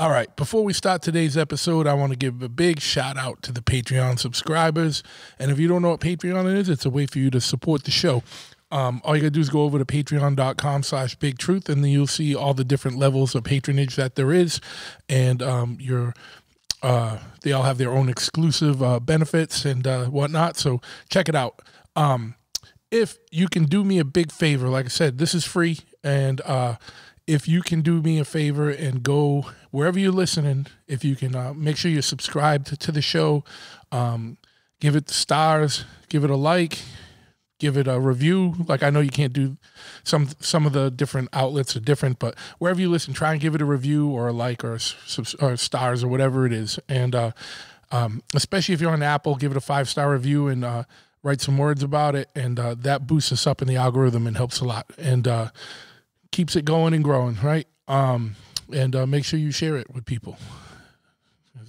All right, before we start today's episode, I want to give a big shout out to the Patreon subscribers. And if you don't know what Patreon is, it's a way for you to support the show. Um, all you gotta do is go over to patreon.com slash big truth and then you'll see all the different levels of patronage that there is. And um, your uh, they all have their own exclusive uh, benefits and uh, whatnot. So check it out. Um, if you can do me a big favor, like I said, this is free. And uh, if you can do me a favor and go wherever you're listening, if you can uh, make sure you're subscribed to the show, um, give it the stars, give it a like, give it a review. Like I know you can't do some some of the different outlets are different, but wherever you listen, try and give it a review or a like or or stars or whatever it is. And uh, um, especially if you're on Apple, give it a five star review and uh, write some words about it, and uh, that boosts us up in the algorithm and helps a lot and uh, keeps it going and growing. Right. Um, and uh, make sure you share it with people.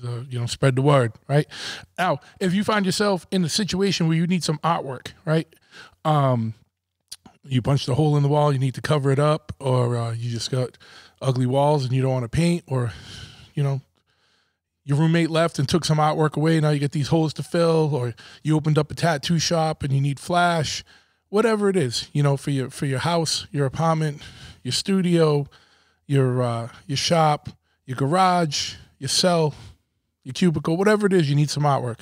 Uh, you know, spread the word, right? Now, if you find yourself in a situation where you need some artwork, right? Um, you punched a hole in the wall, you need to cover it up, or uh, you just got ugly walls and you don't want to paint, or you know, your roommate left and took some artwork away. Now you get these holes to fill, or you opened up a tattoo shop and you need flash, whatever it is, you know, for your for your house, your apartment, your studio, your uh, your shop, your garage, your cell, your cubicle, whatever it is, you need some artwork.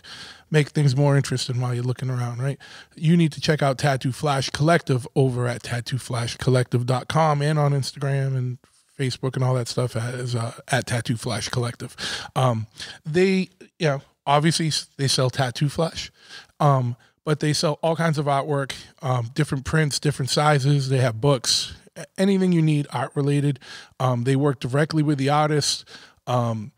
Make things more interesting while you're looking around, right? You need to check out Tattoo Flash Collective over at tattooflashcollective.com and on Instagram and Facebook and all that stuff as uh, at Tattoo Flash Collective. Um, they, you know, obviously they sell tattoo flash, um, but they sell all kinds of artwork, um, different prints, different sizes. They have books, anything you need art related. Um, they work directly with the artists. Um,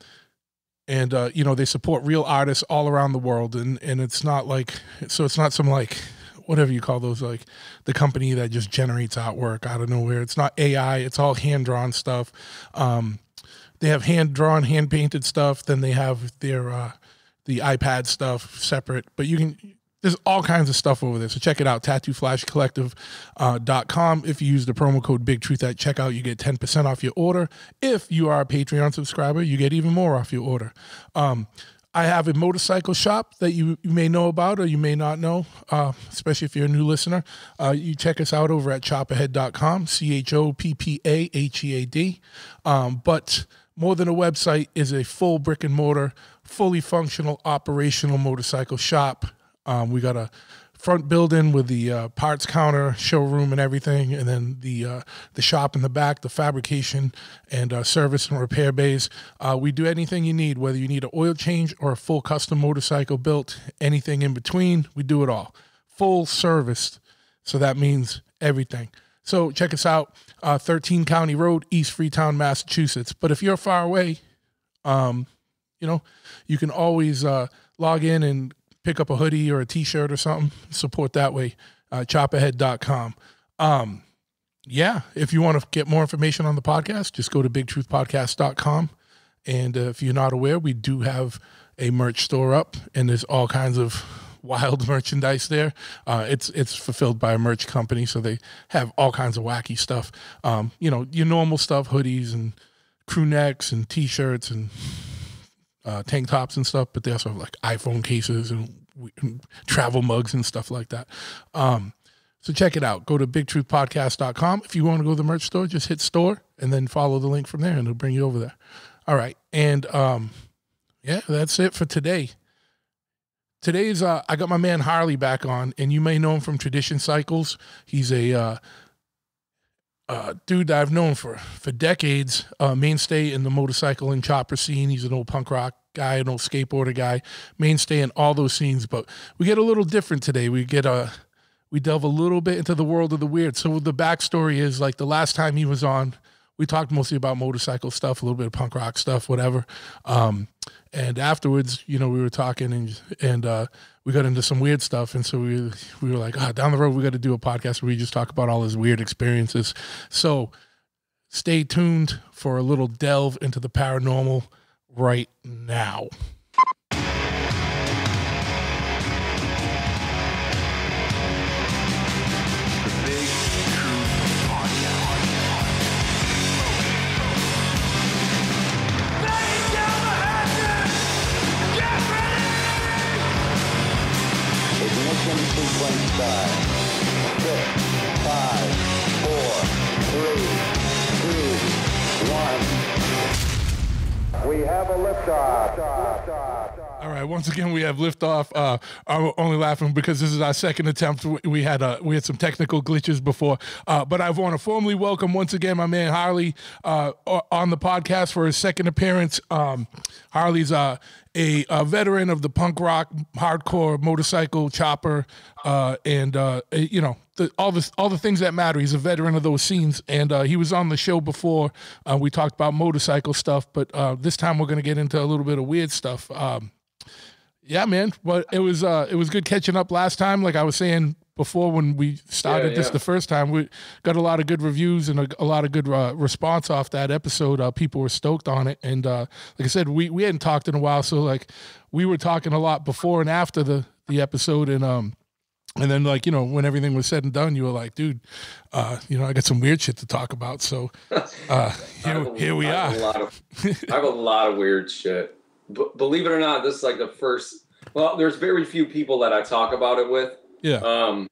and uh, you know they support real artists all around the world and and it's not like so it's not some like whatever you call those like the company that just generates artwork out of nowhere it's not ai it's all hand drawn stuff um, they have hand drawn hand painted stuff then they have their uh, the ipad stuff separate but you can there's all kinds of stuff over there. So check it out, tattooflashcollective.com. Uh, if you use the promo code Big Truth at checkout, you get 10% off your order. If you are a Patreon subscriber, you get even more off your order. Um, I have a motorcycle shop that you, you may know about or you may not know, uh, especially if you're a new listener. Uh, you check us out over at choppahead.com, C H O P P A H E A D. Um, but more than a website is a full brick and mortar, fully functional, operational motorcycle shop um, we got a front building with the uh, parts counter, showroom, and everything, and then the uh, the shop in the back, the fabrication and uh, service and repair bays. Uh, we do anything you need, whether you need an oil change or a full custom motorcycle built, anything in between, we do it all. Full service, so that means everything. So check us out, uh, 13 County Road, East Freetown, Massachusetts. But if you're far away, um, you know, you can always uh, log in and pick up a hoodie or a t-shirt or something, support that way, uh, choppahead.com. Um, yeah, if you want to get more information on the podcast, just go to bigtruthpodcast.com. And uh, if you're not aware, we do have a merch store up, and there's all kinds of wild merchandise there. Uh, it's it's fulfilled by a merch company, so they have all kinds of wacky stuff. Um, you know, your normal stuff, hoodies and crew necks and t-shirts and uh, tank tops and stuff, but they also have like iPhone cases and, and travel mugs and stuff like that. Um, so check it out. Go to bigtruthpodcast.com. If you want to go to the merch store, just hit store and then follow the link from there and it'll bring you over there. All right. And um, yeah, that's it for today. Today's uh, I got my man Harley back on, and you may know him from Tradition Cycles. He's a uh, uh, dude that I've known for for decades, uh, mainstay in the motorcycle and chopper scene. He's an old punk rock guy, an old skateboarder guy, mainstay in all those scenes. But we get a little different today. We get a we delve a little bit into the world of the weird. So the backstory is like the last time he was on, we talked mostly about motorcycle stuff, a little bit of punk rock stuff, whatever. Um, and afterwards, you know, we were talking and and uh, we got into some weird stuff, and so we we were like, oh, down the road we got to do a podcast where we just talk about all his weird experiences. So stay tuned for a little delve into the paranormal right now. Nine, six, five, four, three, two, one. We have a liftoff. All right. Once again, we have liftoff. Uh, I'm only laughing because this is our second attempt. We- We had uh, we had some technical glitches before, uh, but I want to formally welcome once again my man Harley uh, on the podcast for his second appearance. Um, Harley's uh, a, a veteran of the punk rock, hardcore, motorcycle, chopper, uh, and uh, you know the, all the all the things that matter. He's a veteran of those scenes, and uh, he was on the show before. Uh, we talked about motorcycle stuff, but uh, this time we're going to get into a little bit of weird stuff. Um, yeah, man. But it was uh it was good catching up last time. Like I was saying before when we started Yeah, this yeah. the first time, we got a lot of good reviews and a, a lot of good uh, response off that episode. Uh, people were stoked on it, and uh, like I said, we we hadn't talked in a while, so like we were talking a lot before and after the the episode, and um. And then, like you know, when everything was said and done, you were like, "Dude, uh, you know, I got some weird shit to talk about." So, uh, here, here we I are. of, I have a lot of weird shit. B- believe it or not, this is like the first. Well, there's very few people that I talk about it with. Yeah, Um,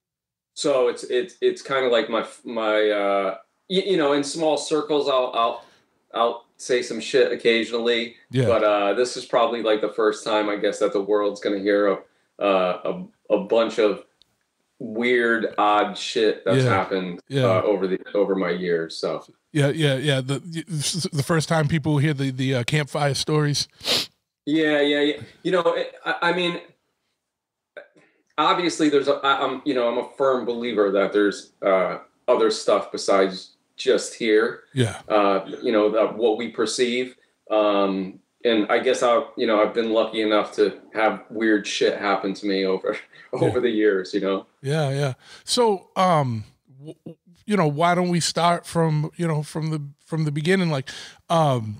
so it's it's it's kind of like my my uh, you, you know in small circles I'll I'll I'll say some shit occasionally. yeah, But uh, this is probably like the first time I guess that the world's gonna hear of uh, a a bunch of weird odd shit that's Yeah. happened Yeah. uh, over the over my years. So. yeah, yeah, yeah. The the first time people hear the the uh, campfire stories. Yeah, yeah, yeah. You know, it, I, I mean, obviously, there's a. I, I'm, you know, I'm a firm believer that there's uh, other stuff besides just here. Yeah, Uh, you know, that what we perceive. Um, and I guess I, you know, I've been lucky enough to have weird shit happen to me over over the years. You know. yeah, yeah. So, um, w- you know, why don't we start from you know from the from the beginning? Like, um,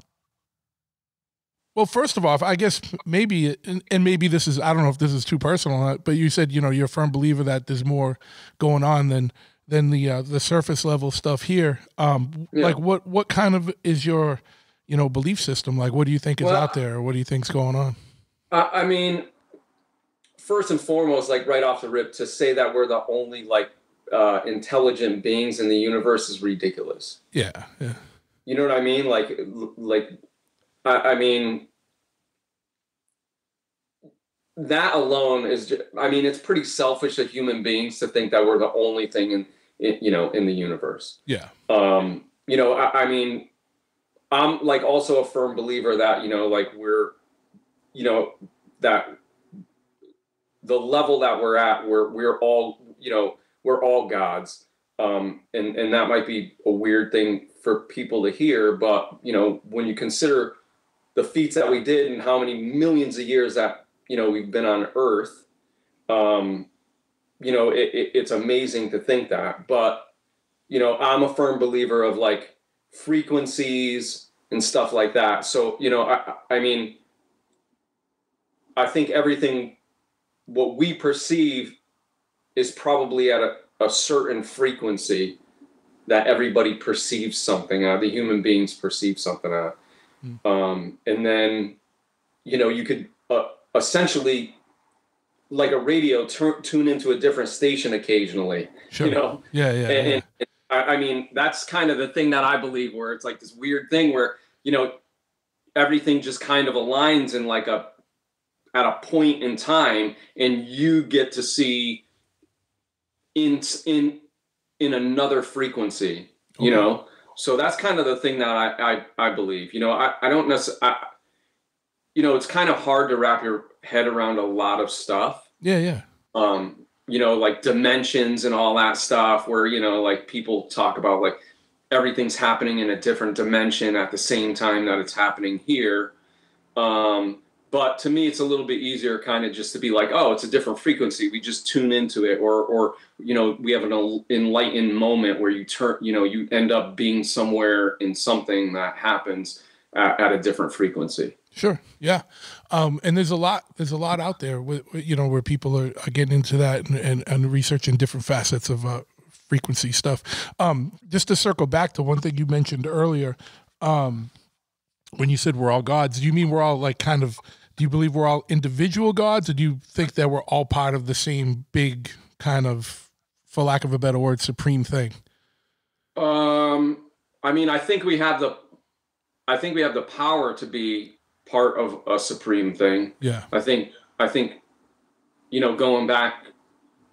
well, first of all, I guess maybe, and, maybe this is I don't know if this is too personal, but you said you know you're a firm believer that there's more going on than than the uh, the surface level stuff here. Um, Yeah. like what what kind of is your you know belief system? Like, what do you think is Well, out there? Or what do you think's going on? I, I mean, first and foremost, like right off the rip, to say that we're the only like uh, intelligent beings in the universe is ridiculous. Yeah, yeah, You know what I mean? Like, like, I, I mean, that alone is. Just, I mean, it's pretty selfish of human beings to think that we're the only thing in, in you know, in the universe. yeah, Um, you know, I, I mean, I'm like also a firm believer that you know, like we're, you know, that the level that we're at, we're we're all, you know, we're all gods. Um, and and that might be a weird thing for people to hear, but you know, when you consider the feats that we did and how many millions of years that you know we've been on Earth, um, you know, it, it, it's amazing to think that. But you know, I'm a firm believer of like frequencies and stuff like that. So, you know, I, I mean, I think everything, what we perceive is probably at a, a certain frequency that everybody perceives something at, the human beings perceive something at. Mm. Um, and then, you know, you could essentially, like a radio, tu- tune into a different station occasionally, sure. you know? yeah, yeah, and, yeah. and- I, I mean that's kind of the thing that I believe where it's like this weird thing where you know everything just kind of aligns in like a at a point in time and you get to see in in in another frequency you Okay. know so that's kind of the thing that I I, I believe you know I, I don't necessarily you know it's kind of hard to wrap your head around a lot of stuff. Yeah, yeah. um you know like dimensions and all that stuff where you know like people talk about like everything's happening in a different dimension at the same time that it's happening here. Um but to me it's a little bit easier kind of just to be like oh it's a different frequency. We just tune into it or or you know we have an enlightened moment where you turn you know you end up being somewhere in something that happens at, at a different frequency Sure. Yeah. Um, and there's a lot, there's a lot out there with, you know, where people are, are getting into that and, and, and researching different facets of, uh, frequency stuff. Um, just to circle back to one thing you mentioned earlier, um, when you said we're all gods, do you mean we're all like kind of, do you believe we're all individual gods or do you think that we're all part of the same big kind of, for lack of a better word, supreme thing? Um, I mean, I think we have the, I think we have the power to be part of a supreme thing. Yeah. I think, I think, you know, going back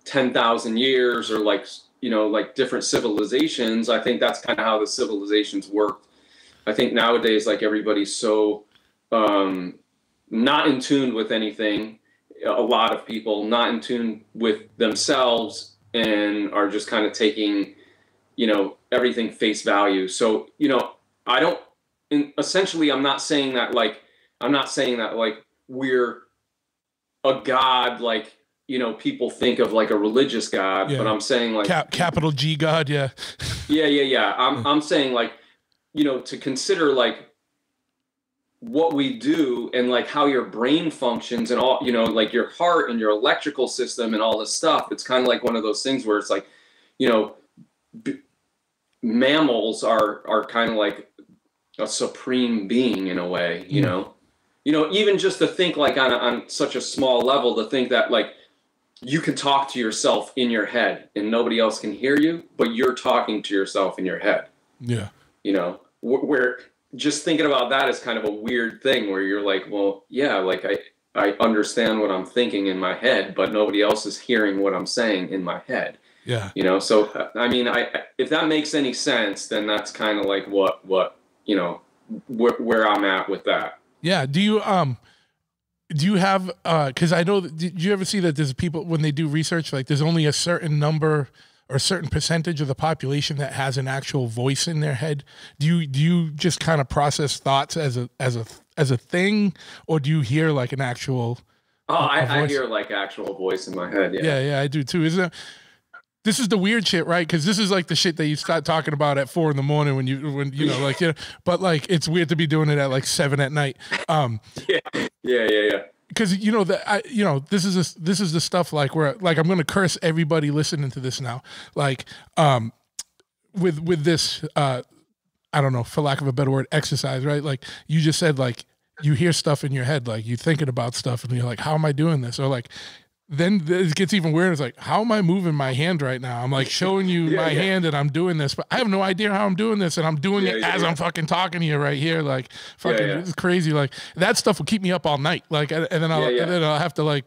ten thousand years or like you know like different civilizations, I think that's kind of how the civilizations worked. I think nowadays, like everybody's so um, not in tune with anything. A lot of people not in tune with themselves and are just kind of taking, you know, everything face value. So, you know, I don't, in, essentially, I'm not saying that like, I'm not saying that like we're a God, like, you know, people think of like a religious God, Yeah. but I'm saying like, Cap, capital G God. Yeah. yeah, yeah, yeah. I'm I'm saying like, you know, to consider like what we do and like how your brain functions and all, you know, like your heart and your electrical system and all this stuff. It's kind of like one of those things where it's like, you know, b- mammals are are kind of like a supreme being in a way, you Yeah. know. You know, even just to think like on a, on such a small level to think that like you can talk to yourself in your head and nobody else can hear you, but you're talking to yourself in your head. Yeah. You know, wh- where just thinking about that is kind of a weird thing where you're like, well, yeah, like I I understand what I'm thinking in my head, but nobody else is hearing what I'm saying in my head. Yeah. You know, so uh, I mean, I I- if that makes any sense, then that's kind of like what what you know wh- where I'm at with that. Yeah. Do you um do you have uh cuz I know that, did you ever see that there's people when they do research like there's only a certain number or a certain percentage of the population that has an actual voice in their head. Do you do you just kind of process thoughts as a as a as a thing or do you hear like an actual Oh, I, I hear like actual voice in my head. Yeah. Yeah, yeah, I do too. Isn't it? This is the weird shit, right? Because this is like the shit that you start talking about at four in the morning when you when you know like you know, but like it's weird to be doing it at like seven at night. Um, Yeah. Yeah. Yeah. Yeah. because you know that I you know this is this this is the stuff like where like I'm gonna curse everybody listening to this now. Like um, with with this uh, I don't know for lack of a better word exercise, right? Like you just said like you hear stuff in your head, like you thinking about stuff, and you're like, how am I doing this? Or like then it gets even weirder. It's like, how am I moving my hand right now? I'm like showing you Yeah, my yeah. hand and I'm doing this, but I have no idea how I'm doing this, and I'm doing Yeah, it as. I'm fucking talking to you right here. Like, fucking, it's crazy. Like that stuff will keep me up all night. Like, and then I'll and then I'll have to like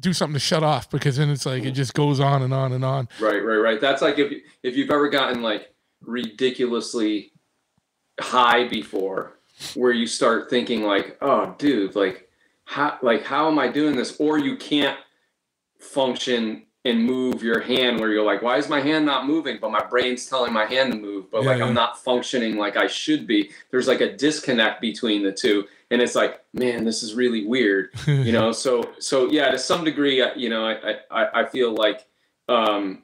do something to shut off because then it's like it just goes on and on and on. Right, right, right. That's like if if you've ever gotten like ridiculously high before, where you start thinking like, oh, dude, like how like how am I doing this? Or you can't function and move your hand where you're like, why is my hand not moving? But my brain's telling my hand to move, but Yeah, like yeah. I'm not functioning like I should be. There's like a disconnect between the two. And it's like, man, this is really weird you know so so yeah to some degree you know i i, I feel like um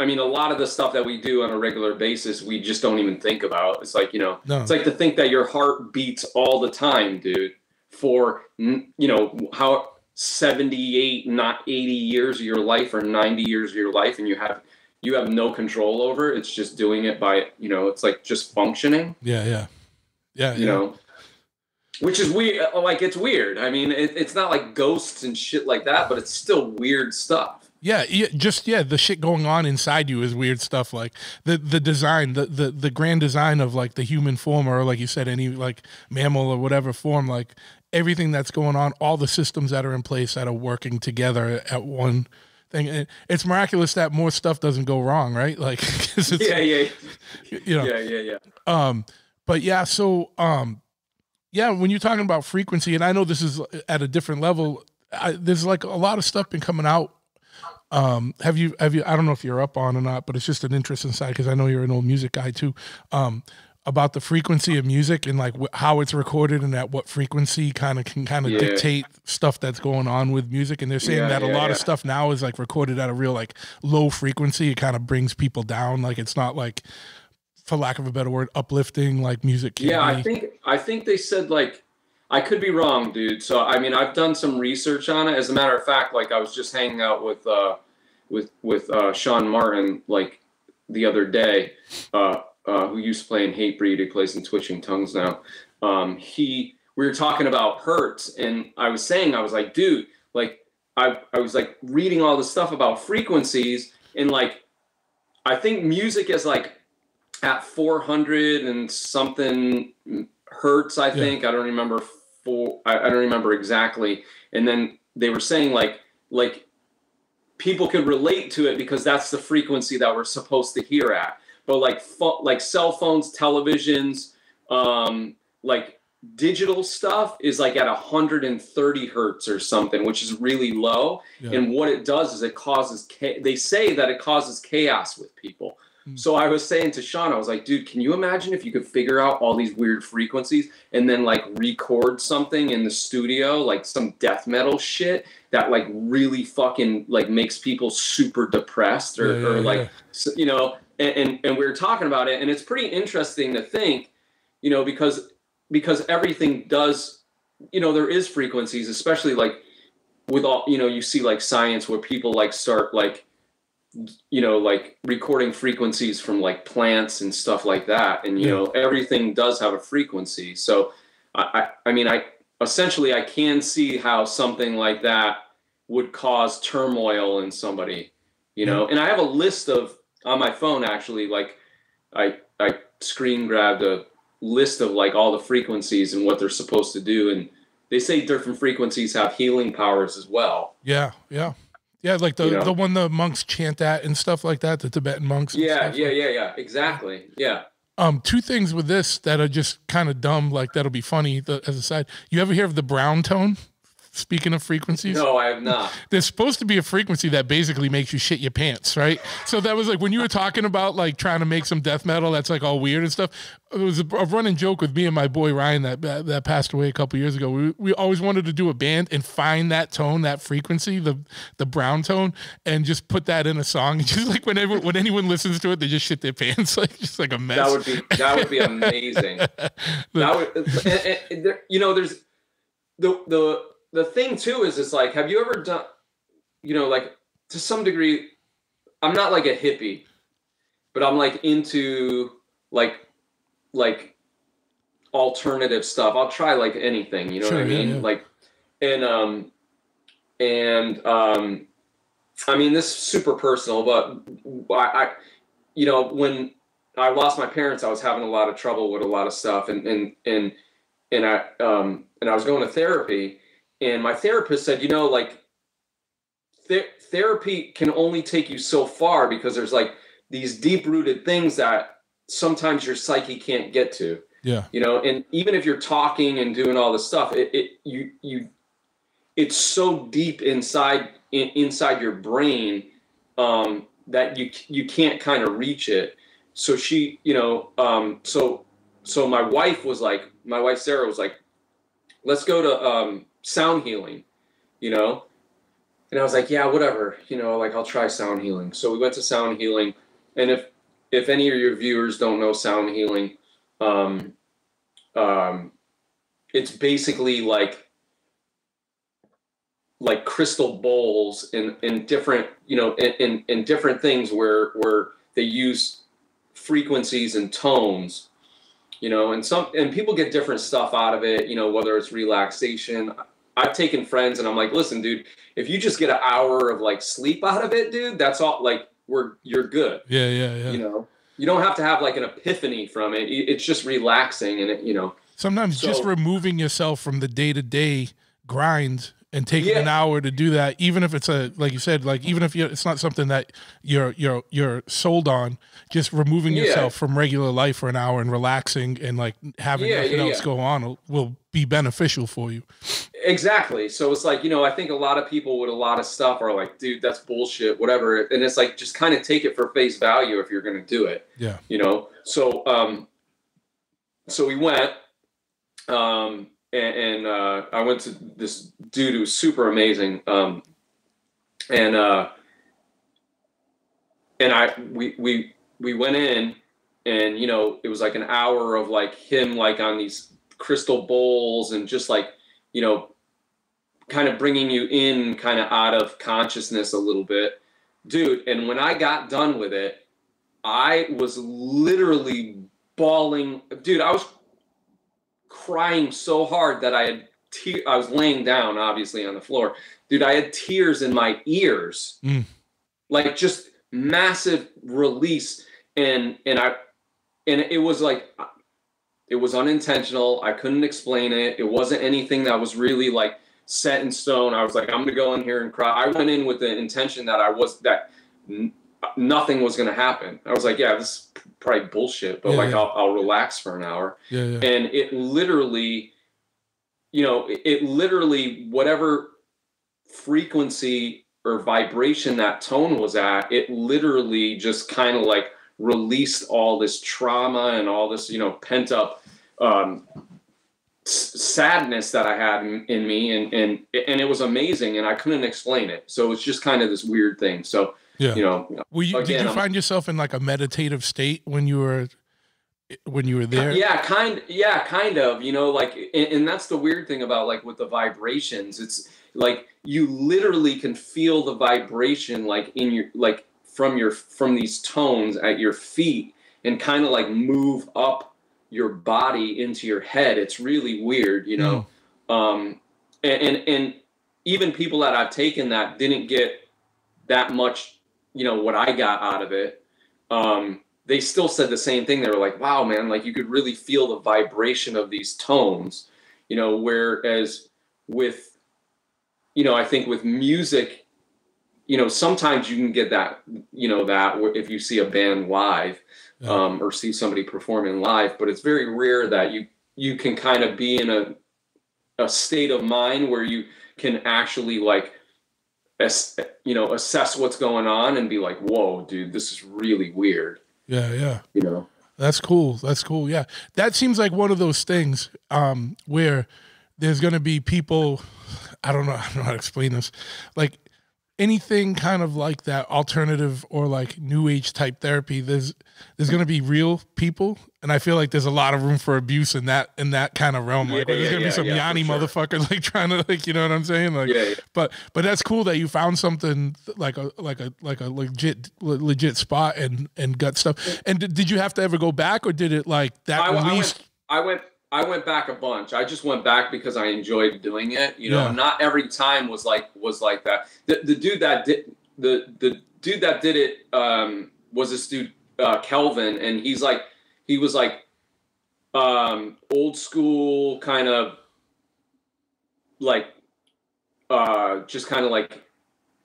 i mean a lot of the stuff that we do on a regular basis we just don't even think about it's like you know No. it's like to think that your heart beats all the time dude for you know how 78 not 80 years of your life or 90 years of your life and you have you have no control over it's just doing it by you know it's like just functioning Yeah, yeah, yeah. you yeah. know which is weird uh, like it's weird i mean it, it's not like ghosts and shit like that but it's still weird stuff Yeah, yeah, just yeah, the shit going on inside you is weird stuff. Like the the design, the the the grand design of like the human form, or like you said, any like mammal or whatever form, like everything that's going on, all the systems that are in place that are working together at one thing. And it's miraculous that more stuff doesn't go wrong, right? Like, yeah yeah you know, yeah yeah yeah um, but yeah, so um, yeah, when you're talking about frequency, and I know this is at a different level, I, there's like a lot of stuff been coming out. Um, have you have you? I don't know if you're up on or not, but it's just an interesting side because I know you're an old music guy too. Um, about the frequency of music and like how it's recorded and at what frequency kind of can kind of Yeah. dictate stuff that's going on with music. And they're saying Yeah, that a yeah, lot of stuff now is like recorded at a real like low frequency. It kind of brings people down. Like it's not like for lack of a better word, uplifting like music. Yeah i think i think they said like i could be wrong dude so i mean i've done some research on it as a matter of fact like i was just hanging out with uh with with uh sean martin like the other day uh uh who used to play in hatebreed he plays in twitching tongues now um he we were talking about hertz and i was saying i was like dude like I, I was like reading all this stuff about frequencies and like I think music is like at 400 and something hertz. I think I don't remember four. I, I don't remember exactly. And then they were saying like like people could relate to it because that's the frequency that we're supposed to hear at. But like fo- like cell phones, televisions, um, like digital stuff is like at 130 hertz or something, which is really low. Yeah. And what it does is it causes cha- they say that it causes chaos with people. Mm. So I was saying to Sean, I was like, dude, can you imagine if you could figure out all these weird frequencies and then like record something in the studio, like some death metal shit that like really fucking like makes people super depressed or, Yeah, yeah, or like you know and, and and we were talking about it and it's pretty interesting to think you know because because everything does you know there is frequencies especially like with all you know you see like science where people like start like you know like recording frequencies from like plants and stuff like that and you Yeah. know everything does have a frequency so I, I i mean i essentially i can see how something like that would cause turmoil in somebody you know and i have a list of on my phone actually like i i screen grabbed a list of like all the frequencies and what they're supposed to do and they say different frequencies have healing powers as well Yeah, yeah, yeah. Like the You know? the one the monks chant at and stuff like that. The Tibetan monks. yeah yeah yeah yeah exactly yeah Um, two things with this that are just kind of dumb. Like that'll be funny the, as a side. You ever hear of the brown tone? Speaking of frequencies, no i have not there's supposed to be a frequency that basically makes you shit your pants, right? So that was like when you were talking about like trying to make some death metal that's like all weird and stuff. It was a, a running joke with me and my boy Ryan that that, that passed away a couple years ago. We, we always wanted to do a band and find that tone, that frequency, the the brown tone, and just put that in a song. Just like whenever when anyone listens to it, they just shit their pants, like just like a mess. That would be that would be amazing. that would, and, and there, you know, there's the the the thing too is it's like, have you ever done, you know, like to some degree, I'm not like a hippie, but I'm like into like like alternative stuff. I'll try like anything, you know Sure, what I yeah, mean? yeah. Like, and um, and um, I mean this is super personal, but I, I, you know, when I lost my parents, I was having a lot of trouble with a lot of stuff, and and and and I um and I was going to therapy, and my therapist said, you know, like th- therapy can only take you so far because there's like these deep rooted things that sometimes your psyche can't get to. Yeah, you know and even if you're talking and doing all this stuff it, it you you it's so deep inside in, inside your brain um that you you can't kind of reach it. So she you know um so so my wife was like my wife sarah was like let's go to um sound healing you know? And i was like yeah whatever you know like i'll try sound healing. So we went to sound healing and if if any of your viewers don't know sound healing um, um, it's basically like like crystal bowls in in different you know in, in in different things where where they use frequencies and tones you know and some and people get different stuff out of it you know whether it's relaxation i've taken friends and i'm like listen dude if you just get an hour of like sleep out of it dude that's all like we're you're good. Yeah, yeah, yeah. you know? You don't have to have like an epiphany from it. It- it's just relaxing and it you know. Sometimes just removing yourself from the day to day grind and taking Yeah. an hour to do that, even if it's a like you said, like even if you it's not something that you're you're you're sold on, just removing Yeah. yourself from regular life for an hour and relaxing and like having Yeah, nothing else go on will, will be beneficial for you. exactly so it's like you know i think a lot of people with a lot of stuff are like dude that's bullshit whatever and it's like just kind of take it for face value if you're going to do it Yeah. you know so um so we went um and, and uh i went to this dude who was super amazing um and uh and i we we we went in and you know it was like an hour of like him like on these crystal bowls and just like you know kind of bringing you in kind of out of consciousness a little bit. Dude and when i got done with it i was literally bawling. Dude i was crying so hard that i had te- I was laying down, obviously on the floor, dude. I had tears in my ears, Mm. like just massive release, and and I, and it was like, it was unintentional. I couldn't explain it. It wasn't anything that was really like set in stone. I was like, I'm gonna go in here and cry. I went in with the intention that I was that n- nothing was gonna happen. I was like, yeah, this is probably bullshit, but Yeah, like yeah. I'll, I'll relax for an hour Yeah, yeah. and it literally you know it, it literally whatever frequency or vibration that tone was at it literally just kind of like released all this trauma and all this you know pent up um sadness that i had in, in me and and and it was amazing and i couldn't explain it so it's just kind of this weird thing so Yeah. you know Were you, did you I'm- find yourself in like a meditative state when you were when you were there? Yeah, kind yeah, kind of, you know, like and, and that's the weird thing about like with the vibrations. It's like you literally can feel the vibration like in your like from your from these tones at your feet and kind of like move up your body into your head. It's really weird, you know. Um and, and and even people that I've taken that didn't get that much, you know, what I got out of it. Um they still said the same thing. They were like, wow, man, like you could really feel the vibration of these tones, you know, whereas with, you know, I think with music, you know, sometimes you can get that, you know, that if you see a band live Yeah. um, or see somebody performing live, but it's very rare that you, you can kind of be in a, a state of mind where you can actually like, you know, assess what's going on and be like, whoa, dude, this is really weird yeah, yeah. you know That's cool. That's cool. Yeah. That seems like one of those things um, where there's going to be people, I don't know, I don't know how to explain this. Like anything kind of like that alternative or like new age type therapy, there's there's going to be real people and I feel like there's a lot of room for abuse in that in that kind of realm. Like Yeah, there's yeah, going to yeah, be some Yanni sure. motherfucker like trying to like, you know what I'm saying? Like but but that's cool that you found something like a like a like a legit legit spot and and gut stuff. And did, did you have to ever go back, or did it like that I, I went I went I went back a bunch. I just went back because I enjoyed doing it. You know, Yeah. not every time was like was like that. The, the dude that did the the dude that did it um, was this dude uh, Kelvin, and he's like he was like um, old school kind of like uh, just kind of like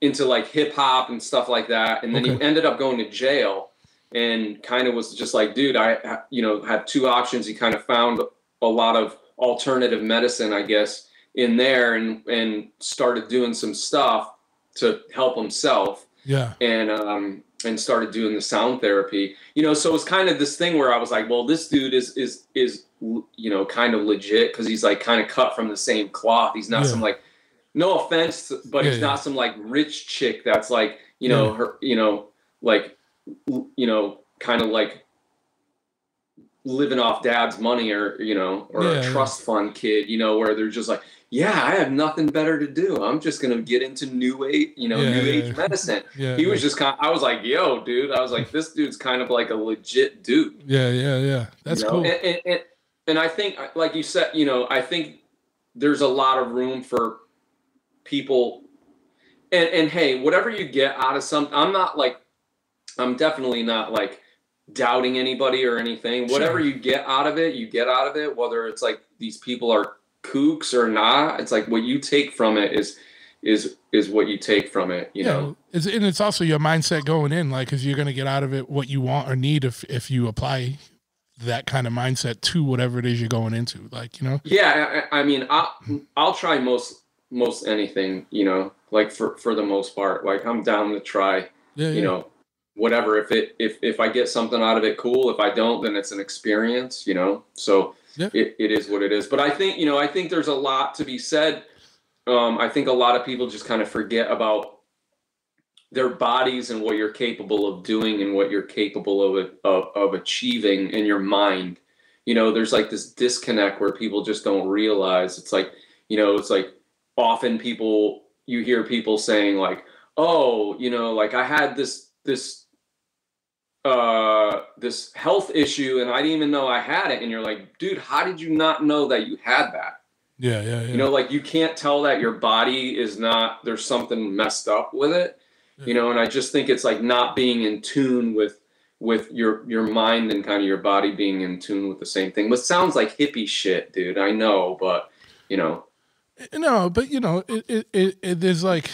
into like hip hop and stuff like that, and then Okay. he ended up going to jail and kind of was just like, dude, I, you know, had two options. He kind of found a lot of alternative medicine, I guess, in there and, and started doing some stuff to help himself yeah, and, um, and started doing the sound therapy, you know, so it was kind of this thing where I was like, well, this dude is, is, is, you know, kind of legit. Cause he's like kind of cut from the same cloth. He's not Yeah. some like, no offense, but Yeah, he's yeah. not some like rich chick that's like, you know, her, you know, like, you know, kind of like living off dad's money or, you know, or Yeah, a yeah. trust fund kid, you know, where they're just like, yeah, I have nothing better to do. I'm just going to get into new age, you know, Yeah, new yeah, age yeah. medicine. yeah. He yeah. was just kind I was like, yo, dude. I was like, this dude's kind of like a legit dude. yeah, yeah, yeah. That's you know? cool. And, and, and, and I think, uh, like you said, you know, I think there's a lot of room for people. And, and hey, whatever you get out of some, I'm not like, I'm definitely not like doubting anybody or anything. Whatever Sure. you get out of it, you get out of it. Whether it's like these people are kooks or not, it's like what you take from it is is is what you take from it. You yeah, know. it's, and it's also your mindset going in, like, because you're gonna get out of it what you want or need if if you apply that kind of mindset to whatever it is you're going into. Like, you know, Yeah, I, I mean, I'll I'll try most most anything, you know, like for for the most part. Like I'm down to try, yeah, you yeah. know, whatever. If it if if I get something out of it, cool. If I don't, then it's an experience, you know. So Yeah. it, it is what it is. But I think you know, I think there's a lot to be said. Um, I think a lot of people just kind of forget about their bodies and what you're capable of doing and what you're capable of of, of achieving in your mind you know there's like this disconnect where people just don't realize it's like you know it's like often people you hear people saying like oh you know like i had this this uh this health issue and i didn't even know i had it and you're like dude how did you not know that you had that Yeah, yeah, yeah. You know, like you can't tell that your body is not there's something messed up with it. You know, and I just think it's like not being in tune with with your your mind and kind of your body being in tune with the same thing. Which sounds like hippie shit, dude. I know, but you know, no, but you know, it it, it, it is like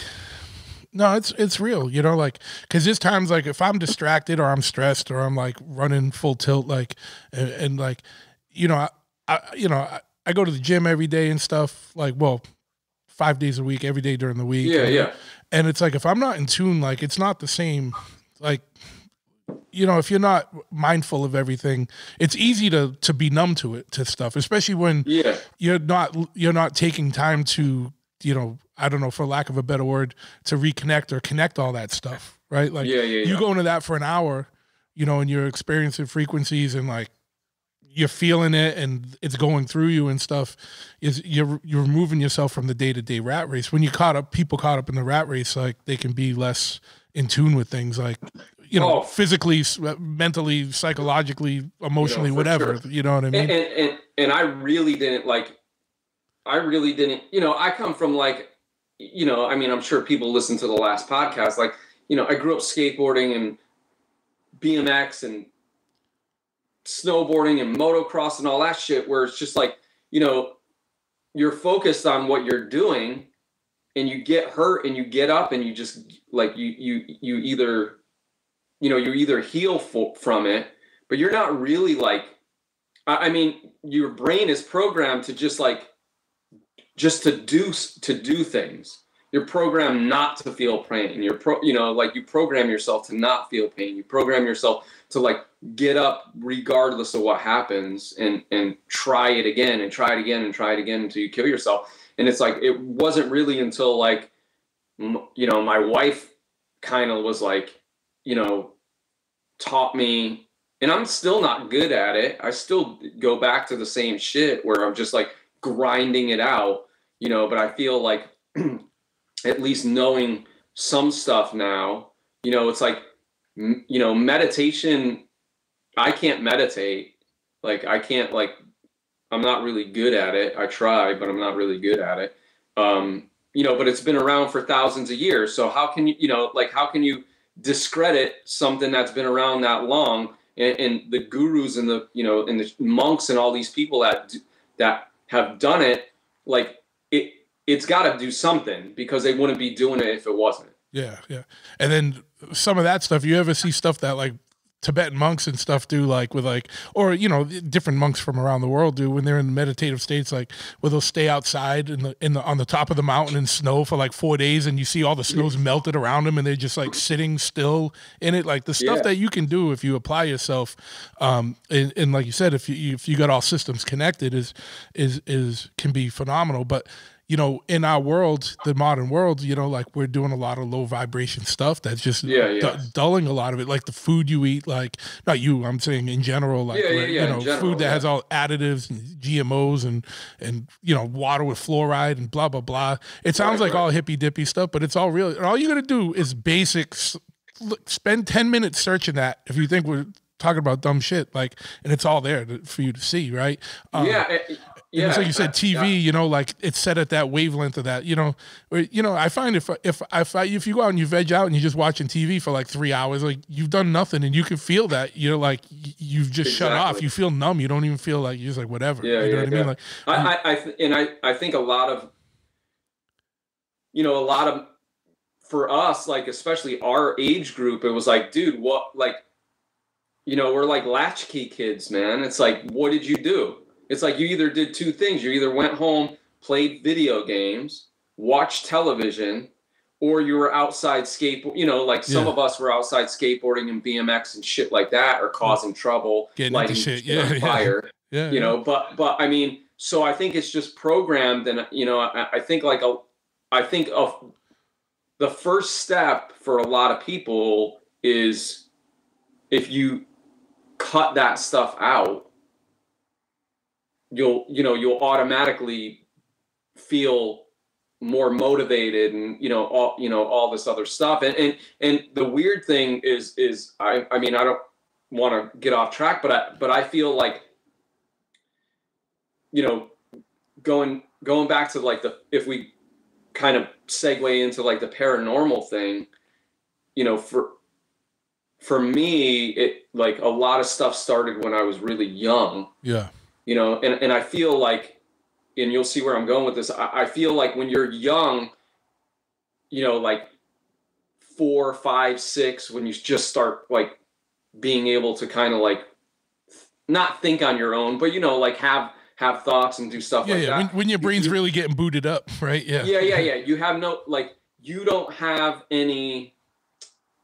no, it's it's real, you know, like because there's times like if I'm distracted or I'm stressed or I'm like running full tilt, like and, and like you know, I, I you know I, I go to the gym every day and stuff, like well, five days a week, every day during the week. yeah, and, yeah, and it's like if I'm not in tune, like it's not the same. Like, you know, if you're not mindful of everything, it's easy to to be numb to it to stuff, especially when yeah, you're not you're not taking time to you know I don't know for lack of a better word to reconnect or connect all that stuff, right? Like Yeah, yeah, you go into that for an hour, you know, and you're experiencing frequencies and like you're feeling it and it's going through you and stuff is you're you're removing yourself from the day-to-day rat race when you caught up people caught up in the rat race like they can be less in tune with things like you know Oh. physically uh, mentally psychologically emotionally for whatever sure. you know what i mean and, and and and I really didn't like. I really didn't. You know, I come from like, you know, I mean, I'm sure people listen to the last podcast. Like, you know, I grew up skateboarding and BMX and snowboarding and motocross and all that shit. Where it's just like, you know, you're focused on what you're doing, and you get hurt and you get up and you just like you you you either, you know, you either heal fo- from it, but you're not really like I I mean, your brain is programmed to just like just to do to do things. You're programmed not to feel pain. You're pro, you know, like you program yourself to not feel pain. You program yourself to like get up regardless of what happens and and try it again and try it again and try it again until you kill yourself. And it's like it wasn't really until like you know, my wife kind of was like, you know, taught me and I'm still not good at it. I still go back to the same shit where I'm just like grinding it out, you know, but I feel like at least knowing some stuff now, you know, it's like, you know, meditation, I can't meditate. Like, I can't, like, I'm not really good at it. I try, but I'm not really good at it. Um, you know, but it's been around for thousands of years. So how can you, you know, like, how can you discredit something that's been around that long? and, and the gurus and the you know and the monks and all these people that that have done it like it it's got to do something because they wouldn't be doing it if it wasn't Yeah, yeah. And then some of that stuff, you ever see stuff that like Tibetan monks and stuff do, like with like, or you know, different monks from around the world do when they're in meditative states, like where they'll stay outside in the in the on the top of the mountain in snow for like four days, and you see all the snow's melted around them, and they're just like sitting still in it. Like the stuff Yeah. that you can do if you apply yourself, um, and, and like you said, if you if you got all systems connected, is is is can be phenomenal, but you know, in our world, the modern world, you know, like we're doing a lot of low vibration stuff that's just Yeah, yeah. dulling a lot of it. Like the food you eat, like not you, I'm saying in general, like Yeah, you know, general, food that has all additives and GMOs and and you know, water with fluoride and blah blah blah. It sounds Right, like right. all hippy dippy stuff, but it's all real. And all you gotta do is basics. Look, spend ten minutes searching that if you think we're talking about dumb shit, like, and it's all there to, for you to see, right? Um, yeah yeah it's like you said, TV. yeah. You know, like it's set at that wavelength of that. You know, where, you know. I find if if if I, if you go out and you veg out and you're just watching TV for like three hours, like you've done nothing, and you can feel that you're like you've just shut off. You feel numb. You don't even feel like you're just like whatever. Yeah, you know yeah, what I mean? Like I, I, I th- and I, I think a lot of, you know, a lot of, for us, like especially our age group, it was like, dude, what, like, you know, we're like latchkey kids, man. It's like, what did you do? It's like you either did two things. You either went home, played video games, watched television, or you were outside skateboard. You know, like some Yeah. of us were outside skateboarding and BMX and shit like that, or causing trouble, Getting lighting shit, shit yeah, yeah. fire yeah, you know but but i mean so i think it's just programmed and you know i, I think like a i think of the first step for a lot of people is if you cut that stuff out you'll you know you'll automatically feel more motivated and you know all you know all this other stuff and and and the weird thing is is i i mean i don't want to get off track but i but i feel like you know going going back to like the if we kind of segue into like the paranormal thing, you know, for for me, it like a lot of stuff started when I was really young. Yeah. You know, and, and I feel like and you'll see where I'm going with this. I, I feel like when you're young, you know, like four, five, six, when you just start like being able to kind of like not think on your own, but you know, like have have thoughts and do stuff Yeah, like yeah. that. When, when your brain's you- really getting booted up, right? Yeah. yeah yeah yeah you have no like you don't have any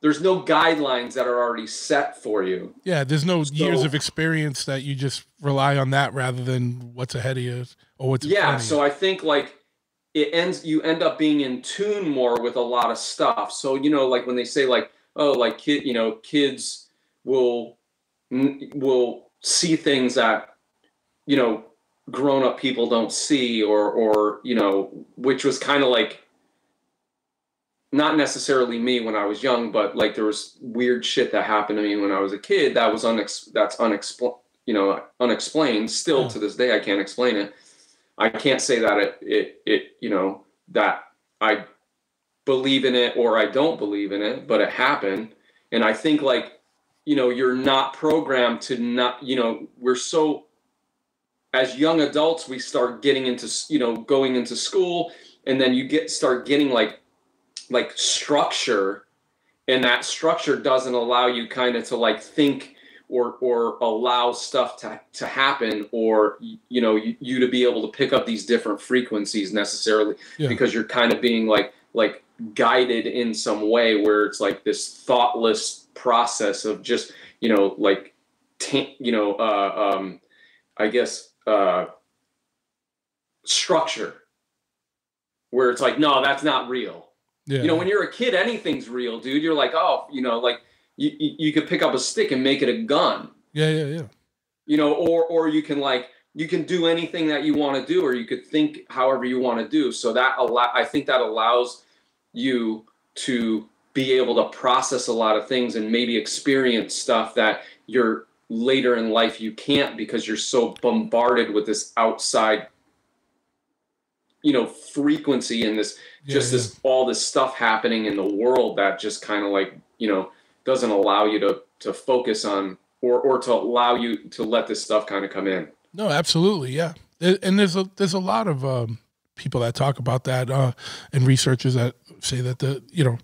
there's no guidelines that are already set for you. Yeah, there's no years of experience that you just rely on that rather than what's ahead of you or what's yeah so i think like it ends you end up being in tune more with a lot of stuff. So you know like when they say like oh like kid you know kids will will see things that you know grown up people don't see or or you know which was kind of like not necessarily me when I was young, but like there was weird shit that happened to me when I was a kid that was unex that's unexplained, you know, unexplained. Still Yeah. to this day, I can't explain it. I can't say that it it it you know that I believe in it or I don't believe in it, but it happened, and I think like you know you're not programmed to not you know we're so as young adults we start getting into you know going into school and then you get start getting like like structure and that structure doesn't allow you kind of to like think or or allow stuff to to happen or you know you, you to be able to pick up these different frequencies necessarily Yeah. because you're kind of being like like guided in some way where it's like this thoughtless process of just you know like ta- you know uh um i guess uh structure where it's like no that's not real yeah. you know, when you're a kid, anything's real, dude. You're like, oh, you know, like you, you, you could pick up a stick and make it a gun, yeah, yeah, yeah. you know, or or you can like you can do anything that you want to do, or you could think however you want to do. So that allow, I think that allows you to be able to process a lot of things and maybe experience stuff that you're later in life you can't because you're so bombarded with this outside you know frequency and this Yeah, just yeah. this all this stuff happening in the world that just kind of like you know doesn't allow you to to focus on or or to allow you to let this stuff kind of come in No, absolutely, yeah. And there's a there's a lot of um, people that talk about that, uh, and researchers that say that the you know,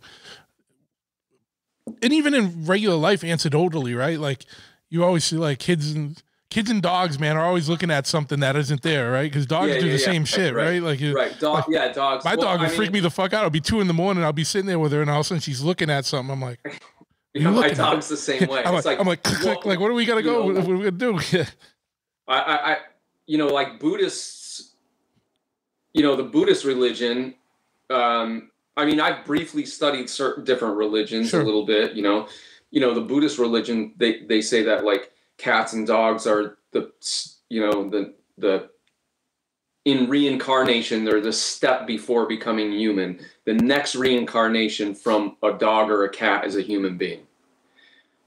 and even in regular life, anecdotally, right? Like you always see like kids and kids and dogs, man, are always looking at something that isn't there, right? Because dogs Yeah, do yeah, the yeah. same Right, shit, right. right? Like right dog yeah dogs my Well, dog I would freak mean, me the fuck out. It'll be two in the morning. I'll be sitting there with her, and all of a sudden she's looking at something. I'm like, you know, my at? dog's the same way I'm it's like, like I'm like, click, click, like, what do we gotta go? know, what are we gonna do? I, I, I, you know, like Buddhists, you know, the Buddhist religion. Um, I mean, I've briefly studied certain different religions Sure. a little bit. You know, you know, the Buddhist religion. They they say that like cats and dogs are the you know the the in reincarnation they're the step before becoming human. The next reincarnation from a dog or a cat is a human being.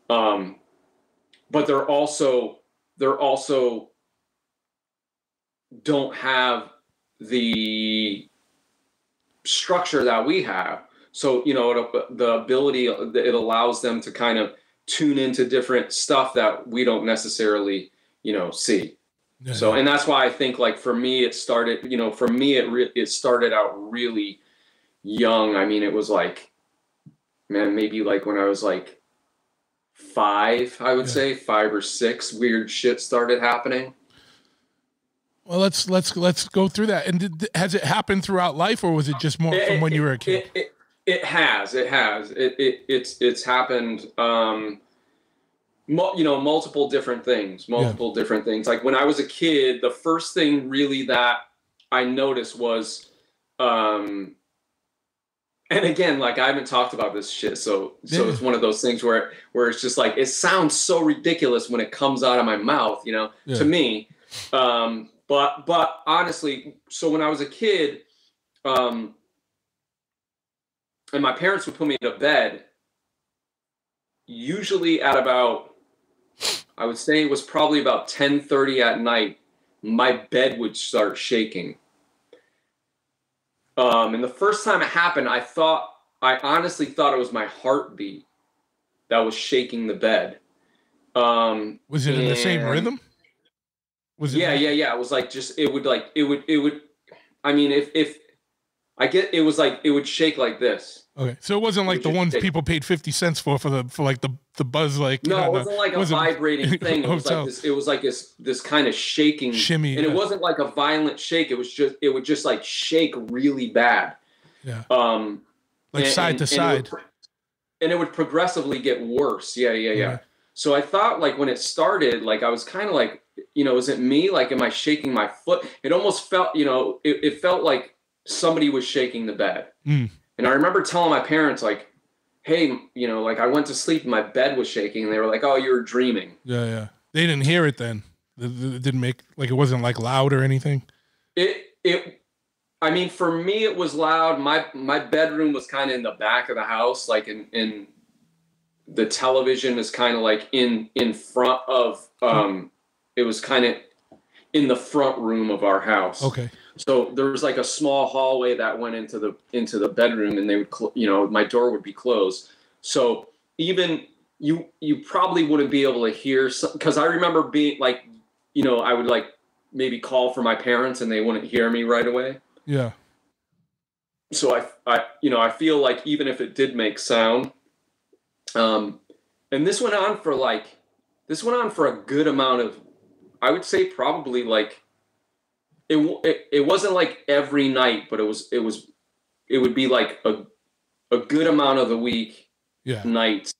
Um, but they're also they're also don't have the structure that we have. So, you know, it, the ability, it allows them to kind of tune into different stuff that we don't necessarily, you know, see. Yeah. So, and that's why I think like for me, it started, you know, for me, it, re- it started out really young. I mean, it was like, man, maybe like when I was like five, I would Yeah. say five or six, weird shit started happening. Well, let's let's let's go through that. And did, has it happened throughout life, or was it just more It- from when it- you were a kid? It, it, has. It has. It, it it's it's happened. Um, you know, multiple different things. Multiple different things. Like when I was a kid, the first thing really that I noticed was, um, and again, like I haven't talked about this shit, so so Yeah. it's one of those things where where it's just like it sounds so ridiculous when it comes out of my mouth. You know, Yeah. to me. Um, but but honestly, so when I was a kid, um, and my parents would put me to bed, usually at about, I would say it was probably about ten thirty at night. My bed would start shaking, Um, and the first time it happened, I thought, I honestly thought it was my heartbeat that was shaking the bed. Um, Was it in the same rhythm? Was it? yeah, yeah, yeah. It was like just it would like it would it would. I mean, if if I get it was like it would shake like this. Okay, so it wasn't like Would the ones take- people paid fifty cents for for the for like the the buzz like No, know, it wasn't like a wasn't- vibrating thing. It was like this. It was like this this kind of shaking shimmy. and yeah. it wasn't like a violent shake. It was just it would just like shake really bad. Yeah. Um, like and- side and- to and it would side. and it would progressively get worse. Yeah, yeah, yeah. Yeah. So I thought like when it started, like I was kind of like, you know, is it me? Like, am I shaking my foot? It almost felt, you know, it, it felt like somebody was shaking the bed. Mm. And I remember telling my parents like, hey, you know, like I went to sleep and my bed was shaking, and they were like, oh, you were dreaming. Yeah, yeah. They didn't hear it then. It it didn't make like it wasn't like loud or anything. It it. I mean, for me, it was loud. My my bedroom was kind of in the back of the house, like in in the television is kind of like in in front of um it was kind of in the front room of our house Okay. So there was like a small hallway that went into the into the bedroom and they would cl- you know my door would be closed so even you you probably wouldn't be able to hear because i remember being like you know i would like maybe call for my parents and they wouldn't hear me right away Yeah. so I, I, you know, I feel like even if it did make sound, um, and this went on for like, this went on for a good amount of, I would say probably like, it, it, it wasn't like every night, but it was, it was, it would be like a, a good amount of the week Yeah. nights,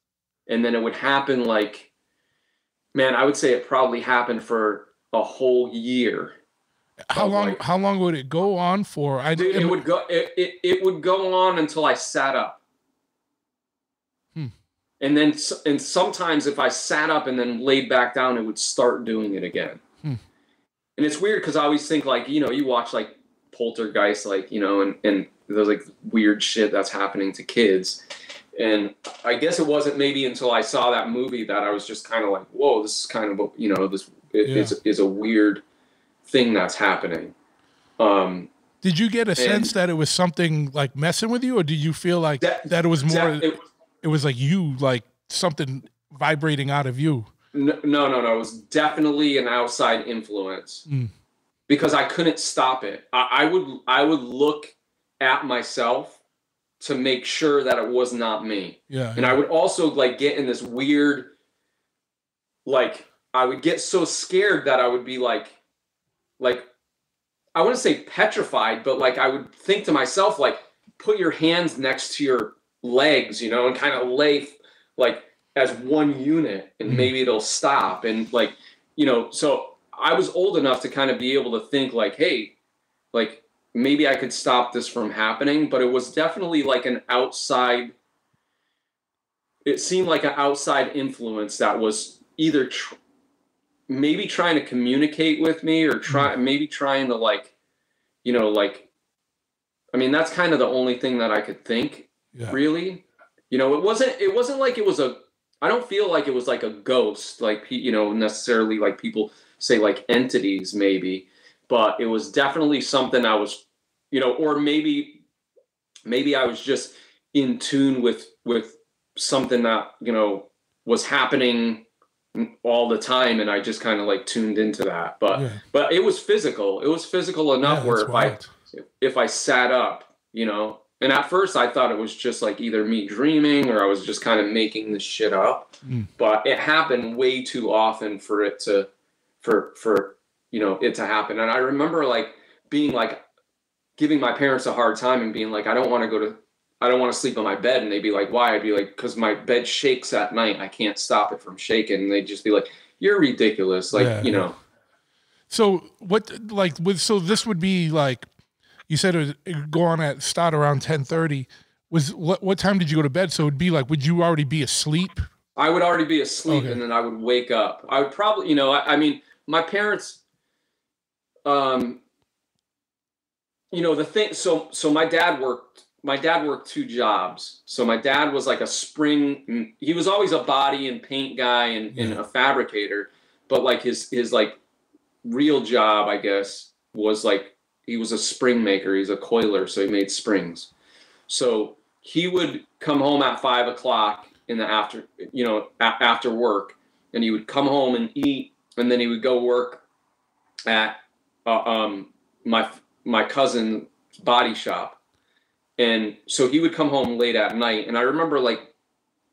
and then it would happen like, man, I would say it probably happened for a whole year. How long? like- how long would it go on for? I Dude, it am- would go. It, it, it would go on until I sat up. Hmm. And then, and sometimes if I sat up and then laid back down, it would start doing it again. And it's weird because I always think like you know you watch like Poltergeist like you know and and there's like weird shit that's happening to kids. And I guess it wasn't maybe until I saw that movie that I was just kind of like, whoa, this is kind of a, you know this it, Yeah. is is a weird thing that's happening. Um, Did you get a sense that it was something like messing with you, or did you feel like That- that it was more? Def- it- it was like you, like something vibrating out of you. No, no, no, no. It was definitely an outside influence Mm. because I couldn't stop it. I, I would, I would look at myself to make sure that it was not me, Yeah. and I would also like get in this weird, like I would get so scared that I would be like, like, I wouldn't say petrified, but like I would think to myself like, put your hands next to your legs, you know, and kind of lay like as one unit and Mhm. maybe it'll stop. And like, you know, so I was old enough to kind of be able to think like, hey, like maybe I could stop this from happening, but it was definitely like an outside it seemed like an outside influence that was either tr- maybe trying to communicate with me or try maybe trying to like you know like I mean that's kind of the only thing that I could think yeah. really you know it wasn't it wasn't like it was a i don't feel like it was like a ghost like you know necessarily like people say like entities maybe but it was definitely something i was you know or maybe maybe i was just in tune with with something that you know was happening all the time and i just kind of like tuned into that but yeah. but it was physical it was physical enough Yeah, where if i if I sat up, you know. And at first I thought it was just like either me dreaming or I was just kind of making this shit up. Mm. But it happened way too often for it to for for you know it to happen. And I remember like being like giving my parents a hard time and being like, I don't want to go to I don't want to sleep on my bed. And they'd be like, Why? I'd be like, because my bed shakes at night. I can't stop it from shaking. And they'd just be like, You're ridiculous. Like, Yeah, you yeah. know. So what like with so this would be like you said it would it would go on at start around ten thirty. Was what what time did you go to bed? So it'd be like would you already be asleep? I would already be asleep Okay. and then I would wake up. I would probably, you know, I, I mean, my parents, um, you know, the thing. So, so my dad worked. My dad worked two jobs. So my dad was like a spring. He was always a body and paint guy and, and a fabricator, but like his his like real job, I guess, was like he was a spring maker. He's a coiler, so he made springs. So he would come home at five o'clock in the after, you know, a- after work, and he would come home and eat, and then he would go work at uh, um, my my cousin's body shop, and so he would come home late at night, and I remember like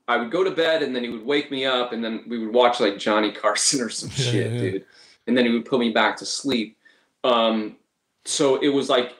I would go to bed, and then he would wake me up, and then we would watch like Johnny Carson or some Yeah, shit, yeah. dude, and then he would put me back to sleep. Um, so it was like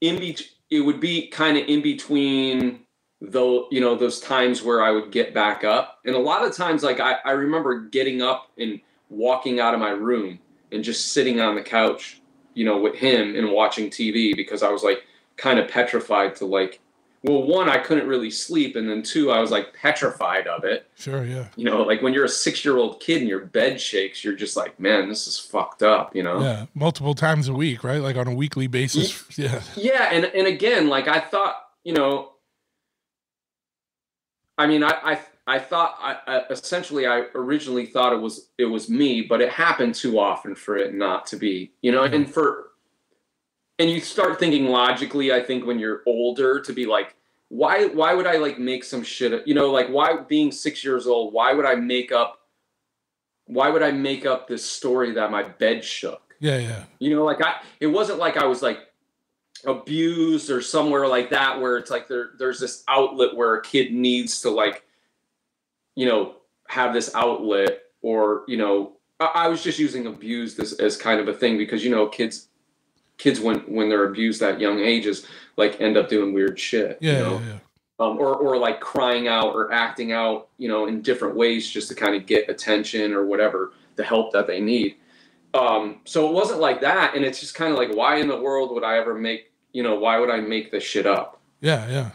in bet- it would be kind of in between though you know those times where i would get back up. And a lot of times like I, I remember getting up and walking out of my room and just sitting on the couch you know with him and watching tv because i was like kind of petrified to like well one i couldn't really sleep and then two i was like petrified of it Sure, yeah. you know like when you're a six year old kid and your bed shakes you're just like man this is fucked up you know Yeah. Multiple times a week, right? Like on a weekly basis. Yeah. yeah and and again like i thought you know i mean i i, I thought I, I essentially i originally thought it was it was me but it happened too often for it not to be you know and for and you start thinking logically i think when you're older to be like why why would i like make some shit you know like why being six years old why would i make up why would i make up this story that my bed shook Yeah, yeah. you know, like I, it wasn't like I was like abused or somewhere like that where it's like there, there's this outlet where a kid needs to like, you know, have this outlet or you know, I, I was just using abused as, as kind of a thing because you know, kids, kids when when they're abused at young ages like end up doing weird shit. Yeah, you know? yeah, yeah. um, or or like crying out or acting out, you know, in different ways just to kind of get attention or whatever the help that they need. Um, so it wasn't like that, and it's just kind of like, why in the world would I ever make, you know, why would I make this shit up? Yeah, yeah.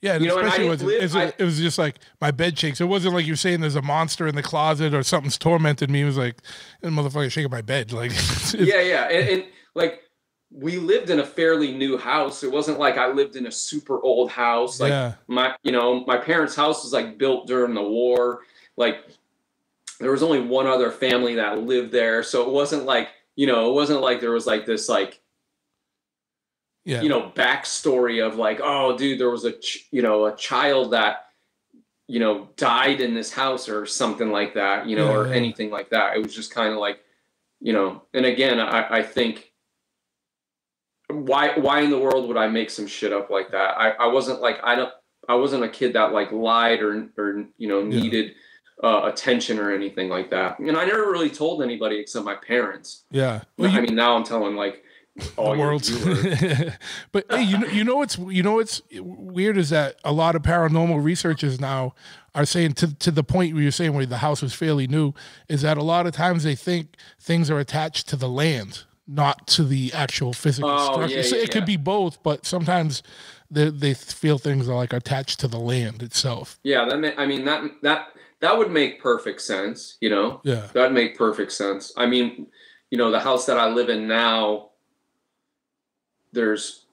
Yeah, and You know, especially was, live- it, was, it was just like my bed shakes. It wasn't like you're saying there's a monster in the closet or something's tormented me. It was like, "This motherfucker shaking my bed. Like, yeah, yeah, and, and like we lived in a fairly new house. It wasn't like I lived in a super old house. Like yeah, my you know my parents house was like built during the war like there was only one other family that lived there so it wasn't like you know it wasn't like there was like this like yeah, you know backstory of like oh dude there was a ch- you know a child that you know died in this house or something like that you know Yeah, or yeah. anything like that it was just kind of like you know and again i i think why why in the world would i make some shit up like that i i wasn't like i don't i wasn't a kid that like lied or or you know Yeah. needed uh, attention or anything like that and i never really told anybody except my parents yeah. Well, i you- mean now i'm telling like all the viewers. but hey, you know, you know what's you know what's weird is that a lot of paranormal researchers now are saying to to the point where you're saying where the house was fairly new is that a lot of times they think things are attached to the land, not to the actual physical Oh, structure. yeah, so yeah, it could be both, but sometimes they they feel things are like attached to the land itself. Yeah, that ma- I mean that that that would make perfect sense, you know. Yeah, That'd make perfect sense. I mean, you know, the house that I live in now there's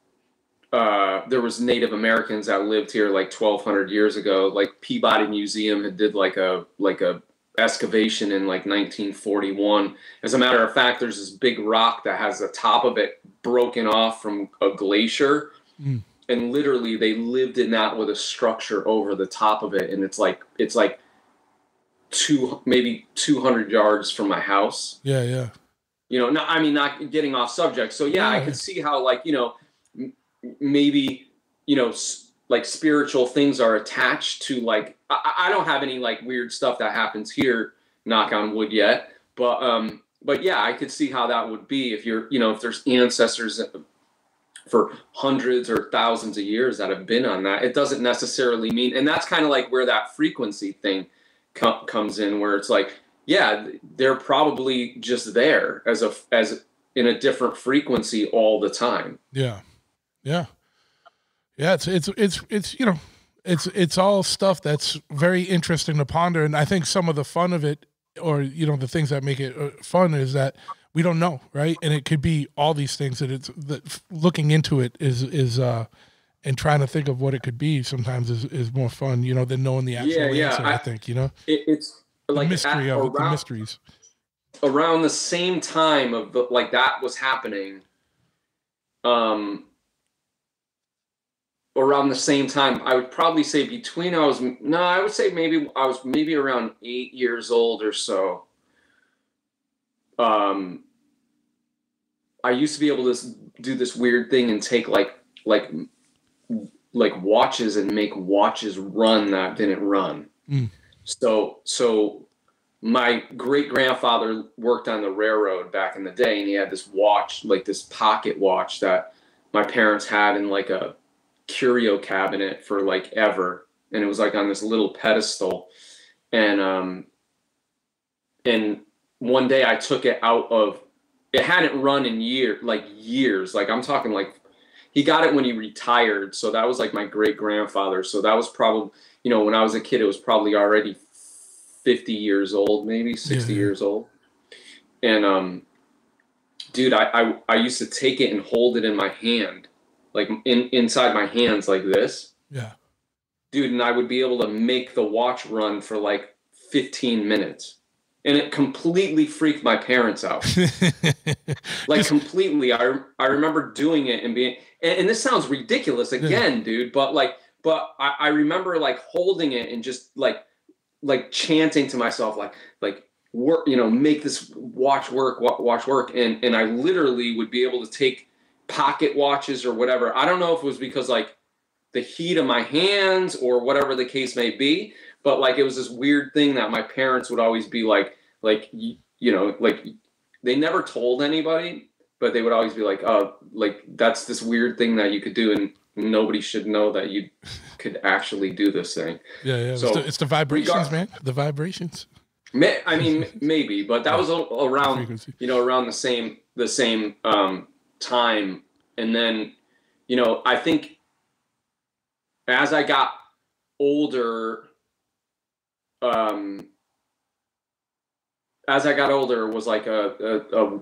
uh there was Native Americans that lived here like 1200 years ago. Like Peabody Museum had did like a like a excavation in like 1941. As a matter of fact, there's this big rock that has the top of it broken off from a glacier. Mm. And literally they lived in that with a structure over the top of it and it's like it's like two maybe 200 yards from my house yeah, yeah, you know not i mean not getting off subject so yeah, i Yeah. could see how like you know m- maybe you know s- like spiritual things are attached to like I, I don't have any like weird stuff that happens here knock on wood yet but um but yeah i could see how that would be if you're you know if there's ancestors for hundreds or thousands of years that have been on that it doesn't necessarily mean and that's kind of like where that frequency thing co- comes in where it's like yeah they're probably just there as a as in a different frequency all the time. Yeah, yeah, yeah. It's it's it's it's you know, it's it's all stuff that's very interesting to ponder, and I think some of the fun of it, or you know, the things that make it uh, fun is that we don't know, right? And it could be all these things that it's that looking into it is is uh and trying to think of what it could be sometimes is, is more fun, you know, than knowing the actual Yeah, yeah, answer. I, I- think you know it, it's the like mystery at- of it, the around- mysteries. around the same time of the, like that was happening um, around the same time. I would probably say between I was no, I would say maybe I was maybe around eight years old or so. Um, I used to be able to do this weird thing and take like like like watches and make watches run that didn't run. Mm. So so my great grandfather worked on the railroad back in the day and he had this watch like this pocket watch that my parents had in like a curio cabinet for like ever and it was like on this little pedestal and um and one day I took it out of it hadn't run in year like years like I'm talking like he got it when he retired so that was like my great grandfather so that was probably you know when I was a kid it was probably already 50 years old, maybe 60 Yeah. years old. And um dude, I, I I used to take it and hold it in my hand, like in inside my hands like this. Yeah. Dude, and I would be able to make the watch run for like 15 minutes. And it completely freaked my parents out. Like completely. I I remember doing it and being and, and this sounds ridiculous again, dude, but like but I, I remember like holding it and just like like chanting to myself like like work you know make this watch work watch work and and i literally would be able to take pocket watches or whatever i don't know if it was because like the heat of my hands or whatever the case may be but like it was this weird thing that my parents would always be like like you, know like they never told anybody but they would always be like oh like that's this weird thing that you could do and nobody should know that you could actually do this thing Yeah, yeah. It's, So, the, it's the vibrations, regard- man. The vibrations. May, I mean, maybe, but that was around, you know, around the same the same um, time, and then, you know, I think as I got older, um, as I got older, was like a, a, a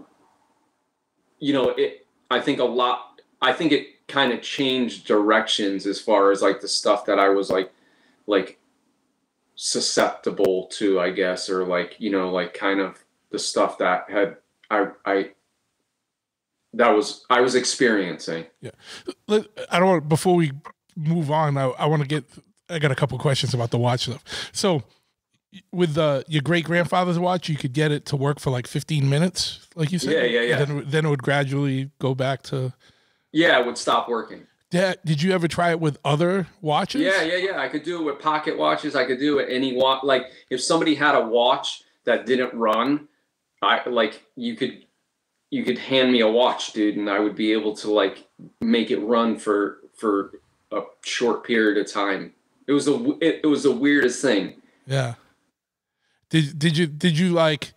you know, it. I think a lot. I think it kind of changed directions as far as like the stuff that I was like, like susceptible to, I guess, or like you know, like kind of the stuff that had I I that was I was experiencing. Yeah, I don't want before we move on. I, I want to get. I got a couple questions about the watch stuff. So, with the your great grandfather's watch, you could get it to work for like 15 minutes, like you said. Yeah, yeah, yeah. Then, then it would gradually go back to. Yeah, it would stop working. Did, did you ever try it with other watches? Yeah, yeah, yeah. I could do it with pocket watches. I could do it any watch. Like if somebody had a watch that didn't run, I like you could you could hand me a watch, dude, and I would be able to like make it run for for a short period of time. It was the it, it was the weirdest thing. Yeah. Did did you did you like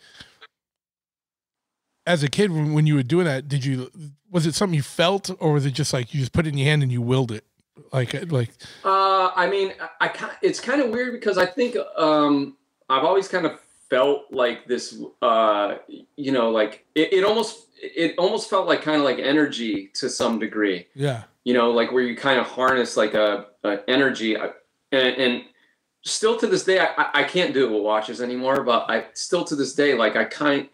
as a kid when, you were doing that, did you was it something you felt or was it just like you just put it in your hand and you willed it? Like like Uh, I mean, I, I it's kind of weird because I think um, I've always kind of felt like this. Uh, you know, like it, it almost it almost felt like kind of like energy to some degree. yeah. You know, like where you kind of harness like a, a energy, and, and still to this day, I, I- can't do it with watches anymore. But I still to this day, like I kind,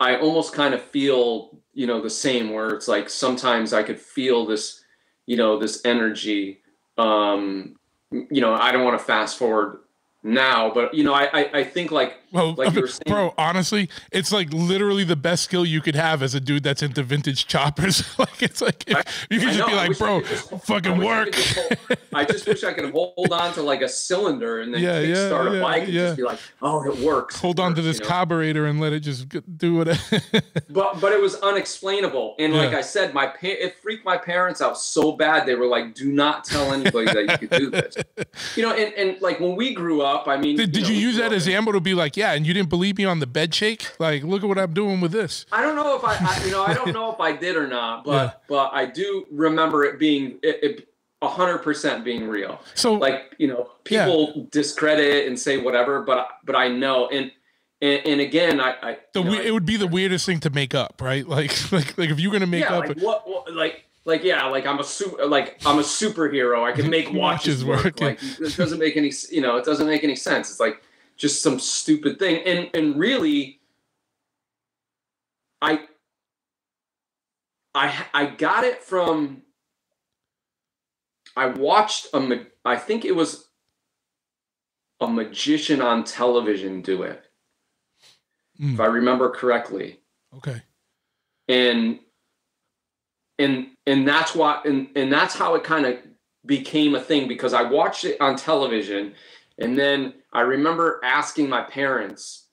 I almost kind of feel you know the same where it's like sometimes I could feel this you know this energy um you know i don't want to fast forward now but you know i i, I think like Well, Like you were saying- bro, honestly, it's like literally the best skill you could have as a dude that's into vintage choppers. like it's like if, you could just know, be like, bro, just- fucking I work. just hold- i just wish i could hold on to like a cylinder and then Yeah, yeah, kickstart yeah, a bike and yeah. just be like oh it works Hold it on to this you know? carburetor and let it just do whatever. but but it was unexplainable and like i said my pa- it freaked my parents out so bad they were like do not tell anybody that you could do this you know and, and like when we grew up i mean did did know, you use that as ammo to be like, yeah, and you didn't believe me on the bed shake? Like, look at what I'm doing with this. I don't know if I, I you know, I don't know if I did or not, but Yeah. but I do remember it being it, a hundred percent being real. So Like you know, people discredit it and say whatever, but but I know, and and, and again, I, I the know, it would be the weirdest thing to make up, right? Like like like if you're gonna make yeah, up. like what, what like like yeah, like I'm a super like I'm a superhero. I can make Watches watches work. Like it doesn't make any you know, it doesn't make any sense. It's like just some stupid thing, and and really, I I I got it from. I watched a. I think it was a magician on television do it, Mm. if I remember correctly, Okay. and and and that's why and and that's how it kind of became a thing because I watched it on television, and then I remember asking my parents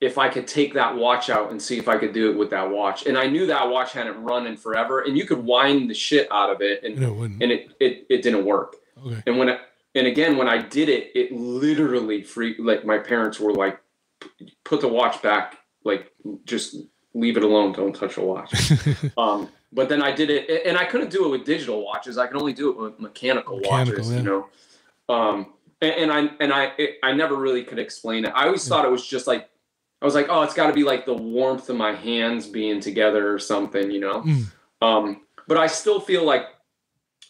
if I could take that watch out and see if I could do it with that watch. And I knew that watch hadn't run in forever, and you could wind the shit out of it, and it and it it, it didn't work. Okay. And when I, and again when I did it, it literally free like my parents were like, put the watch back, like just leave it alone, don't touch the watch. um, but then I did it, and I couldn't do it with digital watches. I can only do it with mechanical, Mechanical, watches, yeah. you know. Um, and, and I and I it, I never really could explain it. I always thought it was just like I was like, oh, it's got to be like the warmth of my hands being together or something, you know. Mm. Um, but I still feel like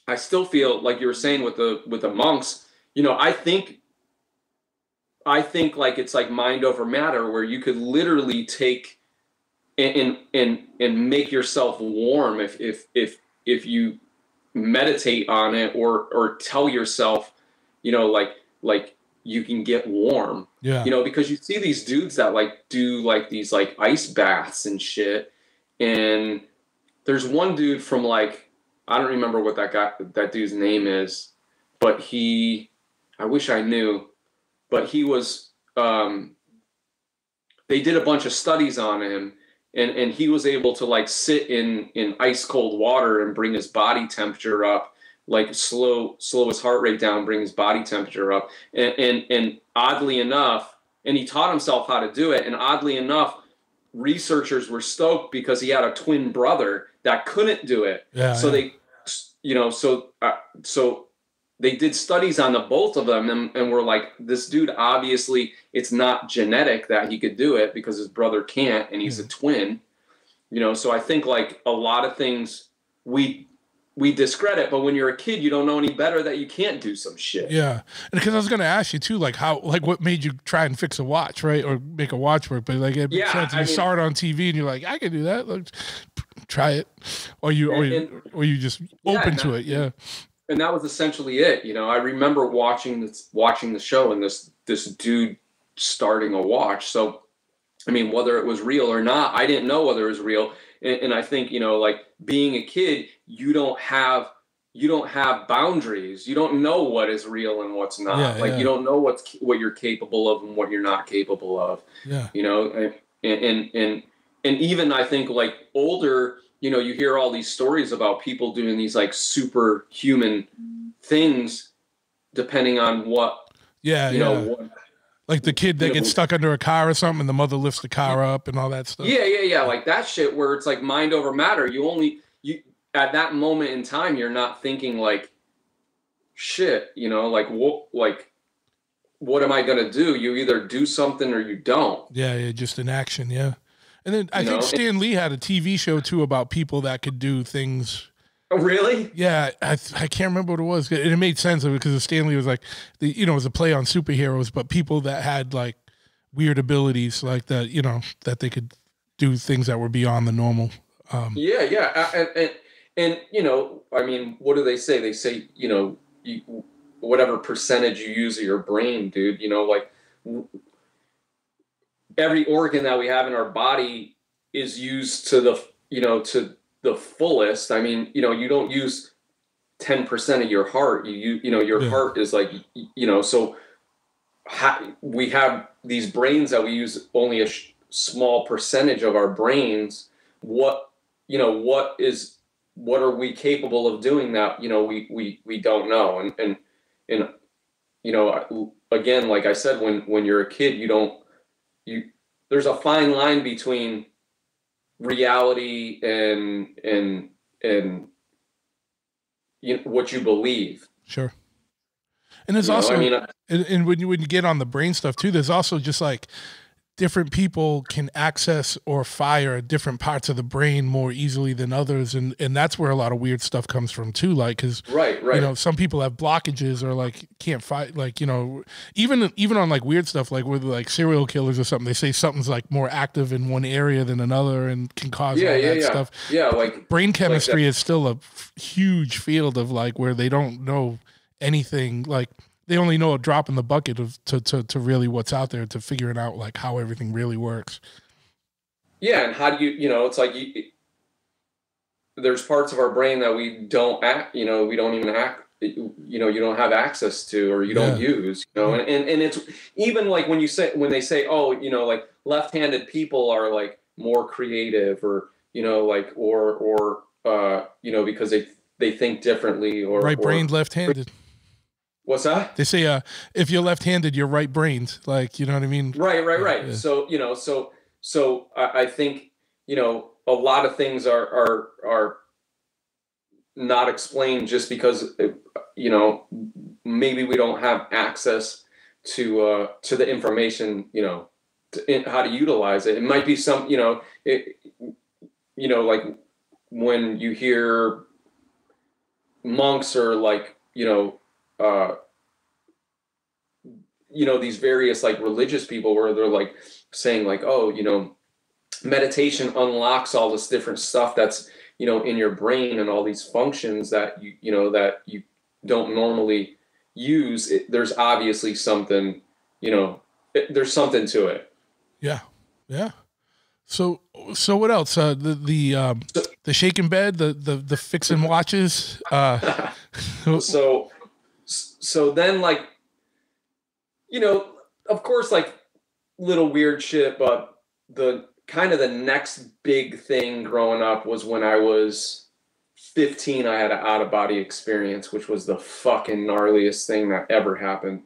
I still feel like you were saying with the with the monks, you know, I think I think like it's like mind over matter where you could literally take and and and, make yourself warm if if if if you meditate on it or or tell yourself, you know, like like you can get warm Yeah. you know because you see these dudes that like do like these like ice baths and shit and there's one dude from like i don't remember what that guy that dude's name is but he i wish i knew but he was um they did a bunch of studies on him and and he was able to like sit in in ice cold water and bring his body temperature up like slow slow his heart rate down bring his body temperature up and, and and oddly enough and he taught himself how to do it and oddly enough researchers were stoked because he had a twin brother that couldn't do it yeah. so yeah. they you know so uh, so they did studies on the both of them and, and were like this dude obviously it's not genetic that he could do it because his brother can't and he's a mm-hmm. twin you know so i think like a lot of things we we discredit but when you're a kid you don't know any better that you can't do some shit Yeah, and because I was going to ask you too, like how, like what made you try and fix a watch, right, or make a watch work? But like, it Yeah, sense. You mean- saw it on TV, and you're like, I can do that. Like, try it, or you, or And- you, or you just open and to it. Yeah, and that was essentially it. You know, I remember watching this, watching the show, and this this dude starting a watch. So, I mean, whether it was real or not, I didn't know whether it was real. And, and I think you know, like being a kid, you don't have you don't have boundaries. You don't know what is real and what's not. Yeah, like yeah. you don't know what's what you're capable of and what you're not capable of yeah, you know and and and and even i think like older you know you hear all these stories about people doing these like superhuman things depending on what yeah, you yeah. know what, like the kid that you know, gets stuck under a car or something, and the mother lifts the car up and all that stuff. yeah yeah yeah like that shit where it's like mind over matter you only you at that moment in time you're not thinking like shit you know like what like what am i going to do you either do something or you don't Yeah, yeah, just in action. Yeah, and then I You think know, Stan Lee had a TV show too about people that could do things. oh, really Yeah, I I can't remember what it was. And it made sense of it because Stan Lee was like, the you know, it was a play on superheroes, but people that had like weird abilities, like that, you know, that they could do things that were beyond the normal. Um, Yeah, yeah, a- and, and and you know, I mean, what do they say? They say, you know, you, whatever percentage you use of your brain, dude. You know, like every organ that we have in our body is used to the, you know, to the fullest. I mean, you know, you don't use ten percent of your heart. You, you, you know, your Yeah. heart is like, you know, so ha- we have these brains that we use only a sh- small percentage of our brains. What you know what is what are we capable of doing that you know we we we don't know and and and you know again like i said when when you're a kid you don't you there's a fine line between reality and and and you know, what you believe sure. And there's you know? also, i mean and, and when you when you get on the brain stuff too, there's also just like different people can access or fire different parts of the brain more easily than others and and that's where a lot of weird stuff comes from too like because right right. you know some people have blockages or like can't fight like you know even even on like weird stuff like with like serial killers or something they say something's like more active in one area than another and can cause yeah all yeah that yeah. stuff. Yeah like brain chemistry is still a f- huge field of like where they don't know anything like they only know a drop in the bucket of to, to, to really what's out there to figuring out like how everything really works yeah and how do you you know it's like you, there's parts of our brain that we don't act you know we don't even act you know you don't have access to or you don't Yeah. use you know and, and and it's even like when you say when they say oh you know like left-handed people are like more creative or you know like or or uh you know because they they think differently or right or- brained left-handed what's that they say uh if you're left-handed you're right brained like you know what i mean Right, right, right. Yeah. So you know, so so I, I think you know a lot of things are are are not explained just because uh, you know maybe we don't have access to uh, to the information you know to, in, how to utilize it. It might be some you know it you know like when you hear monks or like you know uh, you know these various like religious people where they're like saying like oh you know meditation unlocks all this different stuff that's you know in your brain and all these functions that you you know that you don't normally use. It, there's obviously something you know it, there's something to it. Yeah. Yeah. So so what else? Uh the the um the shaking bed the the the fixing watches uh so so then like you know of course like little weird shit but the kind of the next big thing growing up was when i was 15 i had an out of body experience which was the fucking gnarliest thing that ever happened.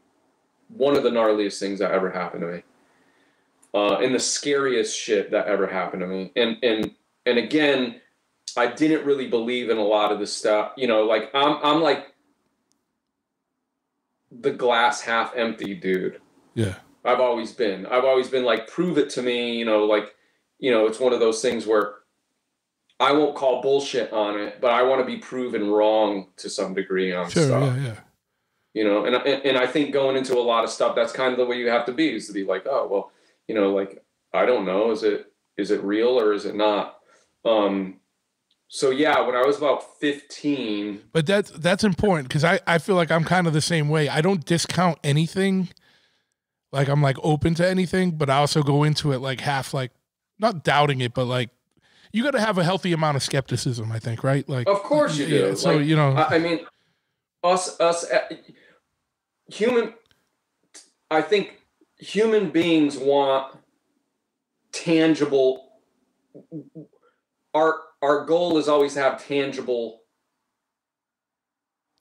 One of the gnarliest things that ever happened to me. Uh, and the scariest shit that ever happened to me. And and and again i didn't really believe in a lot of this stuff. You know like i'm i'm like the glass half empty dude yeah I've always been. I've always been like, prove it to me. You know, like, you know, it's one of those things where I won't call bullshit on it, but I want to be proven wrong to some degree on sure stuff. yeah yeah You know, and, and and I think going into a lot of stuff, that's kind of the way you have to be, is to be like, oh well, you know, like I don't know, is it is it real or is it not? Um, so yeah, when I was about fifteen, But that's that's important because I, I feel like I'm kind of the same way. I don't discount anything. Like I'm like open to anything, but I also go into it like half like not doubting it, but like you got to have a healthy amount of skepticism. I think, right? Like, Of course you do. So Like, you know, I, I mean, us, us, uh, human. I think human beings want tangible. Our our goal is always to have tangible,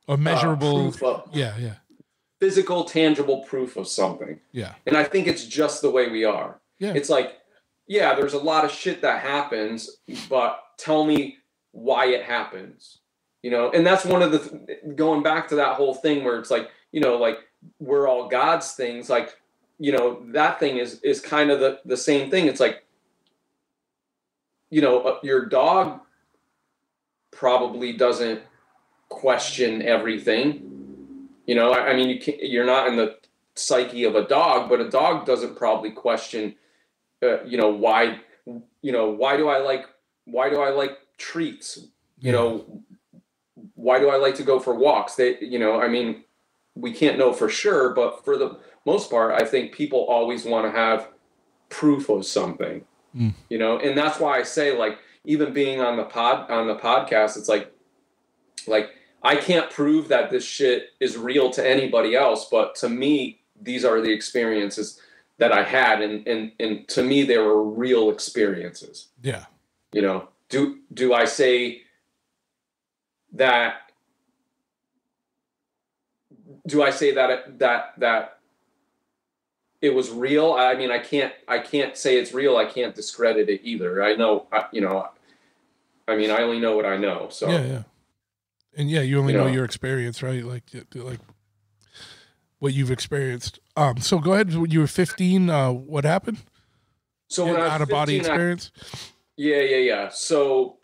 a uh, measurable. proof of yeah, yeah, physical, tangible proof of something. yeah, And I think it's just the way we are. Yeah. It's like, yeah, there's a lot of shit that happens, but tell me why it happens. You know, and that's one of the th- going back to that whole thing where it's like, you know, like we're all God's things. Like, you know, that thing is is kind of the the same thing. It's like, you know, uh, your dog probably doesn't question everything. You know, I, I mean, you can't, you're not in the psyche of a dog, but a dog doesn't probably question, uh, you know, why, you know, why do I like, why do I like treats? You know, why do I like to go for walks? They, you know, I mean, we can't know for sure, but for the most part, I think people always want to have proof of something. Mm. You know, and that's why I say, like, even being on the pod on the podcast, it's like, like I can't prove that this shit is real to anybody else, but to me, these are the experiences that I had, and and and to me, they were real experiences. yeah, You know, do do I say that? Do I say that that that it was real? I mean, I can't I can't say it's real. I can't discredit it either. I know, I, you know. I mean, I only know what I know. So yeah, yeah. And yeah, you only You know, know. your experience, right? Like, like what you've experienced. Um. So go ahead. When you were 15, uh, what happened? So when I was out of body 15, I- experience. Yeah, yeah, yeah. So,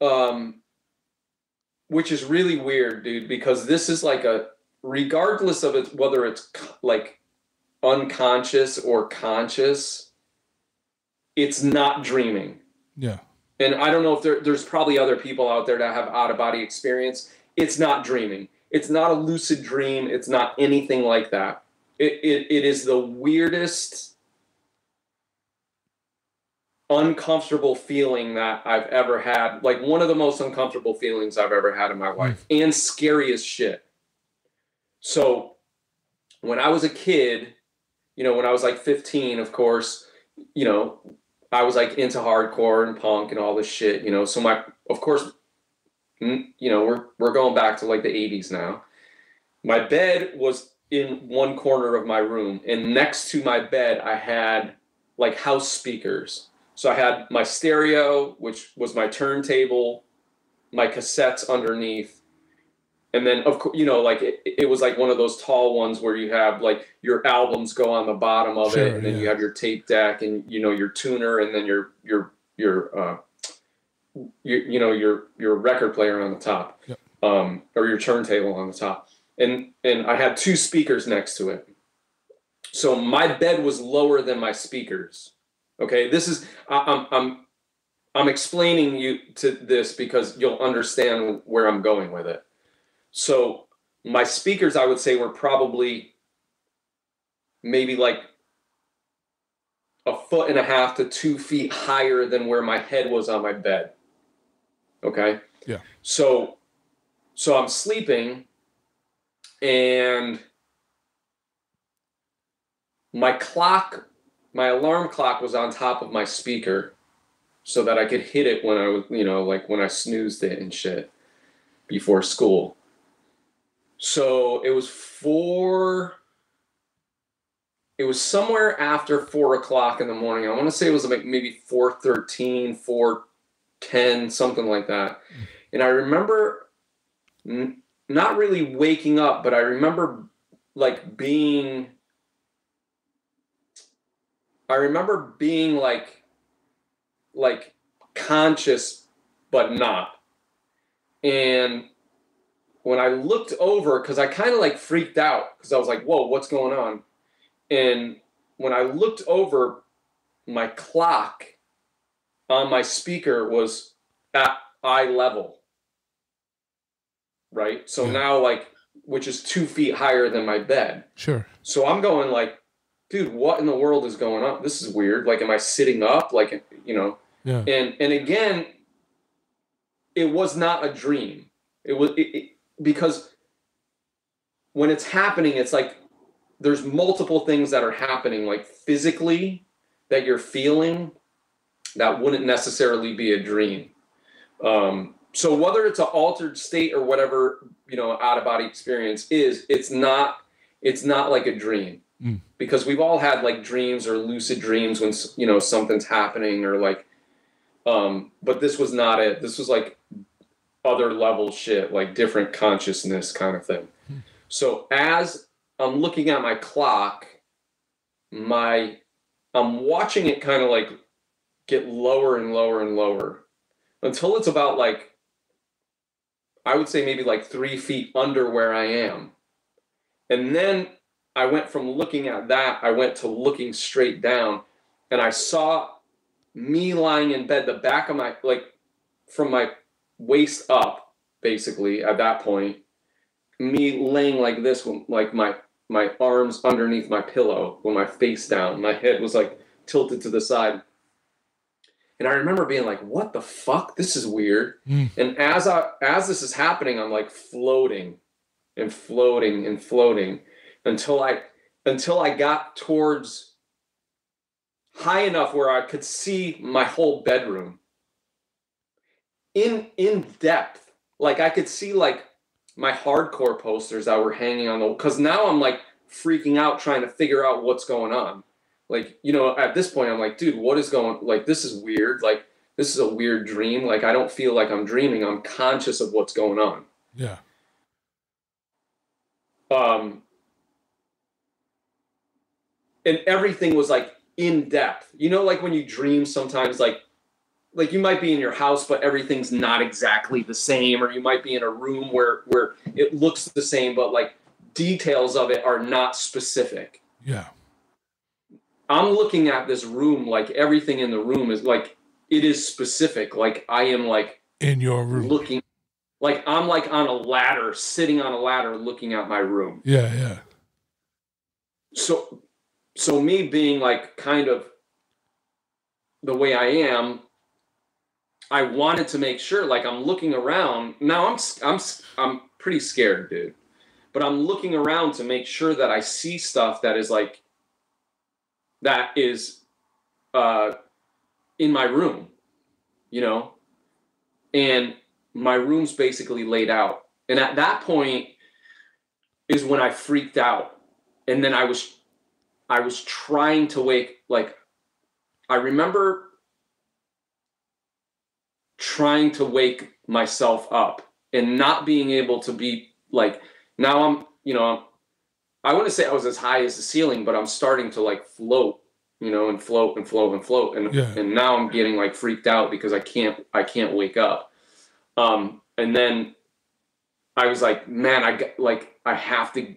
um, which is really weird, dude, because this is like a, regardless of it, whether it's like unconscious or conscious, it's not dreaming. Yeah. And I don't know if there, there's probably other people out there that have out of body experience. It's not dreaming. It's not a lucid dream. It's not anything like that. It, it, it is the weirdest uncomfortable feeling that I've ever had. Like one of the most uncomfortable feelings I've ever had in my hmm. life, and scary as shit. So, when I was a kid, you know, when I was like 15, of course, you know, I was like into hardcore and punk and all this shit, you know. So my, of course, mm, you know, we're we're going back to like the 80s now. My bed was in one corner of my room, and next to my bed, I had like house speakers. So I had my stereo, which was my turntable, my cassettes underneath, and then of course, you know, like it, it was like one of those tall ones where you have like your albums go on the bottom of Sure, it, and then you have your tape deck, and you know your tuner, and then your your your uh, you, you know your your record player on the top, Yep. um, or your turntable on the top, and and I had two speakers next to it. So my bed was lower than my speakers. Okay, this is I, I'm I'm I'm explaining you to this because you'll understand where I'm going with it. So my speakers, I would say, were probably maybe like a foot and a half to two feet higher than where my head was on my bed. Okay. Yeah. So, so I'm sleeping, and my clock, my alarm clock was on top of my speaker, so that I could hit it when I was, you know, like when I snoozed it and shit before school. So it was four. It was somewhere after four o'clock in the morning. I want to say it was like maybe 413, 410, something like that. Mm-hmm. And I remember n- not really waking up, but I remember like being. I remember being like, like conscious, but not. And when I looked over, because I kind of like freaked out, because I was like, whoa, what's going on? And when I looked over, my clock on my speaker was at eye level. Right? So Yeah. now, like, which is two feet higher than my bed. Sure. So I'm going like, dude, what in the world is going on? This is weird. Like, am I sitting up? Like, you know, Yeah. and and again it was not a dream it was it, it, because when it's happening it's like there's multiple things that are happening like physically that you're feeling that wouldn't necessarily be a dream. Um, so whether it's an altered state or whatever you know out of body experience is it's not it's not like a dream. Mm. because we've all had like dreams or lucid dreams when you know something's happening or like um but this was not it. This was like other level shit like different consciousness kind of thing. Hmm. So as i'm looking at my clock my i'm watching it kind of like get lower and lower and lower until it's about like i would say maybe like three feet under where i am. And then i went from looking at that i went to looking straight down and i saw me lying in bed, the back of my like from my waist up, basically at that point, me laying like this, with, like my my arms underneath my pillow, with my face down, my head was like tilted to the side. And I remember being like, "What the fuck? This is weird." Mm. And as I as this is happening, I'm like floating and floating and floating until I until I got towards high enough where I could see my whole bedroom in in depth. Like I could see like my hardcore posters that were hanging on the because now I'm like freaking out trying to figure out what's going on. Like, you know, at this point I'm like, dude, what is going like this is weird. Like this is a weird dream. Like I don't feel like I'm dreaming. I'm conscious of what's going on. Yeah. um and everything was like in depth. You know, like when you dream sometimes like like you might be in your house but everything's not exactly the same or you might be in a room where where it looks the same but like details of it are not specific. Yeah. I'm looking at this room like everything in the room is like it is specific. Like I am like In your room. looking like I'm like on a ladder, sitting on a ladder looking at my room. Yeah, yeah. So so me being like kind of the way I am, I wanted to make sure like I'm looking around. Now I'm I'm I'm pretty scared, dude. But I'm looking around to make sure that I see stuff that is like that is uh in my room, you know? And my room's basically laid out. And at that point is when I freaked out. And then I was I was trying to wake like I remember trying to wake myself up and not being able to be like now I'm you know I wouldn't say I was as high as the ceiling but I'm starting to like float you know and float and float and float. And Yeah. and now I'm getting like freaked out because I can't I can't wake up. Um and then I was like man I got like I have to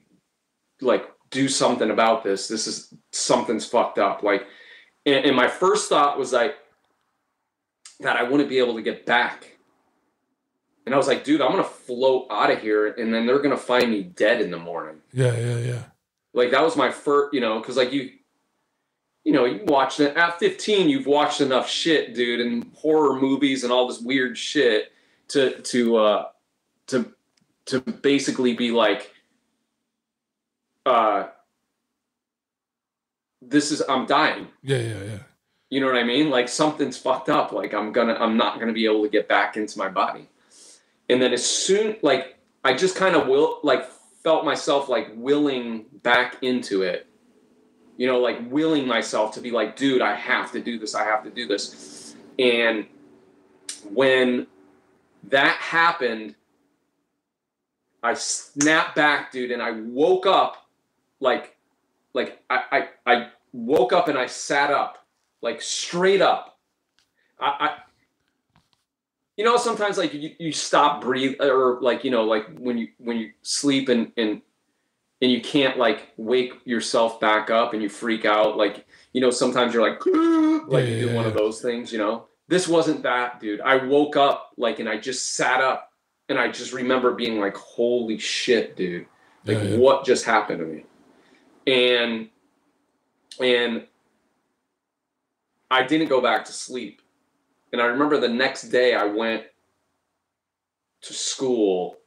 like do something about this. This is something's fucked up. Like and, and my first thought was like that I wouldn't be able to get back. And I was like, dude, I'm gonna float out of here, and then they're gonna find me dead in the morning. Yeah, yeah, yeah. Like that was my first, you know, because like you, you know, you watched it at 15, you've watched enough shit, dude, and horror movies and all this weird shit to to uh to to basically be like, uh, this is I'm dying. Yeah, yeah, yeah. You know what I mean? Like something's fucked up. Like I'm gonna, I'm not gonna be able to get back into my body. And then as soon, like I just kind of will, like felt myself like willing back into it. You know, like willing myself to be like, dude, I have to do this. I have to do this. And when that happened, I snapped back, dude, and I woke up like, like I, I, I woke up and I sat up like straight up. I, I you know, sometimes like you, you stop breathe or like, you know, like when you, when you sleep and, and, and you can't like wake yourself back up and you freak out. Like, you know, sometimes you're like, like Yeah, you do yeah, one of those things, you know, this wasn't that dude. I woke up like, and I just sat up and I just remember being like, holy shit, dude. Like what just happened to me? And, and I didn't go back to sleep. And I remember the next day I went to school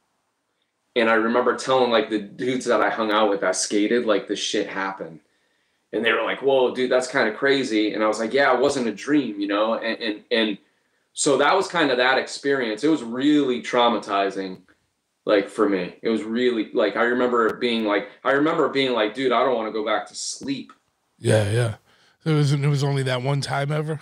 and I remember telling like the dudes that I hung out with I skated, like this shit happened. And they were like, whoa, dude, that's kind of crazy. And I was like, yeah, it wasn't a dream, you know? And and and so that was kind of that experience. It was really traumatizing, like for me. It was really like I remember being like I remember being like, dude, I don't want to go back to sleep. Yeah, yeah. So it was it was only that one time ever.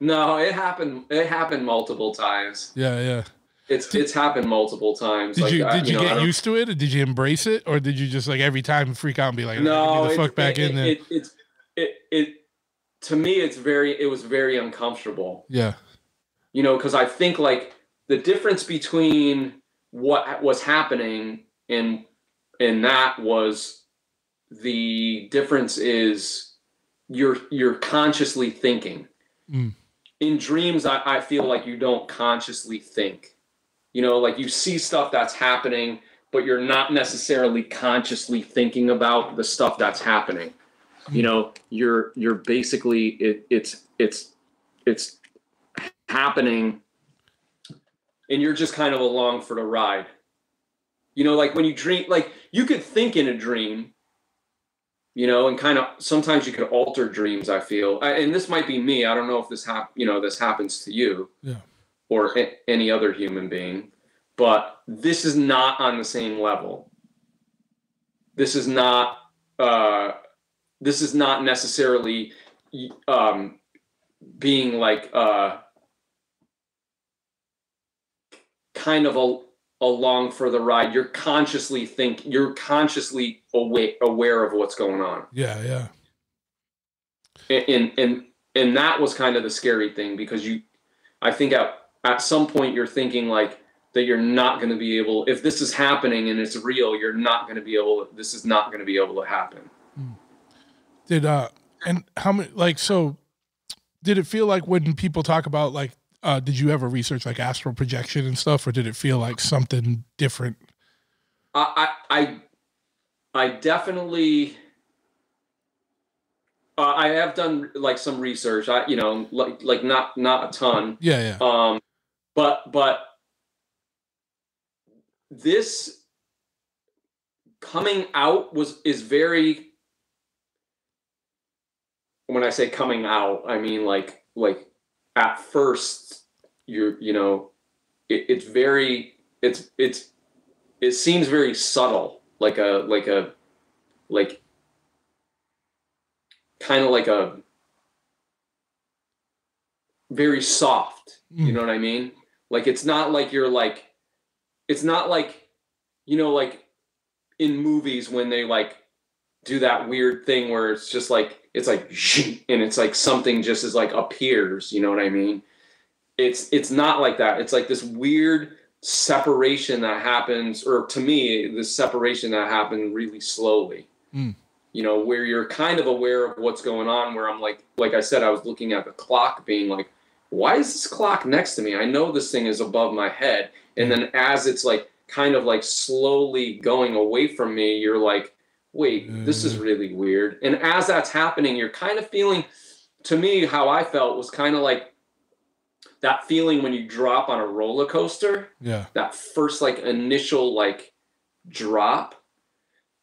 No, it happened. It happened multiple times. Yeah, yeah. It's Did- it's happened multiple times. Did Like, you I- did you, know, get used to it, or did you embrace it, or did you just like every time freak out and be like, No, get the fuck back it, in there? It, it's it it to me it's very it was very uncomfortable. yeah, You know, because I think like the difference between what was happening and and that was the difference is you're you're consciously thinking. Mm. In dreams, I, I feel like you don't consciously think. You know, like you see stuff that's happening, but you're not necessarily consciously thinking about the stuff that's happening. You know, you're you're basically it, it's it's it's happening and you're just kind of along for the ride. You know, like when you dream, like you could think in a dream, you know, and kind of sometimes you could alter dreams. I feel, I, and this might be me. I don't know if this hap, you know, this happens to you, Yeah. or a- any other human being, but this is not on the same level. This is not. uh This is not necessarily um being like uh kind of a, along for the ride. You're consciously think you're consciously aware aware of what's going on. Yeah, yeah. and and and that was kind of the scary thing because you i think at at some point you're thinking like that you're not going to be able if this is happening and it's real you're not going to be able this is not going to be able to happen. Did uh and how many like so did it feel like when people talk about like uh did you ever research like astral projection and stuff or did it feel like something different? i i i, definitely uh, i have done like some research i you know like like not not a ton Yeah, yeah. um but but this coming out was is very when i say coming out i mean like like at first you're you know it, it's very it's it's it seems very subtle like a like a like kind of like a very soft you Mm. know what i mean like it's not like you're like it's not like you know like in movies when they like do that weird thing where it's just like it's like and it's like something just is like appears you know what i mean? It's it's not like that. It's like this weird separation that happens or to me this separation that happened really slowly. Mm. you know where you're kind of aware of what's going on where i'm like like i said i was looking at the clock being like why is this clock next to me? I know this thing is above my head. And then as it's like kind of like slowly going away from me you're like wait this is really weird. And as that's happening you're kind of feeling to me how i felt was kind of like that feeling when you drop on a roller coaster Yeah. that first like initial like drop.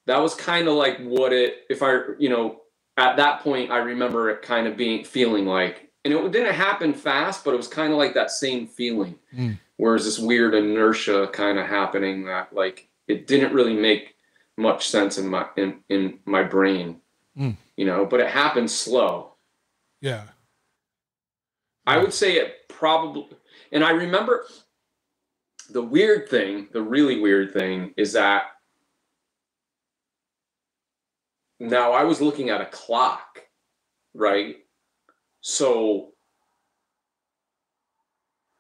That was kind of like what it if i you know at that point i remember it kind of being feeling like. And it didn't happen fast but it was kind of like that same feeling. Mm. whereas this weird inertia kind of happening that like it didn't really make much sense in my in, in my brain Mm. you know but it happened slow Yeah. I would say it probably, and I remember the weird thing, the really weird thing is that now I was looking at a clock, right? So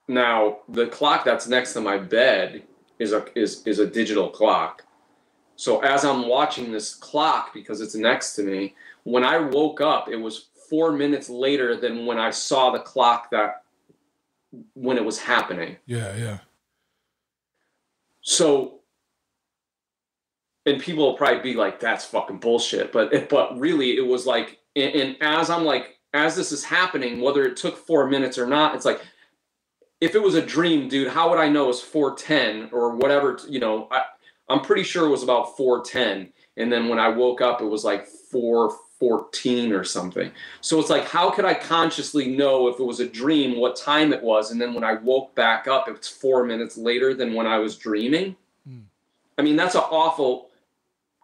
now the clock that's next to my bed is a is is a digital clock. So as I'm watching this clock because it's next to me, when I woke up, it was four minutes later than when I saw the clock that when it was happening. Yeah, yeah. So, and people will probably be like, "That's fucking bullshit," but but really, it was like, and, and as I'm like, as this is happening, whether it took four minutes or not, it's like, if it was a dream, dude, how would I know it's four ten or whatever? You know, I I'm pretty sure it was about four ten, and then when I woke up, it was like 414 or something. So it's like, how could I consciously know if it was a dream, what time it was? And then when I woke back up, it's four minutes later than when I was dreaming. Hmm. I mean, that's an awful,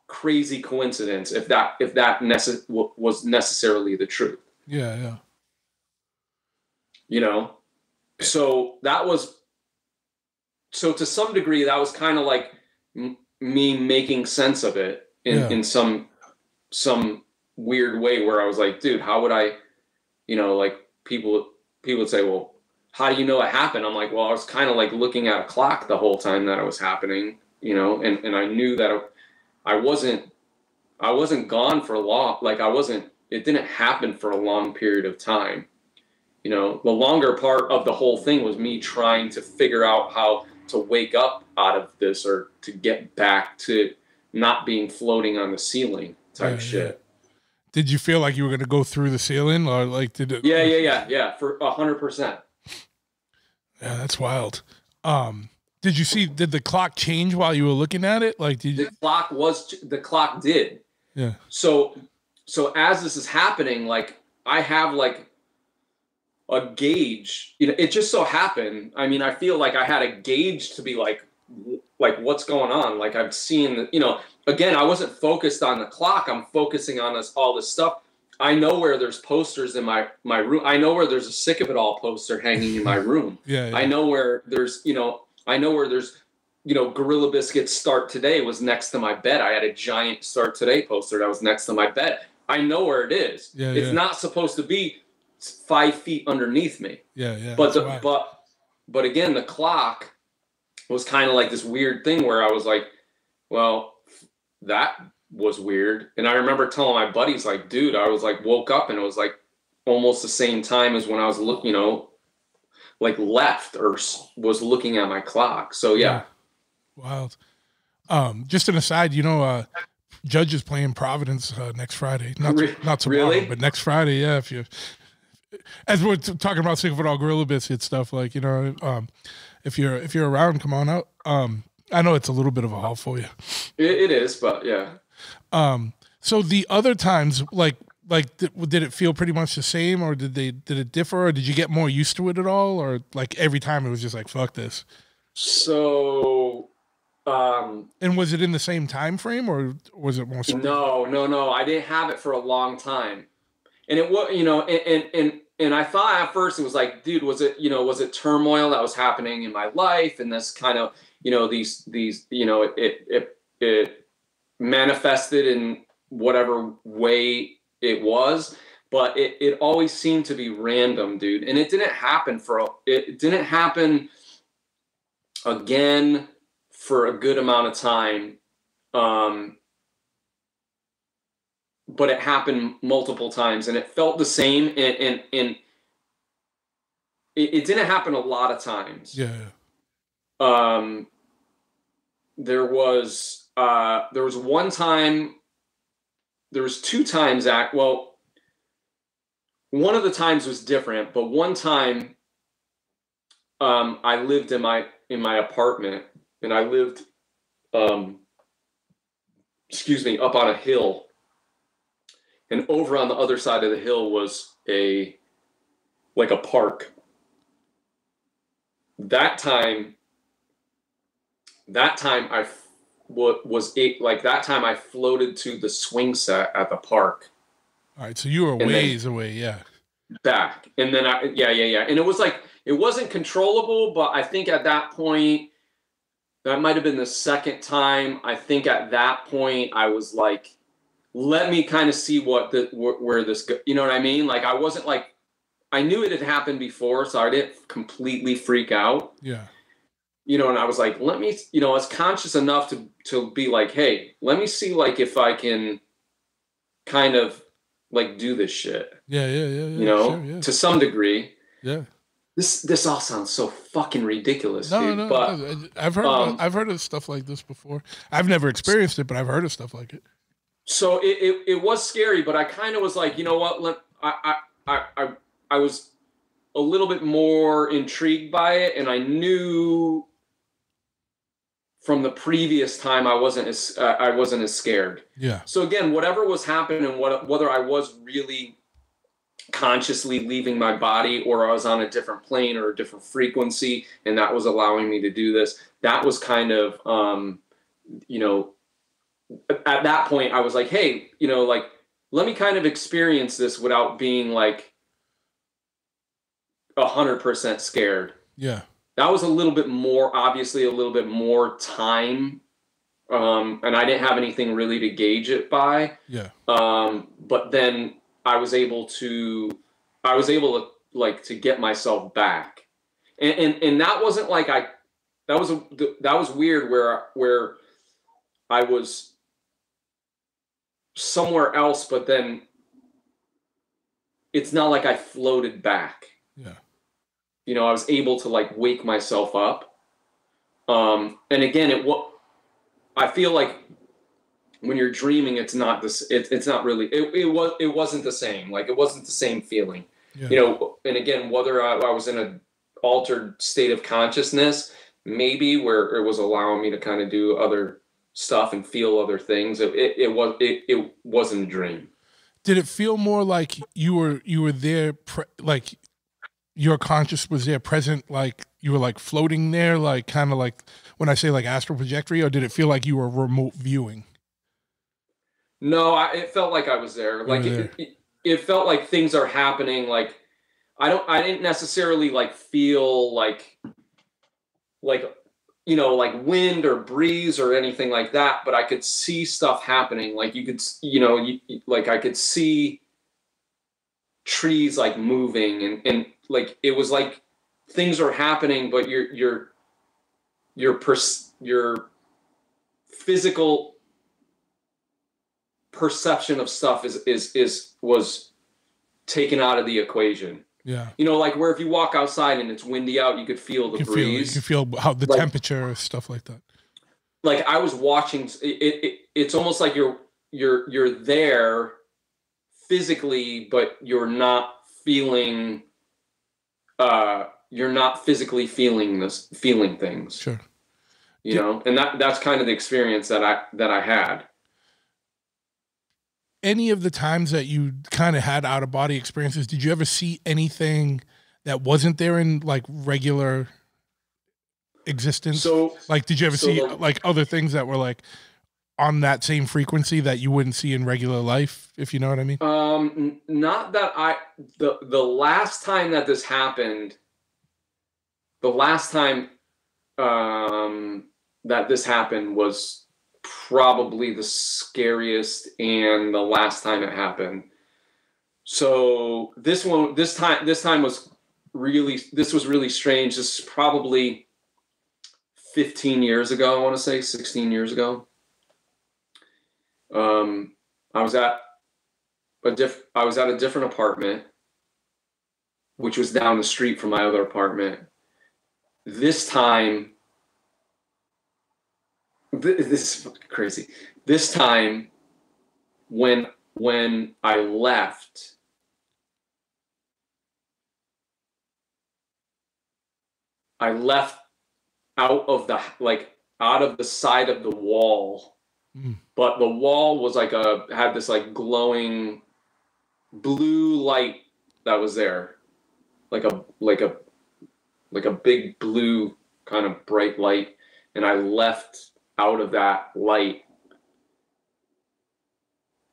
crazy coincidence if that if that nece- was necessarily the truth, Yeah, yeah. you know. So that was, so to some degree, that was kind of like me making sense of it in Yeah. in some some weird way where I was like, dude, how would I, you know, like people people would say, well, how do you know it happened? I'm like, well, I was kind of like looking at a clock the whole time that it was happening, you know, and and I knew that I wasn't I wasn't gone for a long, like I wasn't. It didn't happen for a long period of time. You know, the longer part of the whole thing was me trying to figure out how to wake up out of this or to get back to not being floating on the ceiling type Yeah, yeah. shit. Did you feel like you were gonna go through the ceiling, or like did it? Yeah, yeah, yeah, yeah, for a hundred percent. Yeah, that's wild. Um, did you see? Did the clock change while you were looking at it? Like, did you? The clock was the clock did. Yeah, So so as this is happening, like I have like a gauge. You know, it just so happened. I mean, I feel like I had a gauge to be like like what's going on. Like I've seen, you know, again, I wasn't focused on the clock. I'm focusing on this all this stuff. I know where there's posters in my my room. I know where there's a sick of it all poster hanging in my room. yeah, yeah. I know where there's, you know, I know where there's, you know, Gorilla Biscuits Start Today was next to my bed. I had a giant Start Today poster that was next to my bed. I know where it is. Yeah, it's yeah. not supposed to be five feet underneath me. Yeah, yeah. but the, why. but but again, the clock was kind of like this weird thing where I was like, well, that was weird. And I remember telling my buddies, like, dude, I was like woke up and it was like almost the same time as when I was look, you know, like left or was looking at my clock. So yeah. Wild. Um, just an aside, you know, uh, Judge is playing Providence uh, next Friday. Not not tomorrow, really? but next Friday. Yeah, if you, as we're talking about Sick of It All gorilla biscuit stuff, like you know, um, if you're if you're around, come on out. Um, I know it's a little bit of a haul for you. It, it is, but yeah. Um, so the other times, like like th- did it feel pretty much the same, or did they did it differ, or did you get more used to it at all, or like every time it was just like fuck this? So um And was it in the same time frame, or was it more? No, no, no. I didn't have it for a long time, and it was, you know, and and and, and I thought at first it was like, dude, was it, you know, was it turmoil that was happening in my life, and this kind of, you know, these these, you know, it it it manifested in whatever way it was, but it it always seemed to be random, dude, and it didn't happen for it didn't happen again for a good amount of time. Um, but it happened multiple times and it felt the same and and, and it, it didn't happen a lot of times Yeah. um there was uh there was one time there was two times act well one of the times was different but one time um i lived in my in my apartment and i lived um excuse me up on a hill and over on the other side of the hill was a like a park that time that time i wa- was eight like that time i floated to the swing set at the park All right. So you were ways away. Yeah. back and then i yeah yeah yeah and it was like it wasn't controllable but i think at that point that might have been the second time i think at that point i was like let me kind of see what the where, where this go, you know what i mean like i wasn't like i knew it had happened before so i didn't completely freak out Yeah. you know and i was like let me you know i was conscious enough to to be like hey let me see like if i can kind of like do this shit Yeah. Yeah. Yeah. yeah you know Sure, yeah. to some degree yeah. this this all sounds so fucking ridiculous No, dude no, but no. I've heard. um, I've heard of stuff like this before. I've never experienced it, but I've heard of stuff like it. So it, it, it was scary but i kind of was like you know what let I, I i i i was a little bit more intrigued by it and i knew from the previous time i wasn't as uh, i wasn't as scared Yeah. So again, whatever was happening, what whether I was really consciously leaving my body or I was on a different plane or a different frequency, and that was allowing me to do this, that was kind of, um, you know, at that point I was like, hey, you know, like let me kind of experience this without being like a hundred percent scared Yeah. that was a little bit more obviously a little bit more time um, and i didn't have anything really to gauge it by Yeah. um, but then i was able to i was able to like to get myself back and and, and that wasn't like i that was a that was weird where where i was somewhere else but then it's not like i floated back Yeah. you know, I was able to like wake myself up. Um, and again, it what I feel like when you're dreaming, it's not this. It, it's not really. It, it was. It wasn't the same. Like it wasn't the same feeling. Yeah. You know. And again, whether I, I was in a altered state of consciousness, maybe where it was allowing me to kind of do other stuff and feel other things. It, it, it was. It, it wasn't a dream. Did it feel more like you were you were there, pre- like your conscious was there, present, like you were like floating there, like kind of like when I say like astral trajectory, or did it feel like you were remote viewing? No, I, it felt like I was there. Like were it, it, it felt like things are happening. Like I don't, I didn't necessarily like feel like, like you know, like wind or breeze or anything like that, but I could see stuff happening. Like you could, you know, you, like I could see trees like moving and, and like it was like things are happening, but your your your pers- your physical perception of stuff is is is was taken out of the equation. Yeah. You know, like where if you walk outside and it's windy out, you could feel the You can feel you breeze. can feel how the Like- temperature stuff like that. like I was watching. It, it, it it's almost like you're you're you're there physically, but you're not feeling. Uh, you're not physically feeling this, feeling things. Sure. You Yeah. know, and that that's kind of the experience that I that I had. Any of the times that you kind of had out of body experiences, did you ever see anything that wasn't there in like regular existence? So like, did you ever so see the- like other things that were like on that same frequency that you wouldn't see in regular life? If you know what I mean? Um, not that I the the last time that this happened, the last time um that this happened was probably the scariest and the last time it happened. So this one this time this time was really this was really strange. This is probably 15 years ago, I want to say 16 years ago. Um I was at a diff I was at a different apartment, which was down the street from my other apartment. This time, th- this is fucking crazy. This time, when when I left, I left out of the like out of the side of the wall Mm. but the wall was like a had this like glowing blue light that was there like a like a like a big blue kind of bright light and i left out of that light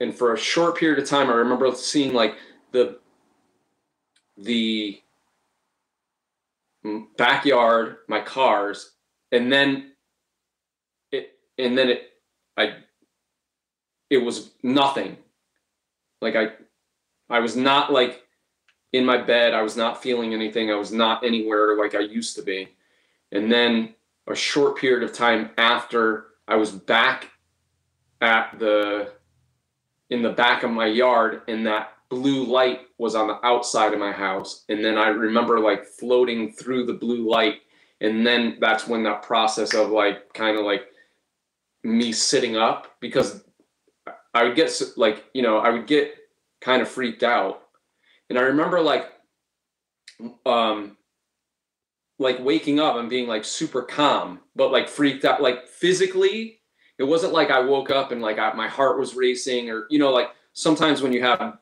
and for a short period of time i remember seeing like the the backyard my cars and then it and then it I it was nothing. Like I I was not like in my bed, I was not feeling anything. I was not anywhere like I used to be. And then a short period of time after I was back at the in the back of my yard and that blue light was on the outside of my house. And then I remember like floating through the blue light. And then that's when that process of like kind of like me sitting up because I would get like you know I would get kind of freaked out, and I remember like um like waking up and being like super calm but like freaked out like physically it wasn't like I woke up and like I, my heart was racing or you know like sometimes when you have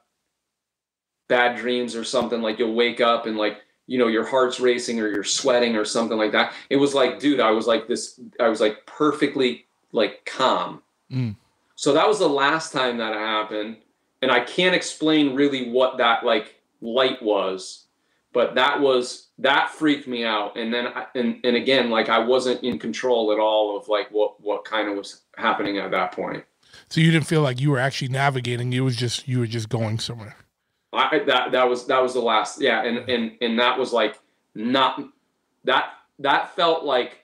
bad dreams or something like you'll wake up and like you know your heart's racing or you're sweating or something like that it was like dude I was like this I was like perfectly like calm. Mm. So that was the last time that happened, and I can't explain really what that like light was, but that was that freaked me out. And then I, and and again, like I wasn't in control at all of like what what kind of was happening at that point. So you didn't feel like you were actually navigating. It was just you were just going somewhere. I that that was that was the last yeah, and and and that was like not that that felt like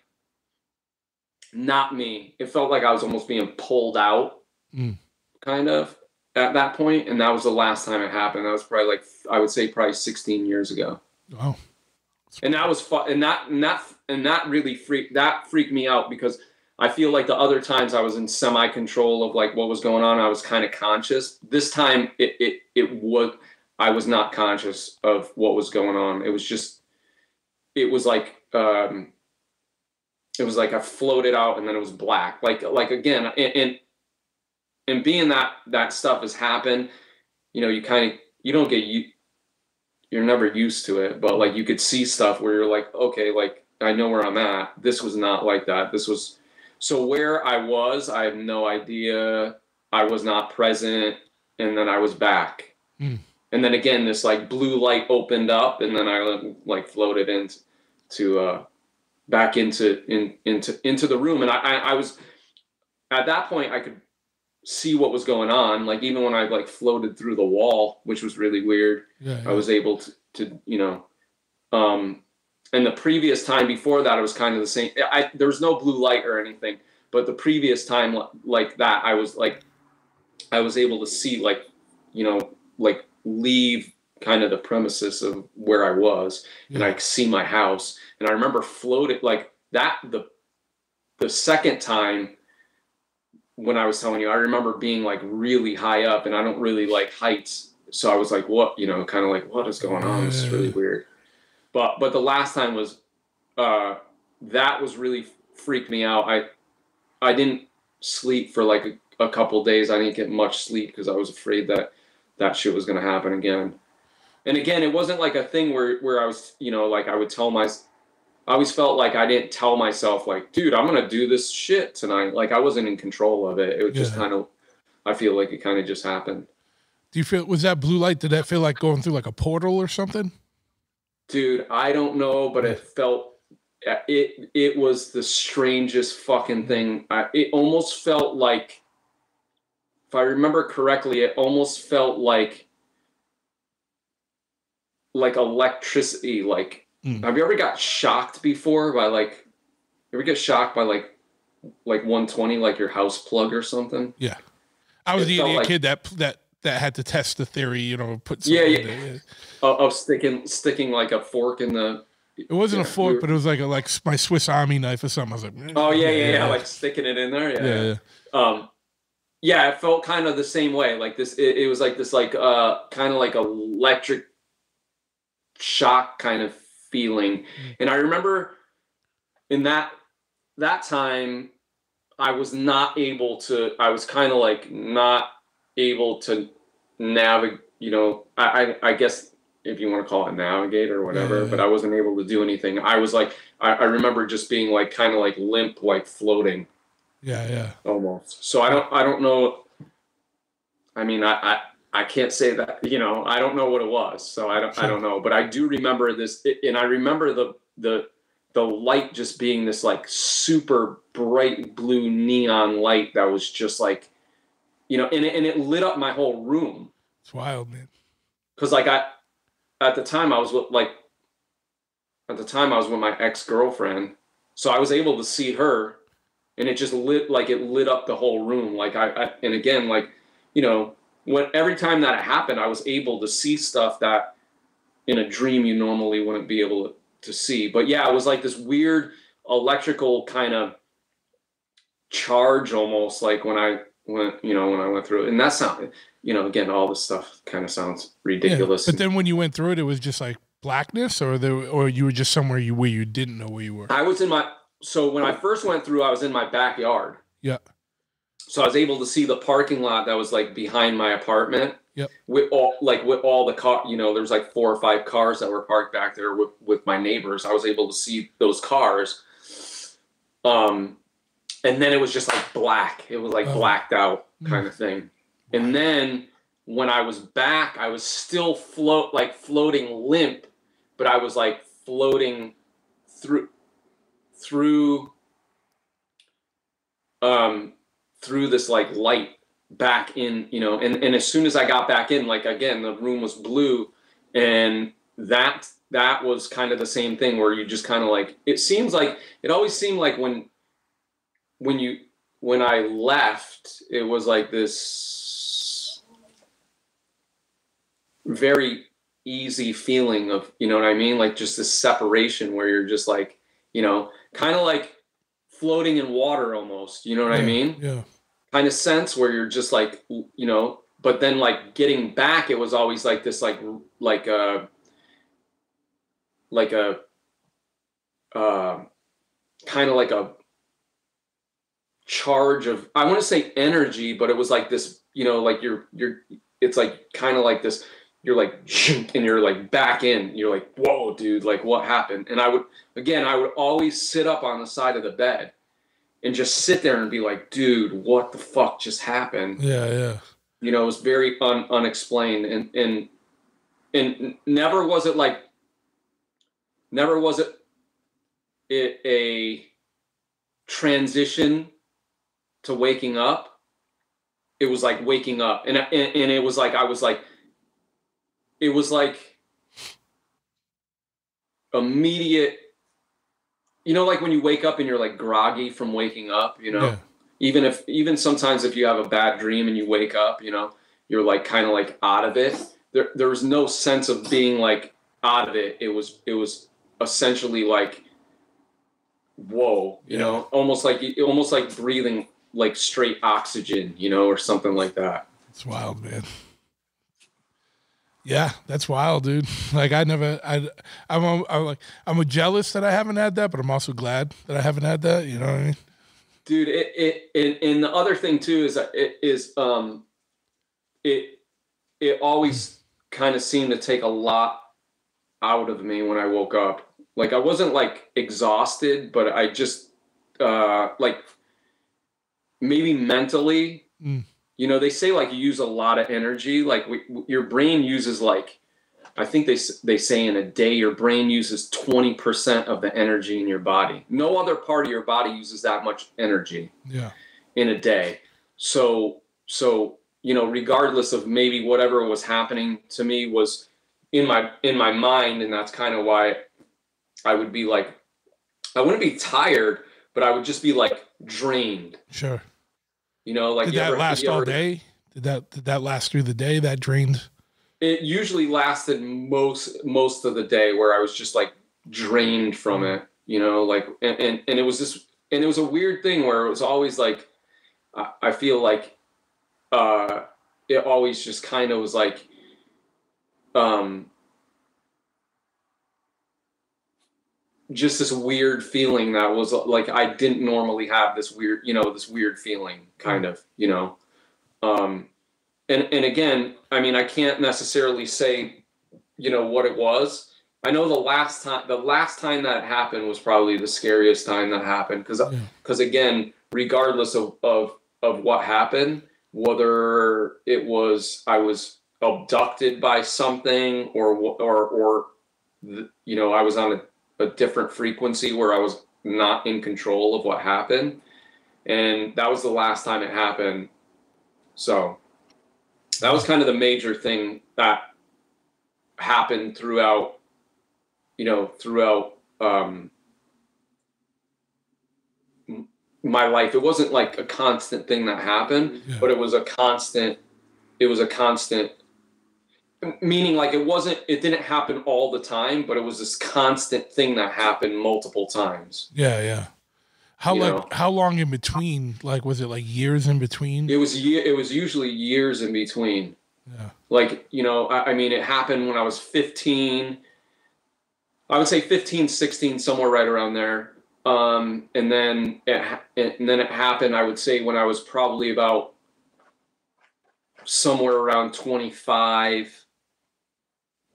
not me. It felt like I was almost being pulled out, Mm. kind of at that point, and that was the last time it happened. That was probably like I would say probably 16 years ago, Oh, and that was fun. And that and that and that really freaked that freaked me out because I feel like the other times I was in semi control of like what was going on. I was kind of conscious. This time it it it was I was not conscious of what was going on. It was just it was like um it was like I floated out and then it was black. Like like again and and, and being that that stuff has happened, you know, you kind of you don't get you you're never used to it, but like you could see stuff where you're like, okay, like I know where I'm at. This was not like that. This was so where I was, I have no idea. I was not present, and then I was back. Hmm. And then again, this like blue light opened up, and then I like floated into to uh, back into in into into the room and I, I i was at that point i could see what was going on like even when i like floated through the wall which was really weird Yeah. I was able to, to you know, um, and the previous time before that, it was kind of the same. I there was no blue light or anything, but the previous time like that, I was like, I was able to see like, you know, like leave kind of the premises of where I was, and I could see my house, and I remember floating like that. The the second time when I was telling you, I remember being like really high up, and I don't really like heights so I was like, what, you know, kind of like, what is going on? This is really weird. But, but the last time was, uh, that was really freaked me out. I, I didn't sleep for like a, a couple days. I didn't get much sleep because I was afraid that that shit was going to happen again. And again, it wasn't like a thing where, where I was, you know, like I would tell my, I always felt like I didn't tell myself like, dude, I'm going to do this shit tonight. Like I wasn't in control of it. It was just kind of, I feel like it kind of just happened. Do you feel was that blue light? Did that feel like going through like a portal or something? dude i don't know but it felt uh, it it was the strangest fucking thing I, it almost felt like if i remember correctly it almost felt like like electricity like Mm. have you ever got shocked before by like you ever get shocked by like like 120 like your house plug or something Yeah. I was the idiot like- kid that that that had to test the theory. You know, put Yeah, something yeah. in there, of, of sticking sticking like a fork in the It wasn't Yeah, a fork, we were- but it was like a like my Swiss Army knife or something. I was like, mm, oh yeah yeah yeah, like sticking it in there yeah, yeah, yeah. yeah. um yeah it felt kind of the same way like this it, it was like this like uh kind of like electric shock kind of feeling mm-hmm. and i remember in that that time i was not able to i was kind of like not able to navigate you know I, I i guess if you want to call it navigate or whatever Yeah. but i wasn't able to do anything i was like i, I remember just being like kind of like limp like floating Yeah, yeah. almost. So I don't I don't know. I mean I, I I can't say that you know I don't know what it was. So I don't I don't know. But I do remember this, and I remember the the the light just being this like super bright blue neon light that was just like, you know, and it, and it lit up my whole room It's wild, man. because like I at the time I was with like at the time I was with my ex girlfriend, so I was able to see her, and it just lit like it lit up the whole room. Like I, I and again like you know when every time that happened, I was able to see stuff that in a dream you normally wouldn't be able to, see. But yeah, it was like this weird electrical kind of charge almost like when I went you know when I went through it, and that's not, you know again all this stuff kind of sounds Yeah. ridiculous. But then when you went through it, it was just like blackness, or there, or you were just somewhere you where you didn't know where you were. I was in my so when I oh. first went through, I was in my backyard. Yeah. So I was able to see the parking lot that was like behind my apartment. Yep. With all like with all the car, you know, there's like four or five cars that were parked back there with with my neighbors. I was able to see those cars. Um, and then it was just like black. It was like Oh. blacked out kind of thing. And then when I was back, I was still float like floating limp, but I was like floating through through um through this like light back in you know and and as soon as i got back in like again the room was blue and that that was kind of the same thing where you just kind of like it seems like it always seemed like when when you when i left it was like this very easy feeling of you know what i mean like just this separation where you're just like you know kind of like floating in water almost you know what i mean Yeah. Kind of sense where you're just like you know but then like getting back it was always like this like like a like a uh, kind of like a charge of i want to say energy but it was like this you know like you're you're it's like kind of like this you're like and you're like back in you're like whoa dude like what happened? And i would again i would always sit up on the side of the bed and just sit there and be like dude what the fuck just happened Yeah. Yeah. you know it was very un, unexplained and and and never was it like never was it it a transition to waking up. It was like waking up, and and, and it was like I was like, it was like immediate. You know, like when you wake up and you're like groggy from waking up. You know, Yeah. even if even sometimes if you have a bad dream and you wake up, you know, you're like kind of like out of it. There there was no sense of being like out of it. It was it was essentially like whoa, you Yeah. know, almost like almost like breathing like straight oxygen, you know, or something like that. It's wild, man. Yeah, that's wild, dude. Like I never, I, I'm, a, I'm like, I'm a jealous that I haven't had that, but I'm also glad that I haven't had that. You know what I mean? dude it, it and, and the other thing too is that it is um it it always kind of seemed to take a lot out of me when i woke up like i wasn't like exhausted but i just uh like maybe mentally Mm. You know they say like you use a lot of energy like we, your brain uses like I think they they say in a day your brain uses 20% of the energy in your body. No other part of your body uses that much energy Yeah, in a day. So so you know regardless of maybe whatever was happening to me was in my in my mind and that's kind of why I would be like I wouldn't be tired but I would just be like drained. sure. You know like Did that ever- last all ever- day? Did that did that last through the day? That drained. it usually lasted most most of the day where I was just like drained from it, you know, like and and, and it was just and it was a weird thing where it was always like I, I feel like uh it always just kind of was like um just this weird feeling that was like I didn't normally have this weird, you know, this weird feeling kind of, you know. Um and and again, I mean, I can't necessarily say, you know, what it was. I know the last time the last time that happened was probably the scariest time that happened because Yeah. because again, regardless of of of what happened, whether it was I was abducted by something or or or you know I was on a, a different frequency where I was not in control of what happened, and that was the last time it happened. So that was kind of the major thing that happened throughout you know throughout um my life it wasn't like a constant thing that happened Yeah. but it was a constant it was a constant meaning like it wasn't it didn't happen all the time but it was this constant thing that happened multiple times Yeah, yeah. How You like know. how long in between? Like was it like years in between? it was ye- it was usually years in between yeah. like you know I, I mean it happened when i was 15 i would say 15 16 somewhere right around there um and then it and then it happened i would say when i was probably about somewhere around 25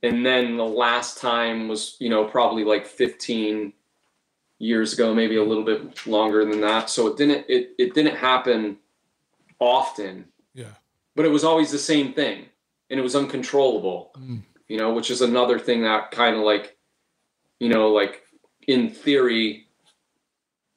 and then the last time was you know probably like 15 years ago maybe a little bit longer than that so it didn't it, it didn't happen often Yeah. but it was always the same thing and it was uncontrollable Mm. you know which is another thing that kind of like you know like in theory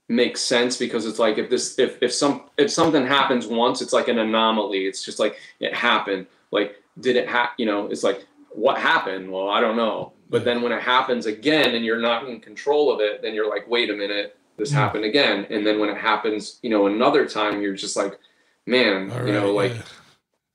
makes sense because it's like if this if if some if something happens once it's like an anomaly it's just like it happened like did it ha you know it's like what happened well i don't know but then when it happens again and you're not in control of it then you're like wait a minute this Yeah. happened again and then when it happens you know another time you're just like man All you know like yeah.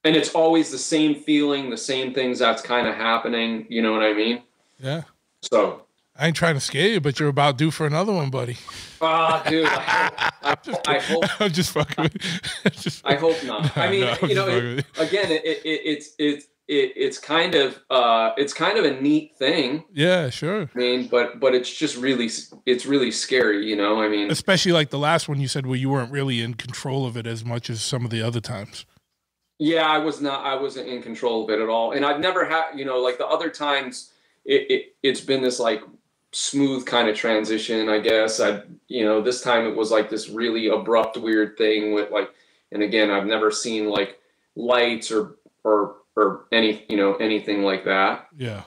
and it's always the same feeling, the same things that's kind of happening. You know what I mean? yeah. So, I ain't trying to scare you, but you're about due for another one, buddy. ah, dude, I, I, I hope, I'm just fucking with just, I hope not. I mean, no, you know, it, again, it, it, it, it's it's it, it's kind of uh, it's kind of a neat thing. Yeah, sure. I mean, but but it's just really it's really scary. You know, I mean, Especially like the last one you said where you weren't really in control of it as much as some of the other times. Yeah, I was not. I wasn't in control of it at all, and I've never had. You know, like the other times, it, it it's been this like smooth kind of transition. I guess I, you know, this time it was like this really abrupt, weird thing with like, and again, I've never seen like lights or or or any you know anything like that. Yeah.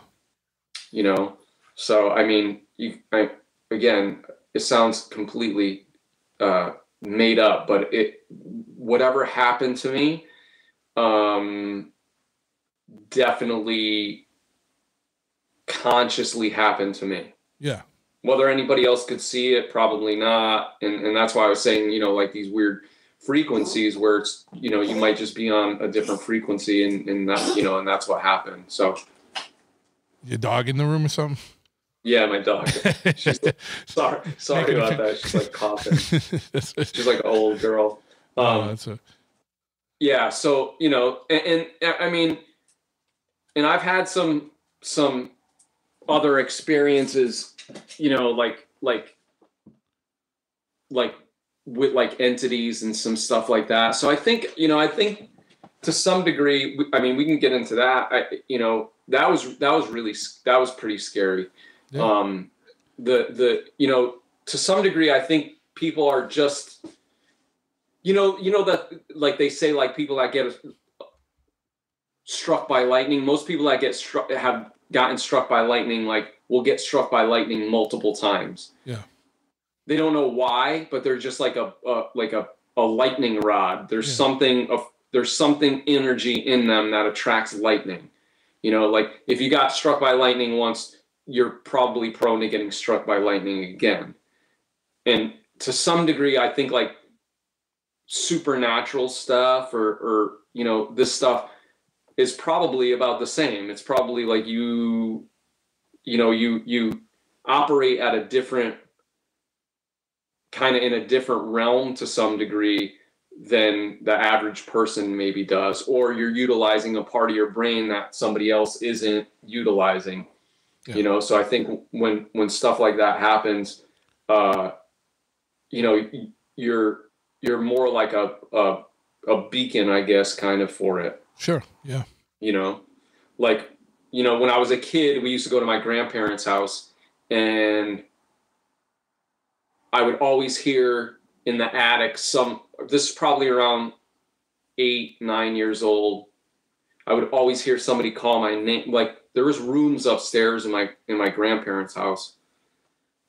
You know, so I mean, you I again, it sounds completely uh, made up, but it whatever happened to me, um, definitely consciously happened to me. Yeah. Whether anybody else could see it, probably not, and and that's why I was saying, you know, like these weird frequencies where it's you know you might just be on a different frequency and and that you know and that's what happened. So Your dog in the room or something? yeah, my dog. She's sorry, sorry about that. She's like coughing. She's like an old girl. oh, Um, that's a, yeah so you know and, and i mean and i've had some some other experiences you know like like like with like entities and some stuff like that so i think you know i think to some degree i mean we can get into that i you know that was that was really that was pretty scary Yeah. um the the you know to some degree i think people are just you know you know that like they say like people that get struck by lightning most people that get struck have gotten struck by lightning like will get struck by lightning multiple times Yeah. They don't know why but they're just like a, a like a, a lightning rod. There's Yeah. something of there's something energy in them that attracts lightning. You know like if you got struck by lightning once you're probably prone to getting struck by lightning again. And to some degree i think like supernatural stuff or or you know this stuff is probably about the same. It's probably like you you know you you operate at a different kind of in a different realm to some degree than the average person maybe does or you're utilizing a part of your brain that somebody else isn't utilizing Yeah. you know so i think when when stuff like that happens uh you know you're you're more like a a, a beacon i guess kind of for it sure. Yeah. you know like you know when i was a kid we used to go to my grandparents house and i would always hear in the attic some this is probably around eight nine years old. I would always hear somebody call my name like there was rooms upstairs in my in my grandparents house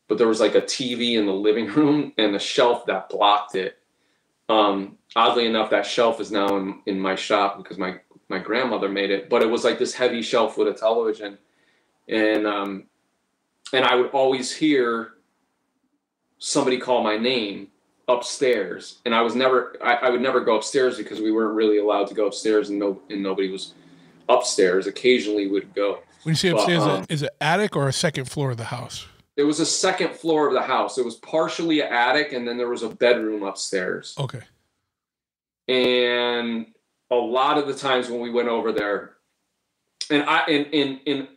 but there was like a tv in the living room and a shelf that blocked it. Um oddly enough that shelf is now in, in my shop because my my grandmother made it, but it was like this heavy shelf with a television, and um, and I would always hear somebody call my name upstairs, and I was never I, I would never go upstairs because we weren't really allowed to go upstairs, and no and nobody was upstairs. Occasionally would go. When you say upstairs, um, is it attic or a second floor of the house? It was a second floor of the house. It was partially an attic, and then there was a bedroom upstairs. Okay. and a lot of the times when we went over there and i and and and,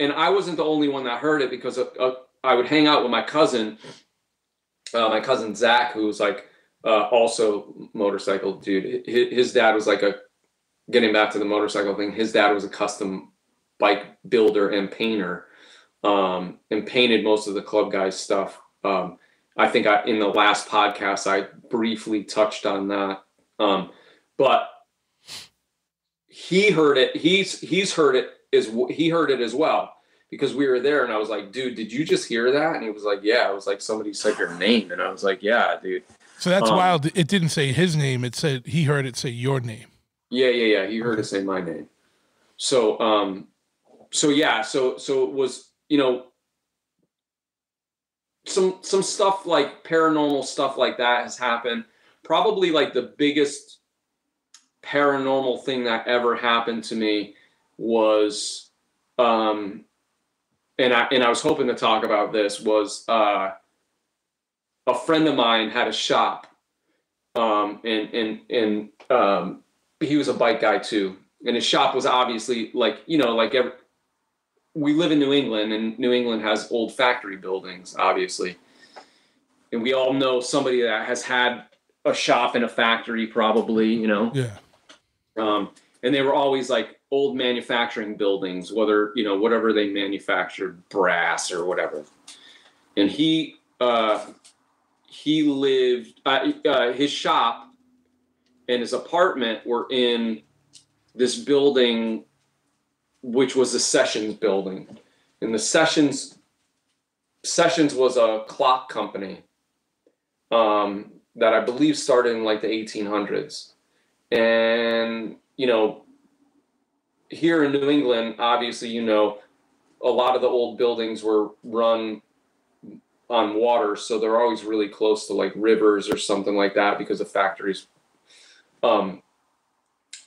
and i wasn't the only one that heard it because uh, uh, i would hang out with my cousin uh, my cousin zach who's like uh, also motorcycle dude. His, his dad was like a getting back to the motorcycle thing his dad was a custom bike builder and painter um, and painted most of the club guys stuff. Um, I think I, in the last podcast I briefly touched on that, um, but he heard it. He's he's heard it is he heard it as well because we were there, and I was like, "Dude, did you just hear that?" And he was like, "Yeah." I was like, "Somebody said your name," and I was like, "Yeah, dude. So that's Um, wild. It didn't say his name. It said he heard it say your name. Yeah, yeah, yeah." He heard it say my name. So, um, so yeah, so so it was you know some some stuff like paranormal stuff like that has happened probably like the biggest paranormal thing that ever happened to me was um and I and I was hoping to talk about this was uh a friend of mine had a shop um and and and um he was a bike guy too and his shop was obviously like you know like every, we live in New England, and New England has old factory buildings, obviously. And we all know somebody that has had a shop in a factory, probably, you know. Yeah. Um, and they were always like old manufacturing buildings, whether you know whatever they manufactured, brass or whatever. And he uh, he lived uh, uh, his shop and his apartment were in this building which was the Sessions building. And the Sessions Sessions was a clock company um, that I believe started in like the 1800s. And, you know, here in New England, obviously, you know, a lot of the old buildings were run on water, so they're always really close to like rivers or something like that because of factories. Um,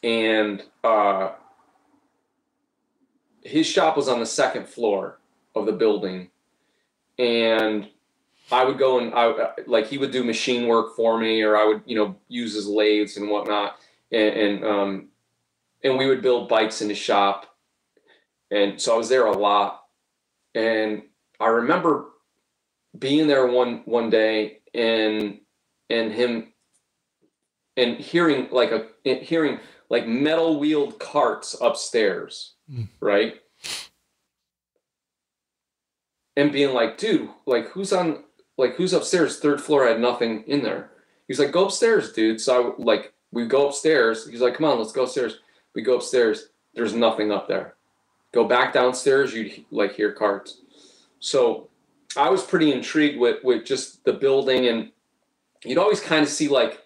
and uh, his shop was on the second floor of the building, and I would go and I like he would do machine work for me, or I would you know use his lathes and whatnot, and, and um, and we would build bikes in the shop, and so I was there a lot, and I remember being there one one day and and him and hearing like a hearing like metal wheeled carts upstairs, mm. right? And being like, dude, like who's on like who's upstairs? Third floor I had nothing in there. He's like, go upstairs, dude. So I like we go upstairs. He's like, come on, let's go upstairs. We go upstairs. There's nothing up there. Go back downstairs. You like hear carts. So I was pretty intrigued with with just the building, and you'd always kind of see like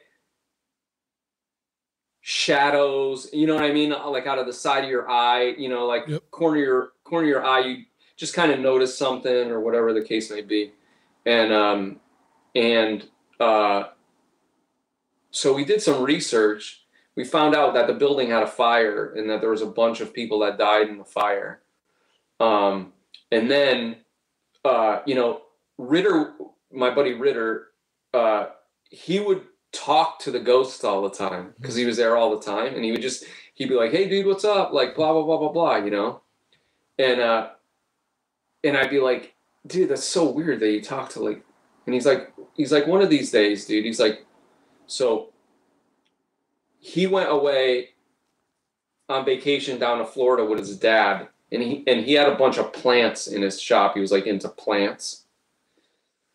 shadows. You know what I mean? Like out of the side of your eye. You know, like yep. corner your corner of your eye. You just kind of notice something or whatever the case may be, and um, and uh, so we did some research. We found out that the building had a fire and that there was a bunch of people that died in the fire. Um, and then uh, you know, Ritter, my buddy Ritter, uh, he would talk to the ghosts all the time because he was there all the time, and he would just he'd be like, "Hey, dude, what's up?" Like blah blah blah blah blah, you know, and uh, and I'd be like, "Dude, that's so weird that you talk to like," and he's like, he's like, one of these days, dude. He's like, so he went away on vacation down to Florida with his dad and he and he had a bunch of plants in his shop. He was like into plants.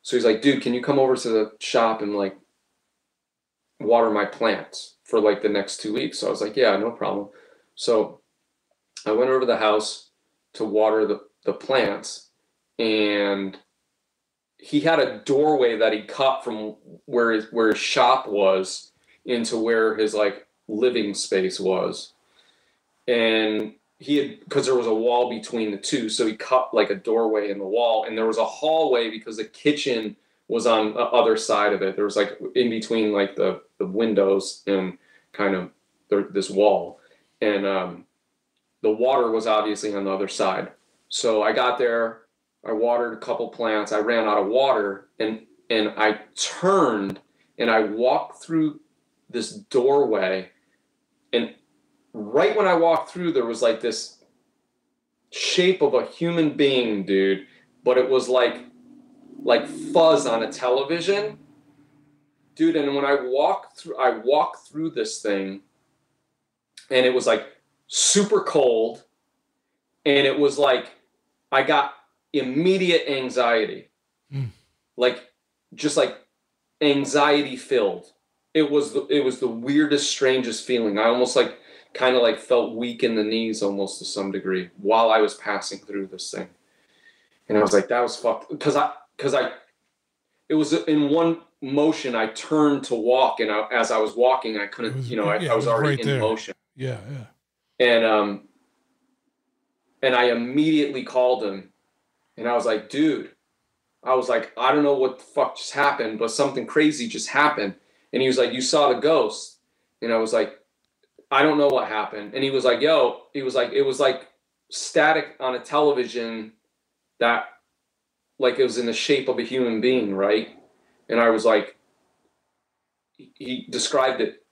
So he's like, dude, can you come over to the shop and like water my plants for like the next two weeks? So I was like, yeah, no problem. So I went over to the house to water the, the plants and he had a doorway that he cut from where his where his shop was into where his like living space was. And he had because there was a wall between the two so he cut like a doorway in the wall and there was a hallway because the kitchen was on the other side of it. There was like in between like the the windows and kind of the, this wall. And um, the water was obviously on the other side. So i got there i watered a couple plants i ran out of water and and i turned and i walked through this doorway and right when I walked through, there was like this shape of a human being, dude, but it was like like fuzz on a television. Dude, and when I walked through I walked through this thing and it was like super cold and it was like I got immediate anxiety. Mm. Like just like anxiety filled. It was the, it was the weirdest strangest feeling. I almost like kind of like felt weak in the knees almost to some degree while I was passing through this thing. And I was like, that was fucked. Because I, because I, it was in one motion. I turned to walk, and I, as I was walking, I couldn't, was, you know, I, yeah, I was, was, already right in there. motion. Yeah, yeah. And um, and I immediately called him, and I was like, dude, I was like, I don't know what the fuck just happened, but something crazy just happened. And he was like, you saw the ghost, and I was like, I don't know what happened. And he was like, yo, he was like, it was like static on a television that like it was in the shape of a human being, right? And I was like, he described it,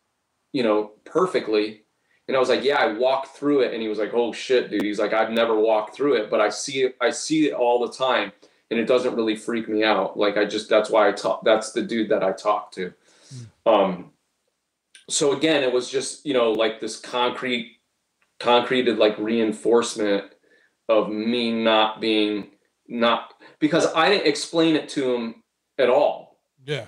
you know, perfectly. And I was like, yeah, I walked through it. And he was like, oh shit, dude. He's like, I've never walked through it, but I see it, I see it all the time. And it doesn't really freak me out. Like I just that's why I talk that's the dude that I talk to. Um so again, it was just, you know, like this concrete, concreted like reinforcement of me not being not because I didn't explain it to him at all. Yeah.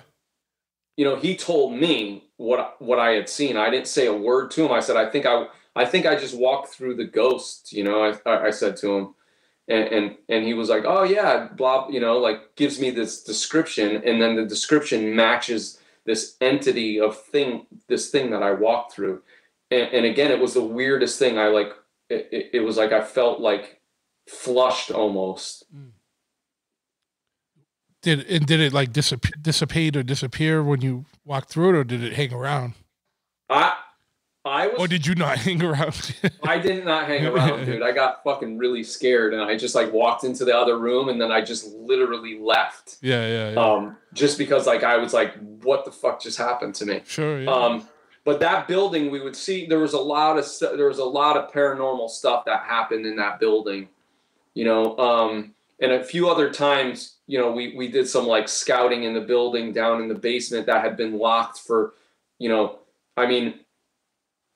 You know, he told me what what I had seen. I didn't say a word to him. I said, I think I I think I just walked through the ghost, you know, I I said to him. and and and he was like, "Oh yeah, blah," you know, like gives me this description, and then the description matches this entity of thing, this thing that I walked through, and, and again, it was the weirdest thing. I like, it, it, it was like I felt like flushed almost. Mm. Did and did it like dissipate, dissipate or disappear when you walked through it, or did it hang around? I I was Or did you not hang around? I did not hang around, dude. I got fucking really scared and I just like walked into the other room and then I just literally left. yeah, yeah, yeah. Um, just because like I was like, what the fuck just happened to me? sure. Yeah. Um, but that building, we would see there was a lot of there was a lot of paranormal stuff that happened in that building, you know. Um, and a few other times, you know, we we did some like scouting in the building down in the basement that had been locked for, you know, I mean,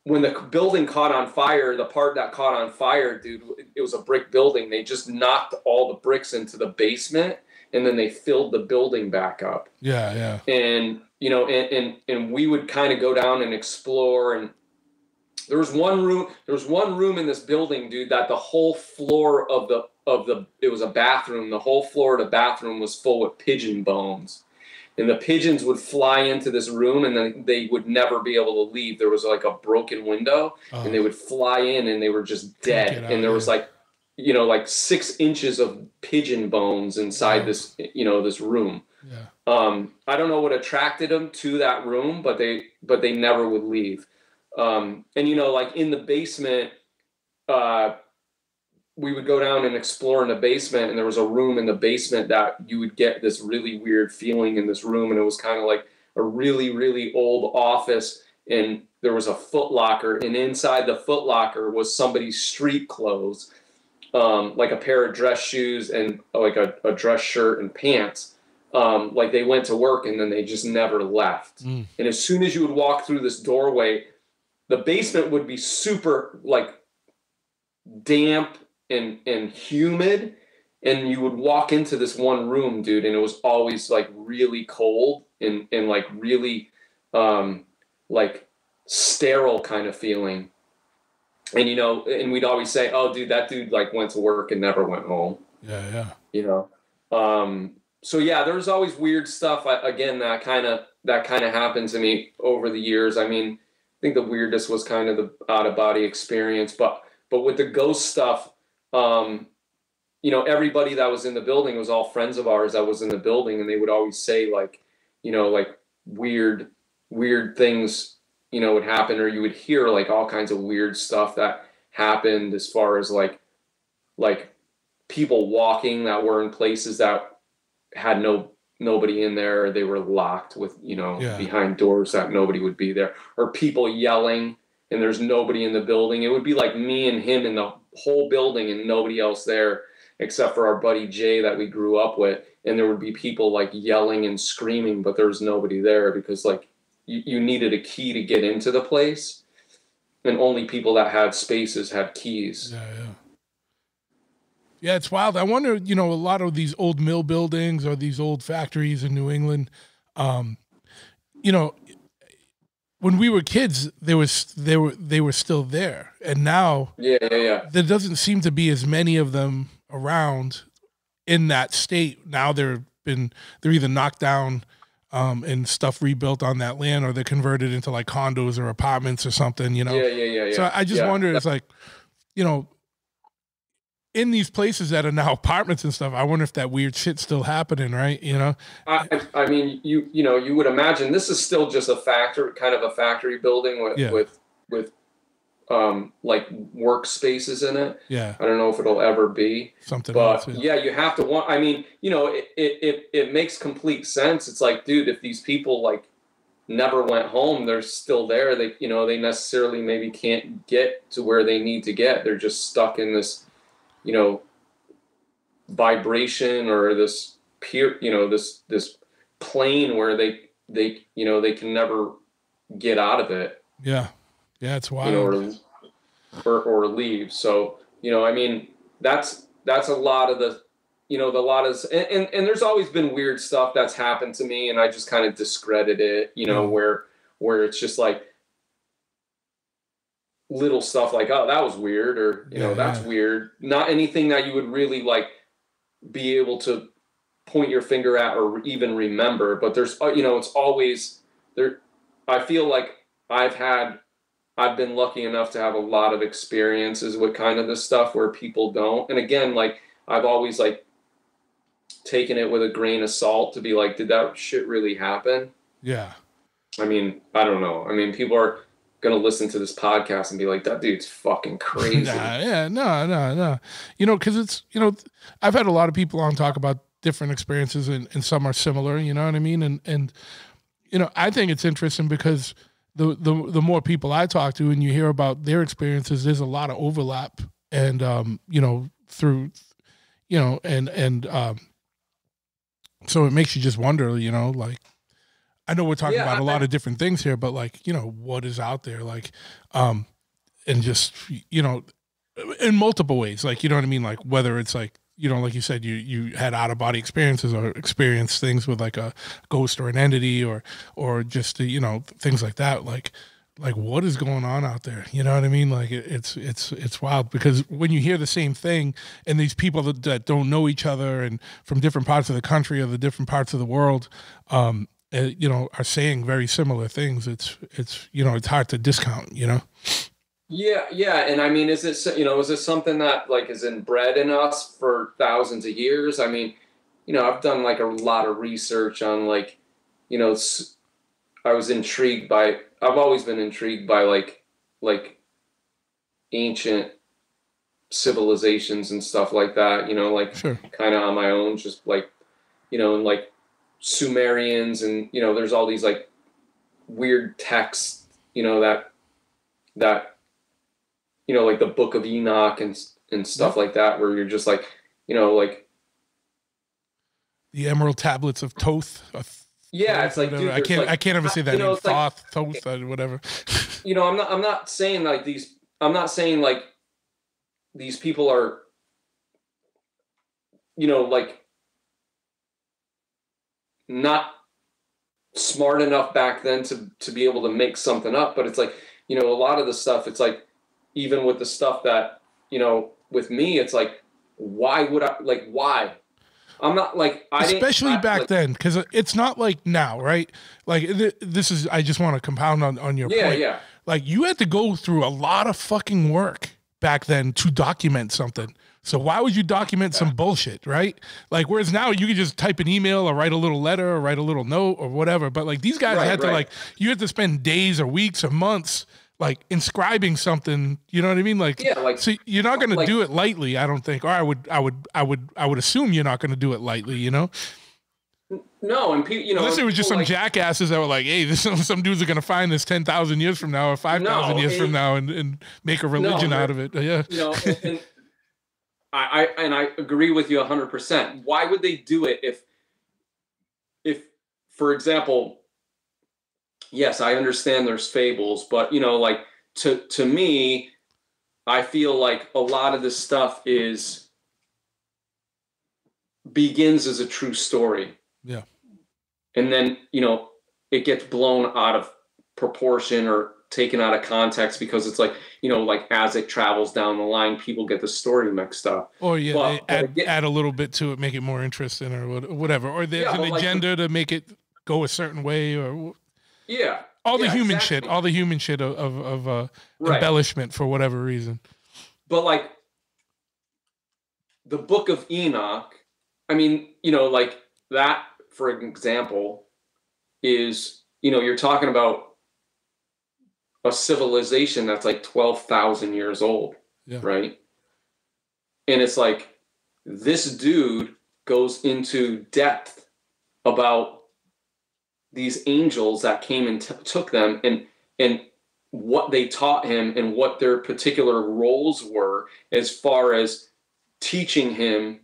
when the building caught on fire, the part that caught on fire, dude, it was a brick building. They just knocked all the bricks into the basement and then they filled the building back up yeah, yeah. and you know and and, and we would kind of go down and explore and there was one room there was one room in this building dude that the whole floor of the of the it was a bathroom the whole floor of the bathroom was full with pigeon bones and the pigeons would fly into this room and then they would never be able to leave. There was like a broken window Oh, and they would fly in and they were just dead. out, and there was like you know like six inches of pigeon bones inside this you know this room. Yeah. um, I don't know what attracted them to that room, but they but they never would leave. Um, and you know, like in the basement, uh, we would go down and explore in the basement, and there was a room in the basement that you would get this really weird feeling in this room, and it was kind of like a really really old office, and there was a foot locker, and inside the foot locker was somebody's street clothes, um, like a pair of dress shoes and like a, a dress shirt and pants um, like they went to work and then they just never left. Mm. And as soon as you would walk through this doorway, the basement would be super like damp and and humid. And you would walk into this one room, dude, and it was always like really cold and and like really um like sterile kind of feeling. And you know, and we'd always say, "Oh, dude, that dude like went to work and never went home." Yeah, yeah. you know um so yeah there's always weird stuff I, again that kind of that kind of happened to me over the years i mean i think the weirdest was kind of the out of body experience but but with the ghost stuff um you know everybody that was in the building was all friends of ours that was in the building and they would always say like you know like weird weird things you know would happen or you would hear like all kinds of weird stuff that happened as far as like like people walking that were in places that had no nobody in there they were locked with you know Yeah. behind doors that nobody would be there or people yelling and there's nobody in the building it would be like me and him in the whole building and nobody else there except for our buddy Jay that we grew up with and there would be people like yelling and screaming but there was nobody there because like you, you needed a key to get into the place and only people that had spaces had keys Yeah, yeah. Yeah, it's wild. I wonder, you know, a lot of these old mill buildings or these old factories in New England, um, you know, when we were kids, there was they were they were still there, and now yeah yeah yeah there doesn't seem to be as many of them around in that state. Now they're been they're either knocked down um, and stuff rebuilt on that land, or they're converted into like condos or apartments or something. You know, yeah yeah yeah yeah so I just Yeah. wonder, it's like, you know, in these places that are now apartments and stuff, I wonder if that weird shit's still happening, right? You know? I, I mean, you you know, you would imagine this is still just a factory, kind of a factory building with Yeah. with with um like workspaces in it. Yeah, I don't know if it'll ever be, something but else. yeah, you have to want. I mean, you know, it it it, it makes complete sense. It's like, dude, if these people like never went home, they're still there. They you know they necessarily maybe can't get to where they need to get. They're just stuck in this, you know, vibration or this peer, you know, this this plane where they they you know they can never get out of it Yeah, yeah, it's wild. you know, or, or or leave. So you know, I mean, that's that's a lot of the, you know, the lot of, and and, and there's always been weird stuff that's happened to me, and I just kind of discredit it, you know, Mm. where where it's just like, little stuff like oh that was weird or you know that's yeah. weird not anything that you would really like be able to point your finger at or even remember but there's uh, you know it's always there i feel like i've had i've been lucky enough to have a lot of experiences with kind of this stuff where people don't and again like i've always like taken it with a grain of salt to be like did that shit really happen Yeah. I mean, I don't know. I mean, people are gonna listen to this podcast and be like, "That dude's fucking crazy." Nah, yeah, no, no, no. You know, because it's you know, I've had a lot of people on talk about different experiences, and, and some are similar. You know what I mean? And and you know, I think it's interesting because the the the more people I talk to, and you hear about their experiences, there's a lot of overlap, and um, you know, through, you know, and and um, so it makes you just wonder, you know, like. I know we're talking Yeah, about a I- lot of different things here, but like, you know, what is out there? Like, um, and just you know in multiple ways like you know what i mean? Like whether it's like you know like you said you you had out of body experiences or experienced things with like a ghost or an entity or or just you know things like that like like what is going on out there? You know what i mean? Like it, it's it's it's wild because when you hear the same thing and these people that, that don't know each other and from different parts of the country or the different parts of the world um uh, you know are saying very similar things it's it's you know it's hard to discount you know yeah, yeah, and I mean, is it you know, is this something that like is inbred in us for thousands of years? I mean, you know, I've done like a lot of research on like, you know, I was intrigued by. I've always been intrigued by like, like ancient civilizations and stuff like that. You know, like sure kind of on my own, just like, you know, and like Sumerians and you know, there's all these like weird texts, you know, that that you know, like the Book of Enoch and and stuff like that, where you're just like, you know, like the emerald tablets of Toth. yeah, it's like dude, I can't. like, I can't ever say that you know, name. it's like- Thoth, Thoth, uh, whatever. you know, I'm not I'm not saying like these I'm not saying like these people are you know like not smart enough back then to to be able to make something up but it's like you know a lot of the stuff it's like even with the stuff that you know with me it's like why would I like why I'm not like I didn't- Especially I- back like, then, because it's not like now, right? Like th- this is. I just want to compound on on your yeah point. yeah Like you had to go through a lot of fucking work back then to document something. So why would you document some bullshit, right? Like whereas now you can just type an email or write a little letter or write a little note or whatever. But like these guys Right, had to like you had to spend days or weeks or months like inscribing something. You know what I mean? Like yeah like so you're not going to like- do it lightly, I don't think. Or I would I would I would I would assume you're not going to do it lightly, you know? no and people you know Unless and it was just some like, jackasses that were like, "Hey, this some dudes are gonna find this ten thousand years from now or five thousand No, years from now and, and make a religion they're- out of it." Yeah, you know and, and I, I and i agree with you 100% why would they do it if if for example yes i understand there's fables but you know like to to me i feel like a lot of this stuff is begins as a true story Yeah. and then you know it gets blown out of proportion or taken out of context because it's like you know like as it travels down the line people get the story mixed up or yeah, but add, again- add a little bit to it, make it more interesting or whatever. Or there's Yeah, an like- agenda to make it go a certain way or yeah all the Yeah, human exactly. shit, all the human shit of of, of uh, right embellishment for whatever reason. but like the book of enoch i mean you know like that for example is you know you're talking about a civilization that's like 12,000 years old Yeah. right and it's like this dude goes into depth about these angels that came and t- took them and and what they taught him and what their particular roles were as far as teaching him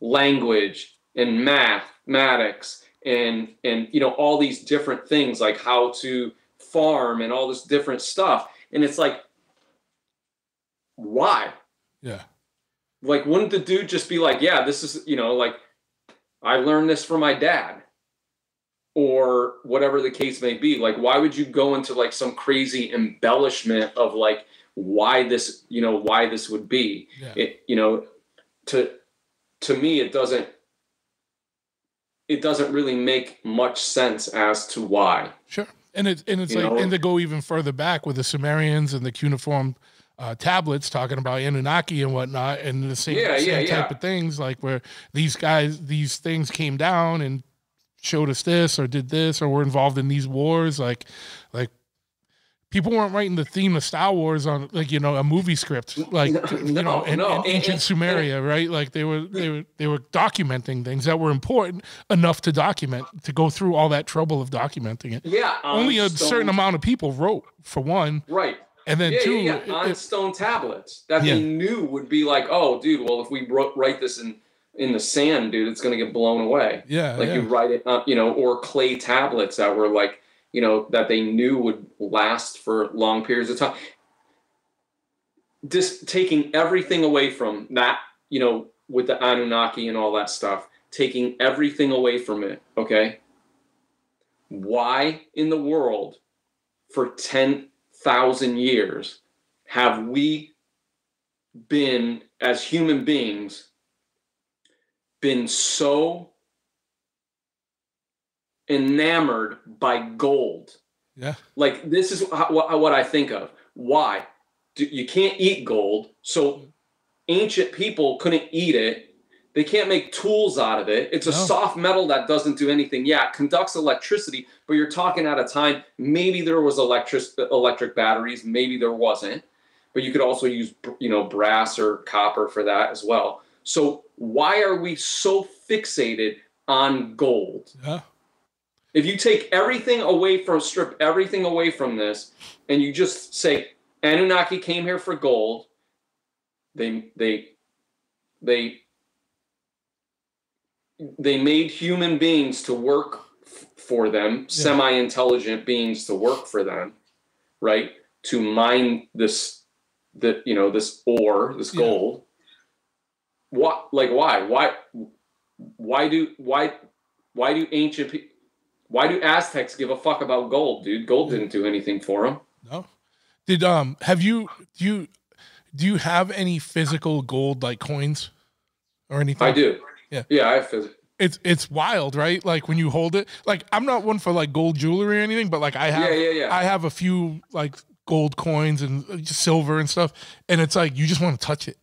language and mathematics and and you know all these different things like how to farm and all this different stuff. And it's like why? Yeah, like wouldn't the dude just be like yeah this is you know like i learned this from my dad or whatever the case may be. Like why would you go into like some crazy embellishment of like why this you know why this would be? Yeah. it you know to to me it doesn't it doesn't really make much sense as to why. Sure. And it's and it's You like know? and to go even further back with the Sumerians and the cuneiform uh, tablets talking about Anunnaki and whatnot and the same, Yeah, same yeah, type yeah. of things like where these guys these things came down and showed us this or did this or were involved in these wars like like people weren't writing the theme of Star Wars on like you know a movie script like you know no, in, no. ancient Sumeria right like they were they were they were documenting things that were important enough to document to go through all that trouble of documenting it yeah on only a stone- certain amount of people wrote for one right and then yeah, two yeah, yeah. on it- stone tablets that Yeah. they knew would be like oh dude well if we wrote, write this in in the sand dude it's going to get blown away yeah like you write it up, you know, or clay tablets that were like, you know, that they knew would last for long periods of time. Just taking everything away from that, you know, with the Anunnaki and all that stuff, taking everything away from it, okay? Why in the world for 10,000 years have we been, as human beings, been so enamored by gold. yeah Like this is what, what I think of. Why? You can't eat gold, so ancient people couldn't eat it. They can't make tools out of it. It's a No. soft metal that doesn't do anything. Yeah, conducts electricity, but you're talking at a time maybe there was electric electric batteries, maybe there wasn't. But you could also use you know brass or copper for that as well. So why are we so fixated on gold? yeah If you take everything away from strip everything away from this, and you just say Anunnaki came here for gold, they they they they made human beings to work f- for them, semi-intelligent beings to work for them, right? To mine this the you know this ore, this Yeah. gold. What like why? Why why do why why do ancient people why do Aztecs give a fuck about gold, dude? Gold didn't do anything for them. no did um have you do you do you have any physical gold like coins or anything I do. Yeah. Yeah, I have phys- it's it's wild right like when you hold it like i'm not one for like gold jewelry or anything but like i have Yeah, yeah, yeah. i have a few like gold coins and uh, silver and stuff and it's like you just want to touch it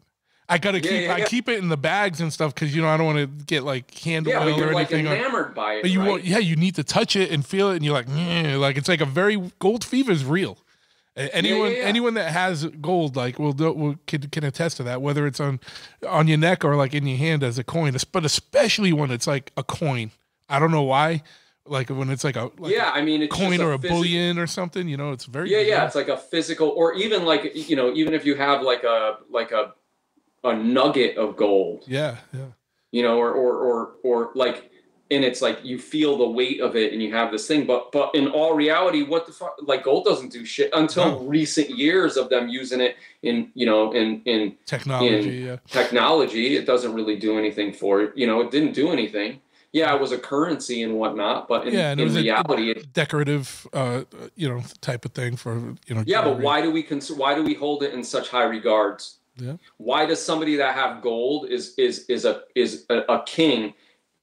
i gotta Yeah, keep yeah, i yeah. keep it in the bags and stuff because you know i don't want to get like hand oil or like anything on- enamored by it. but you right? want, yeah, you need to touch it and feel it, and you're like, like it's like a very gold fever is real. Anyone, anyone that has gold, like, will, will can, can attest to that. Whether it's on on your neck or like in your hand as a coin, but especially when it's like a coin. I don't know why, like when it's like a like yeah, I mean, it's coin just or a bullion or something. You know, it's very Yeah, yeah, it's like a physical, or even like you know, even if you have like a like a a nugget of gold, yeah, yeah, you know, or or or or like, and it's like you feel the weight of it, and you have this thing. But but in all reality, what the fuck? Like gold doesn't do shit until No. recent years of them using it in you know in in technology. yeah, technology. It doesn't really do anything for it. You know, it didn't do anything. Yeah, it was a currency and whatnot, but in, yeah, in was a- reality, decorative, uh, you know, type of thing for you know. yeah. But why do we cons- Why do we hold it in such high regards? Yeah. Why does somebody that have gold is is is a is a, a king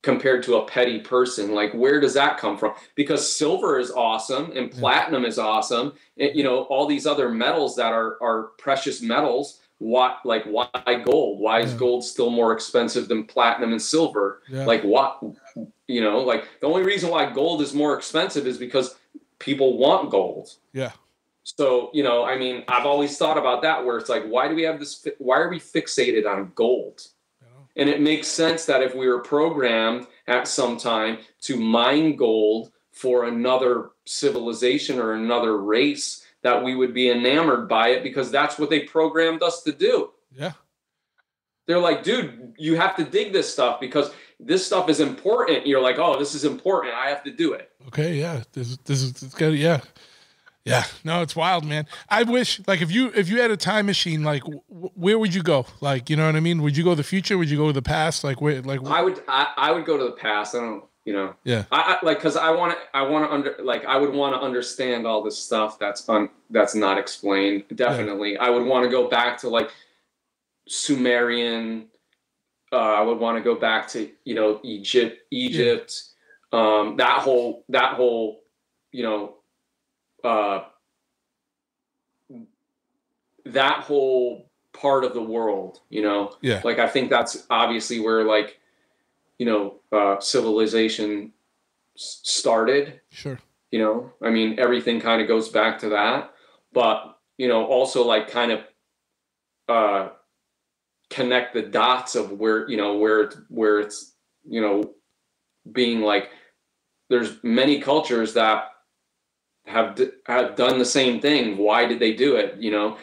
compared to a petty person? Like, where does that come from? Because silver is awesome and platinum is awesome. And, you know, all these other metals that are are precious metals. Why, like, why gold? Why is gold still more expensive than platinum and silver? Yeah. Like, what? You know, like the only reason why gold is more expensive is because people want gold. Yeah. So, you know, I mean, I've always thought about that where it's like, why do we have this? Why are we fixated on gold? And it makes sense that if we were programmed at some time to mine gold for another civilization or another race, that we would be enamored by it because that's what they programmed us to do. Yeah. They're like, dude, you have to dig this stuff because this stuff is important. You're like, oh, this is important. I have to do it. Okay, yeah. This this is it's good. Yeah, yeah. No, it's wild, man. I wish like if you if you had a time machine, like w- where would you go? Like you know what I mean? Would you go to the future? Would you go to the past? Like where? Like I would, I, I would go to the past. I don't, you know Yeah. i, I like because i want to i want to under like i would want to understand all this stuff that's un that's not explained definitely i would want to go back to like sumerian uh, i would want to go back to you know egypt egypt um that whole that whole you know uh that whole part of the world you know Yeah. like i think that's obviously where like you know uh civilization s- started Sure. you know i mean everything kind of goes back to that but you know also like kind of uh connect the dots of where you know where it's where it's you know being like there's many cultures that have d- have done the same thing why did they do it you know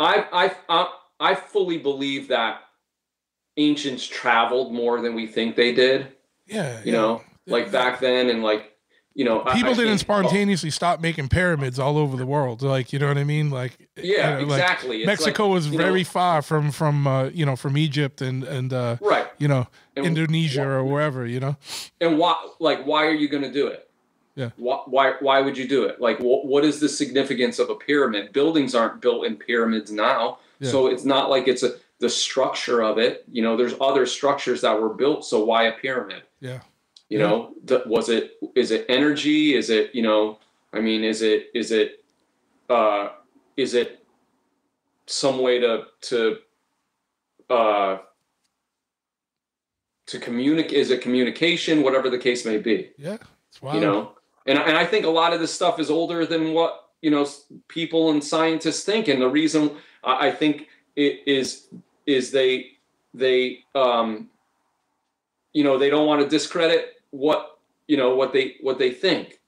i i i, I fully believe that ancients traveled more than we think they did Yeah. you yeah. know like back then and like you know people I didn't think- spontaneously stop making pyramids all over the world. Like, you know what I mean? Like, yeah you know, exactly It's Mexico like, was very know, far from from uh, you know from Egypt and and uh, right you know And Indonesia or wherever. You know. and why like why are you going to do it Yeah. why, why why would you do it like wh- what is the significance of a pyramid buildings aren't built in pyramids now Yeah. so it's not like it's a the structure of it you know there's other structures that were built so why a pyramid Yeah. you Yeah. know th- was it is it energy is it you know i mean is it is it uh is it some way to to uh to communicate is it communication whatever the case may be Yeah. It's wild. you know and, and i think a lot of this stuff is older than what you know people and scientists think. And the reason i, think it is is they they um you know they don't want to discredit what you know what they what they think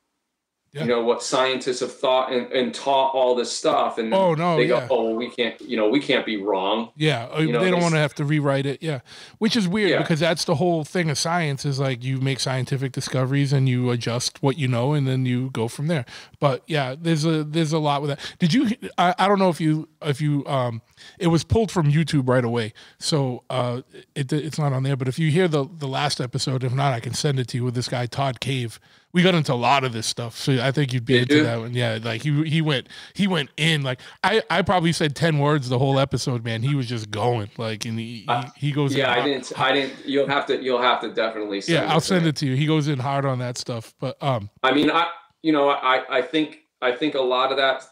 Yeah. you know what scientists have thought and, and taught all this stuff and Oh no. they yeah. go oh well, we can't you know we can't be wrong Yeah, uh, You know, they don't want to have to rewrite it. Yeah, which is weird Yeah. because that's the whole thing of science is like you make scientific discoveries and you adjust what you know and then you go from there. But yeah, there's a there's a lot with that. Did you? I, I don't know if you if you um it was pulled from YouTube right away, so uh it it's not on there. But if you hear the the last episode, if not, I can send it to you with this guy Todd Cave. We got into a lot of this stuff, so I think you'd be into that one. Yeah, like he he went he went in like I I probably said ten words the whole episode, man. He was just going like, and he he, he goes. in yeah i hard- didn't i didn't you'll have to you'll have to definitely send Yeah, I'll send it to you. He goes in hard on that stuff, but um, I mean, I you know, I I think I think a lot of that,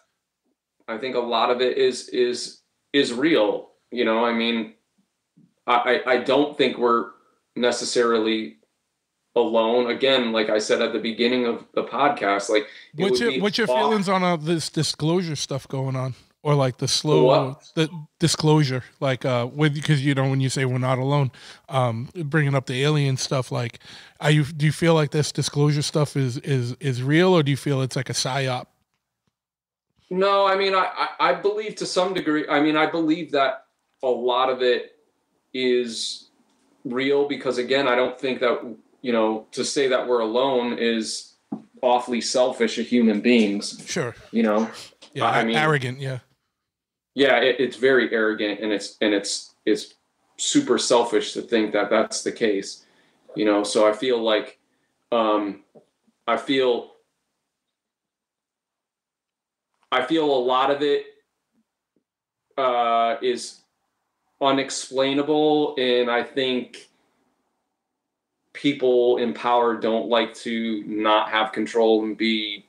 I think a lot of it is is is real. You know, I mean, I I I don't think we're necessarily alone. Again, like I said at the beginning of the podcast, like what's your what's your off- feelings on all this disclosure stuff going on, or like the slow what? the disclosure, like uh, with because you know when you say we're not alone, um, bringing up the alien stuff, like, are you do you feel like this disclosure stuff is is is real, or do you feel it's like a psyop? No, I mean, I I believe to some degree. I mean, I believe that a lot of it is real because, again, I don't think that you know to say that we're alone is awfully selfish of human beings. Sure, You know, yeah, I mean- arrogant, yeah, yeah, it, it's very arrogant and it's and it's it's super selfish to think that that's the case. You know, so I feel like um, I feel I feel a lot of it uh, is unexplainable, and I think people in power don't like to not have control and be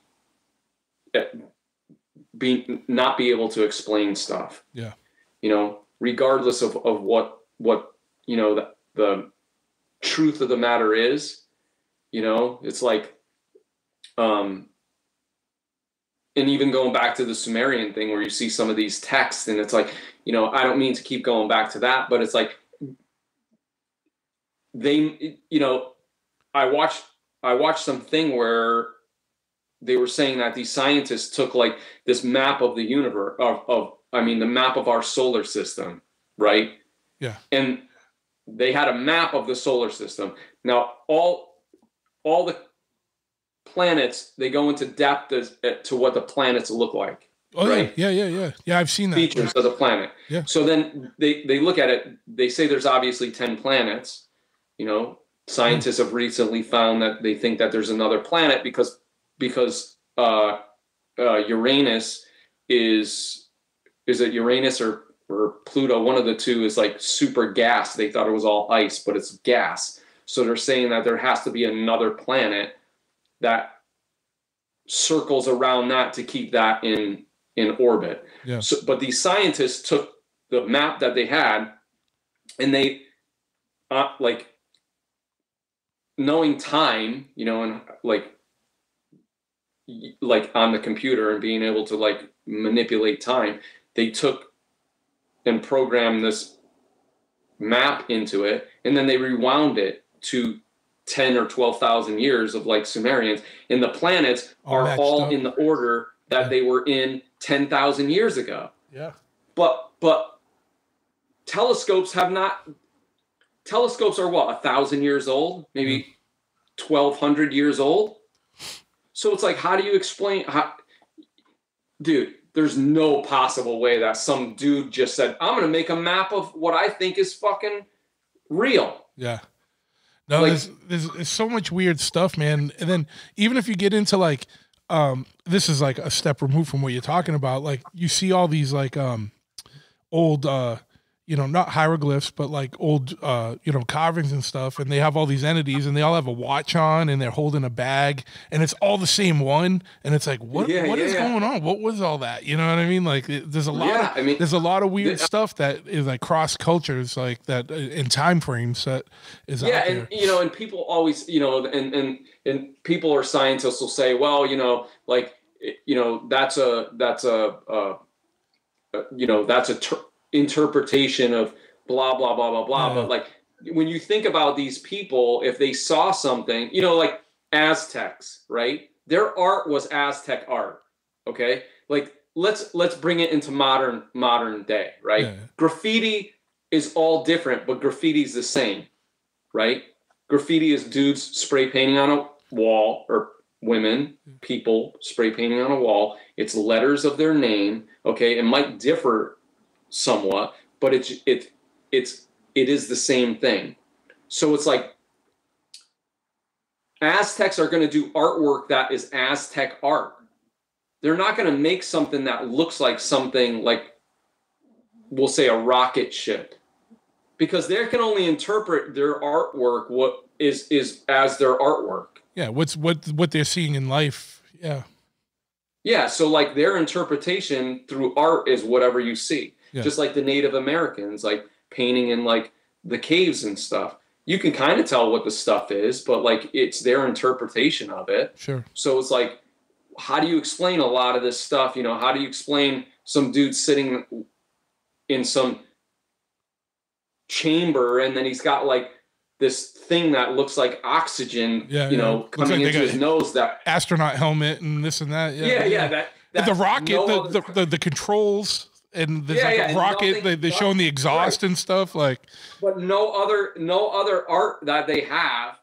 be not be able to explain stuff. Yeah. You know, regardless of, of what what you know the the truth of the matter is, you know, it's like um and even going back to the Sumerian thing where you see some of these texts and it's like, you know, I don't mean to keep going back to that, but it's like they you know, I watched I watched something where they were saying that these scientists took like this map of the universe of, of I mean the map of our solar system, right? Yeah. And they had a map of the solar system. Now all all the planets they go into depth as eh, to what the planets look like oh Right. yeah, yeah, yeah, yeah, yeah. I've seen that. features of the planet. Yeah. So then they they look at it. They say there's obviously ten planets, you know, scientists have recently found that they think that there's another planet because because uh, uh, Uranus is is it Uranus or or Pluto? One of the two is like super gas. They thought it was all ice, but it's gas. So they're saying that there has to be another planet that circles around that to keep that in in orbit. Yeah. So, but these scientists took the map that they had, and they, uh, like, knowing time, you know, and like, like on the computer and being able to like manipulate time, they took and programmed this map into it, and then they rewound it to 10 or 12,000 years of like Sumerians, and the planets All are all up. in the order that Yeah. they were in 10,000 years ago. Yeah. But but telescopes have not telescopes are what a thousand years old, maybe twelve hundred years old. So it's like, how do you explain how dude, there's no possible way that some dude just said, I'm gonna make a map of what I think is fucking real. Yeah. No, Like- there's, there's there's so much weird stuff, man. And then even if you get into like, um, this is like a step removed from what you're talking about. Like you see all these like um, old uh, you know, not hieroglyphs, but like old uh, you know, carvings and stuff, and they have all these entities, and they all have a watch on, and they're holding a bag, and it's all the same one, and it's like, what Yeah, what is yeah, yeah. going on? What was all that? You know what I mean? Like, it, there's a lot. Yeah, of, I mean- there's a lot of weird Yeah. stuff that is like cross cultures, like that uh, in time frames that is yeah out there. and you know and people always you know and and and people or scientists will say well you know like you know that's a that's a, uh uh you know that's a ter- interpretation of blah blah blah blah blah Yeah. but like when you think about these people if they saw something you know like aztecs right their art was aztec art okay like let's let's bring it into modern modern day right Yeah. graffiti is all different but graffiti's the same right? Graffiti is dudes spray painting on a wall or women, mm. people spray painting on a wall. It's letters of their name. Okay, it might differ somewhat, but it's it it's it is the same thing. So it's like Aztecs are going to do artwork that is Aztec art. They're not going to make something that looks like something like we'll say a rocket ship because they can only interpret their artwork what is is as their artwork. Yeah, what's what what they're seeing in life. Yeah, Yeah, so like their interpretation through art is whatever you see. Yeah. Just like the Native Americans, like painting in like the caves and stuff. You can kind of tell what the stuff is, but like it's their interpretation of it. sure. So it's like, how do you explain a lot of this stuff? You know, how do you explain some dude sitting in some chamber and then he's got like this thing that looks like oxygen, Yeah, you know, coming like into his nose that, Astronaut helmet and this and that. Yeah, yeah, yeah, that, the rocket, no the, the, the the controls, and there's Yeah, like yeah, a rocket. They, they're showing the exhaust and stuff. Like, but no other no other art that they have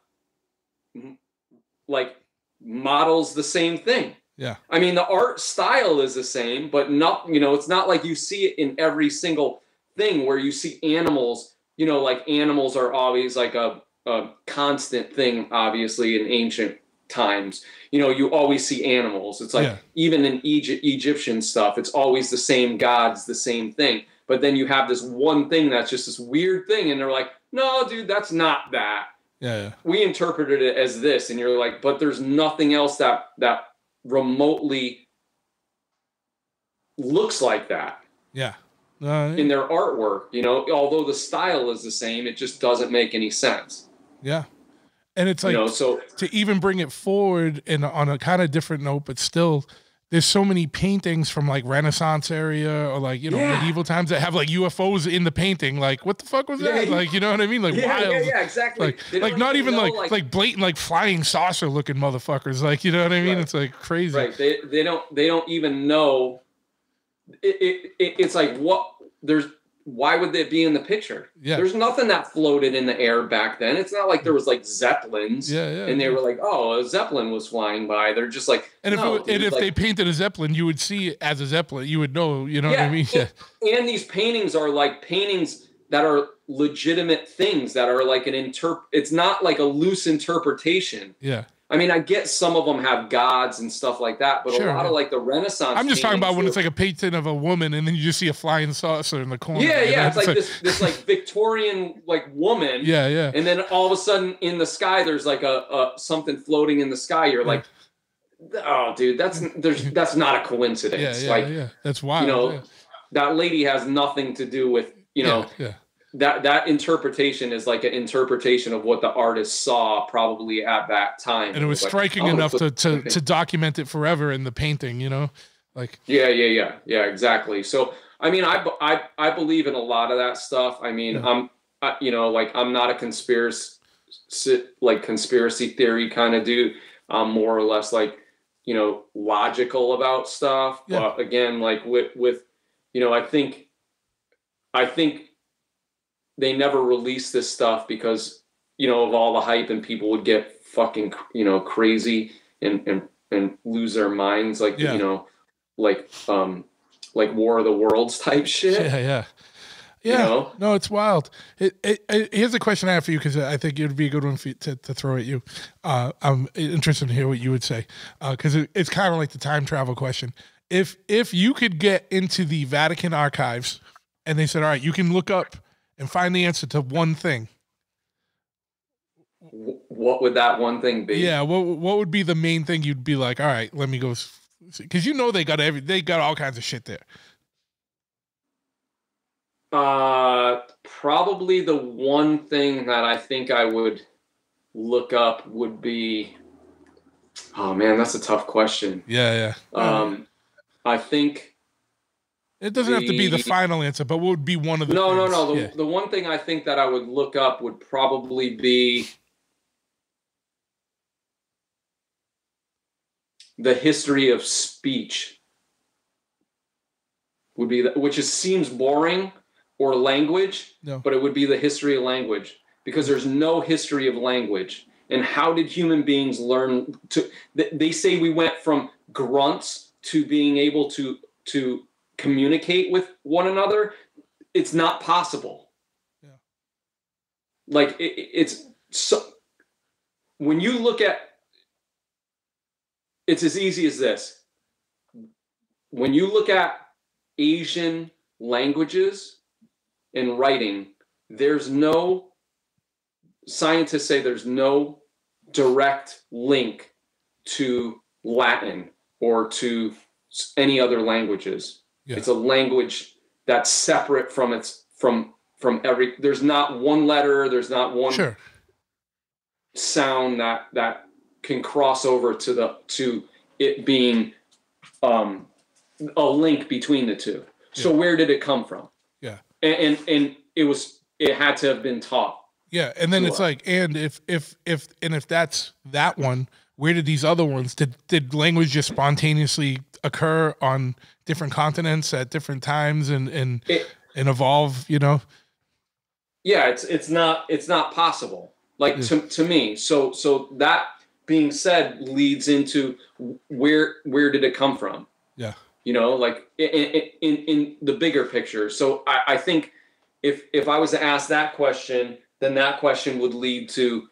like models the same thing yeah, i mean the art style is the same but not you know it's not like you see it in every single thing where you see animals you know like animals are always like a, a constant thing obviously in ancient times you know you always see animals it's like Yeah. even in Egypt, egyptian stuff it's always the same gods the same thing but then you have this one thing that's just this weird thing and they're like no dude that's not that yeah, yeah. we interpreted it as this and you're like but there's nothing else that that remotely looks like that yeah. Uh, in their artwork you know although the style is the same it just doesn't make any sense yeah. And it's like you know so to even bring it forward and on a kind of different note, but still, there's so many paintings from like Renaissance area or like you know Yeah. medieval times that have like UFOs in the painting. Like, what the fuck was that? yeah. Like, you know what I mean? Like yeah, wild. yeah, yeah, exactly. Like, like don't even know, like, like blatant like flying saucer looking motherfuckers. Like, you know what I mean? Right. It's like crazy. right. They they don't they don't even know. It, it, it it's like what there's why would they be in the picture? Yeah. There's nothing that floated in the air back then. It's not like there was like zeppelins. Yeah, yeah. And they were like, oh, a zeppelin was flying by. They're just like, And if no, it, and if like- they painted a zeppelin, you would see it as a zeppelin. You would know. You know what I mean? Yeah. and, and these paintings are like paintings that are legitimate things that are like an interp. It's not like a loose interpretation. Yeah. I mean, I get some of them have gods and stuff like that, but Sure, a lot yeah. of like the Renaissance. I'm just talking about when it's like a painting of a woman and then you just see a flying saucer in the corner. yeah, yeah. It's like this this like Victorian like woman. Yeah, yeah. And then all of a sudden in the sky there's like a, a something floating in the sky. You're like, oh dude, that's there's that's not a Yeah, coincidence. yeah, like yeah. That's wild. you know, yeah. that lady has nothing to do with, you know, yeah, yeah. That that interpretation is like an interpretation of what the artist saw probably at that time. and it was like, striking oh, enough to, to to document it forever in the painting. You know, like Yeah, yeah, yeah, yeah, exactly. So, I mean, I I I believe in a lot of that stuff. I mean, Yeah. I'm, I, you know, like I'm not a conspiracy, like conspiracy theory kind of dude. I'm more or less like, you know, logical about stuff. Yeah. But again, like with, with, you know, I think, I think they never released this stuff because, you know, of all the hype and people would get fucking, you know, crazy and, and, and lose their minds. Like, Yeah. you know, like, um, like War of the Worlds type shit. yeah, yeah. You Yeah, know? no, it's wild. It, it, it, here's a question I have for you because I think it would be a good one for you to, to throw at you. Uh, I'm interested to hear what you would say because it, it's kind of like the time travel question. If if you could get into the Vatican archives and they said, "All right, you can look up and find the answer to one thing," What would that one thing be? yeah, what what would be the main thing you'd be like? All right, let me go, because you know they got every they got all kinds of shit there. Uh, probably the one thing that I think I would look up would be. Oh man, that's a tough question. Yeah, yeah. Um, I think it doesn't have to be the the- final answer, but what would be one of the? no, no, things? no. The, Yeah. the one thing I think that I would look up would probably be the history of speech. Would be that, which is seems boring or language, No. but it would be the history of language because there's no history of language. And how did human beings learn to? They say we went from grunts to being able to to communicate with one another. It's not possible. Yeah. Like it, it- it's so. When you look at, it's as easy as this. When you look at Asian languages and writing, there's no scientists say there's no direct link to Latin or to any other languages. Yeah. It's a language that's separate from its from from every there's not one letter, there's not one Sure. sound that that can cross over to the to it being um a link between the two. So Yeah. where did it come from? Yeah. And, and and it was it had to have been taught. Yeah, and then it's Sure. like, and if if if and if that's that one, where did these other ones did did language just spontaneously occur on different continents at different times and and It, and evolve? You know, yeah, it's it's not it's not possible. Like to, to me. So so that being said leads into where where did it come from? Yeah. You know, like in in, in the bigger picture. So I, I think if if I was to ask that question, then that question would lead to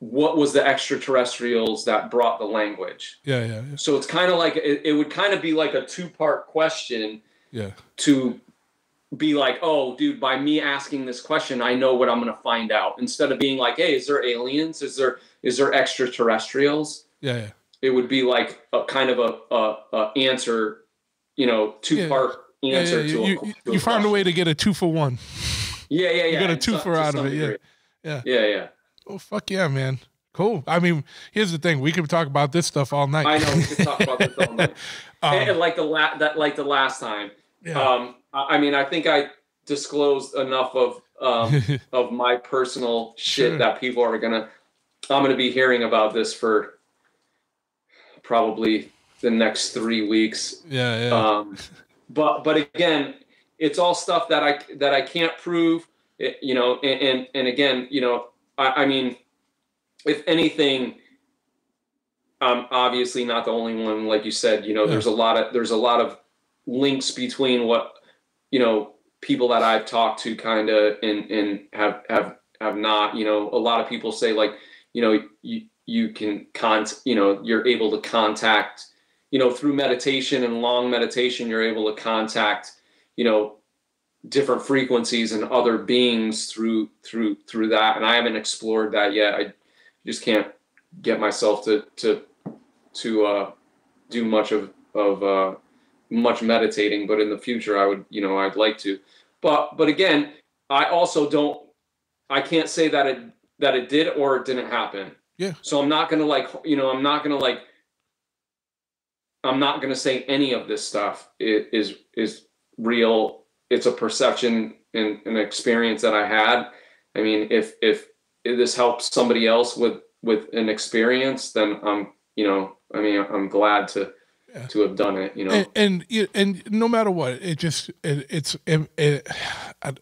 what was the extraterrestrials that brought the language? yeah, yeah, yeah, So it's kind of like it, it would kind of be like a two part question yeah, to be like, oh, dude, by me asking this question, I know what I'm going to find out. Instead of being like, hey, is there aliens? Is there is there extraterrestrials? yeah, yeah. It would be like a kind of a, a, a answer, you know, two part Yeah, answer to you, a, you, to you found a way to get a two for one. Yeah, yeah, yeah. You got a so- twofer to out of it, yeah. Yeah. yeah, yeah. Oh fuck yeah, man! Cool. I mean, here's the thing: we could talk about this stuff all night. I know we could talk about this all night. Um, and, and like the la- that like the last time. yeah. Um, I I mean, I think I disclosed enough of um, of my personal shit Sure. that people are gonna. I'm gonna be hearing about this for probably the next three weeks. yeah, yeah, Um, but but again, it's all stuff that I that I can't prove. It, you know, and, and and again, you know, I, I mean, if anything, I'm obviously not the only one. Like you said, you know, Yeah. there's a lot of there's a lot of links between what you know people that I've talked to kind of and and have have have not. You know, a lot of people say like, you know, you you can con you know you're able to contact you know through meditation and long meditation you're able to contact you know different frequencies and other beings through through through that and i haven't explored that yet. I just can't get myself to to to uh do much of of uh much meditating but in the future i would you know i'd like to. But but again i also don't i can't say that it that it did or it didn't happen. Yeah. so i'm not gonna like you know i'm not gonna like i'm not gonna say any of this stuff is is real it's a perception and an experience that i had i mean if if this helps somebody else with with an experience then i'm you know i mean i'm glad to Yeah. to have done it you know and and, and no matter what, it just it, it's it, it, I,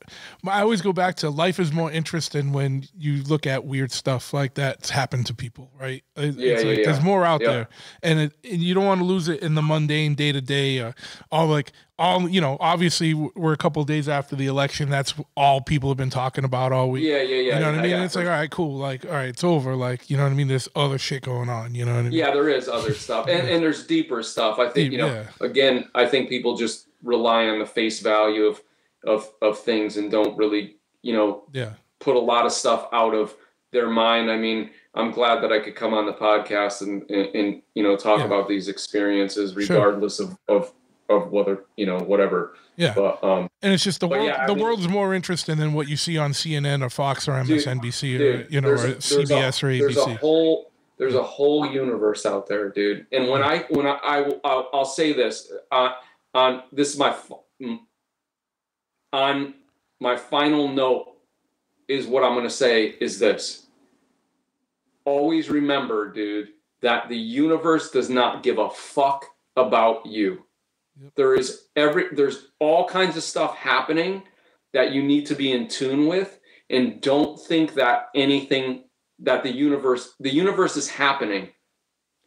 I always go back to life is more interesting when you look at weird stuff like that's happened to people, right? It- Yeah, it's yeah, like yeah. there's more out Yeah. there, and, it, and you don't want to lose it in the mundane day to day. All like all you know, obviously we're a couple days after the election. That's all people have been talking about all week. yeah yeah yeah you know what yeah, I mean? yeah. it's like all right, cool. Like all right, it's over. Like you know what I mean? There's other shit going on. You know what I mean? yeah there is other stuff and and there's deeper stuff i think you know again i think people just rely on the face value of of of things and don't really you know yeah. put a lot of stuff out of their mind i mean i'm glad that i could come on the podcast and and, and you know talk about these experiences Sure. regardless of of of whether you know whatever. Yeah. but um And it's just the world. yeah, the mean- world is more interesting than what you see on CNN or Fox or Dude, MSNBC or dude, you know or a- there's a- CBS or there's a whole there's a whole universe out there dude. And when i when i, I I'll, I'll say this uh, on this is my on my final note is what i'm going to say is this. Always remember dude that the universe does not give a fuck about you Yep. there is every there's all kinds of stuff happening that you need to be in tune with and don't think that anything that the universe the universe is happening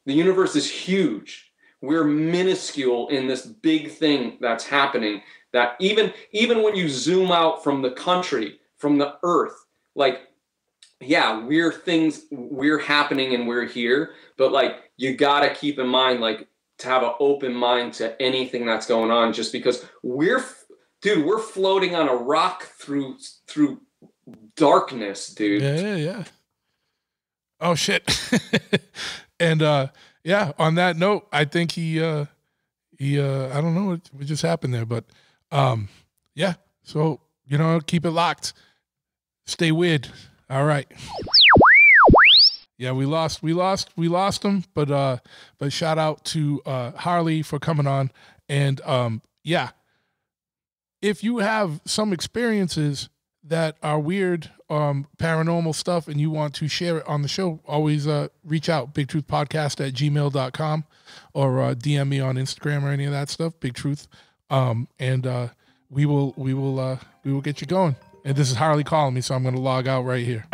the universe is huge we're minuscule in this big thing that's happening that even even when you zoom out from the country from the earth like yeah we're things we're happening and we're here but like you got to keep in mind like to have an open mind to anything that's going on just because we're dude we're floating on a rock through through darkness dude Yeah, yeah, yeah. Oh shit. and uh yeah, on that note, I think he uh he uh I don't know what, what just happened there, but um yeah. So, you know, keep it locked. Stay weird. All right. Yeah, we lost we lost we lost him, but uh but shout out to uh Harley for coming on and um yeah. If you have some experiences that are weird, um, paranormal stuff, and you want to share it on the show, always uh, reach out, bigtruthpodcast at gmail.com or uh, DM me on Instagram or any of that stuff, Big Truth. Um, and uh, we will we will uh, we will get you going. And this is Harley calling me, so I'm gonna log out right here.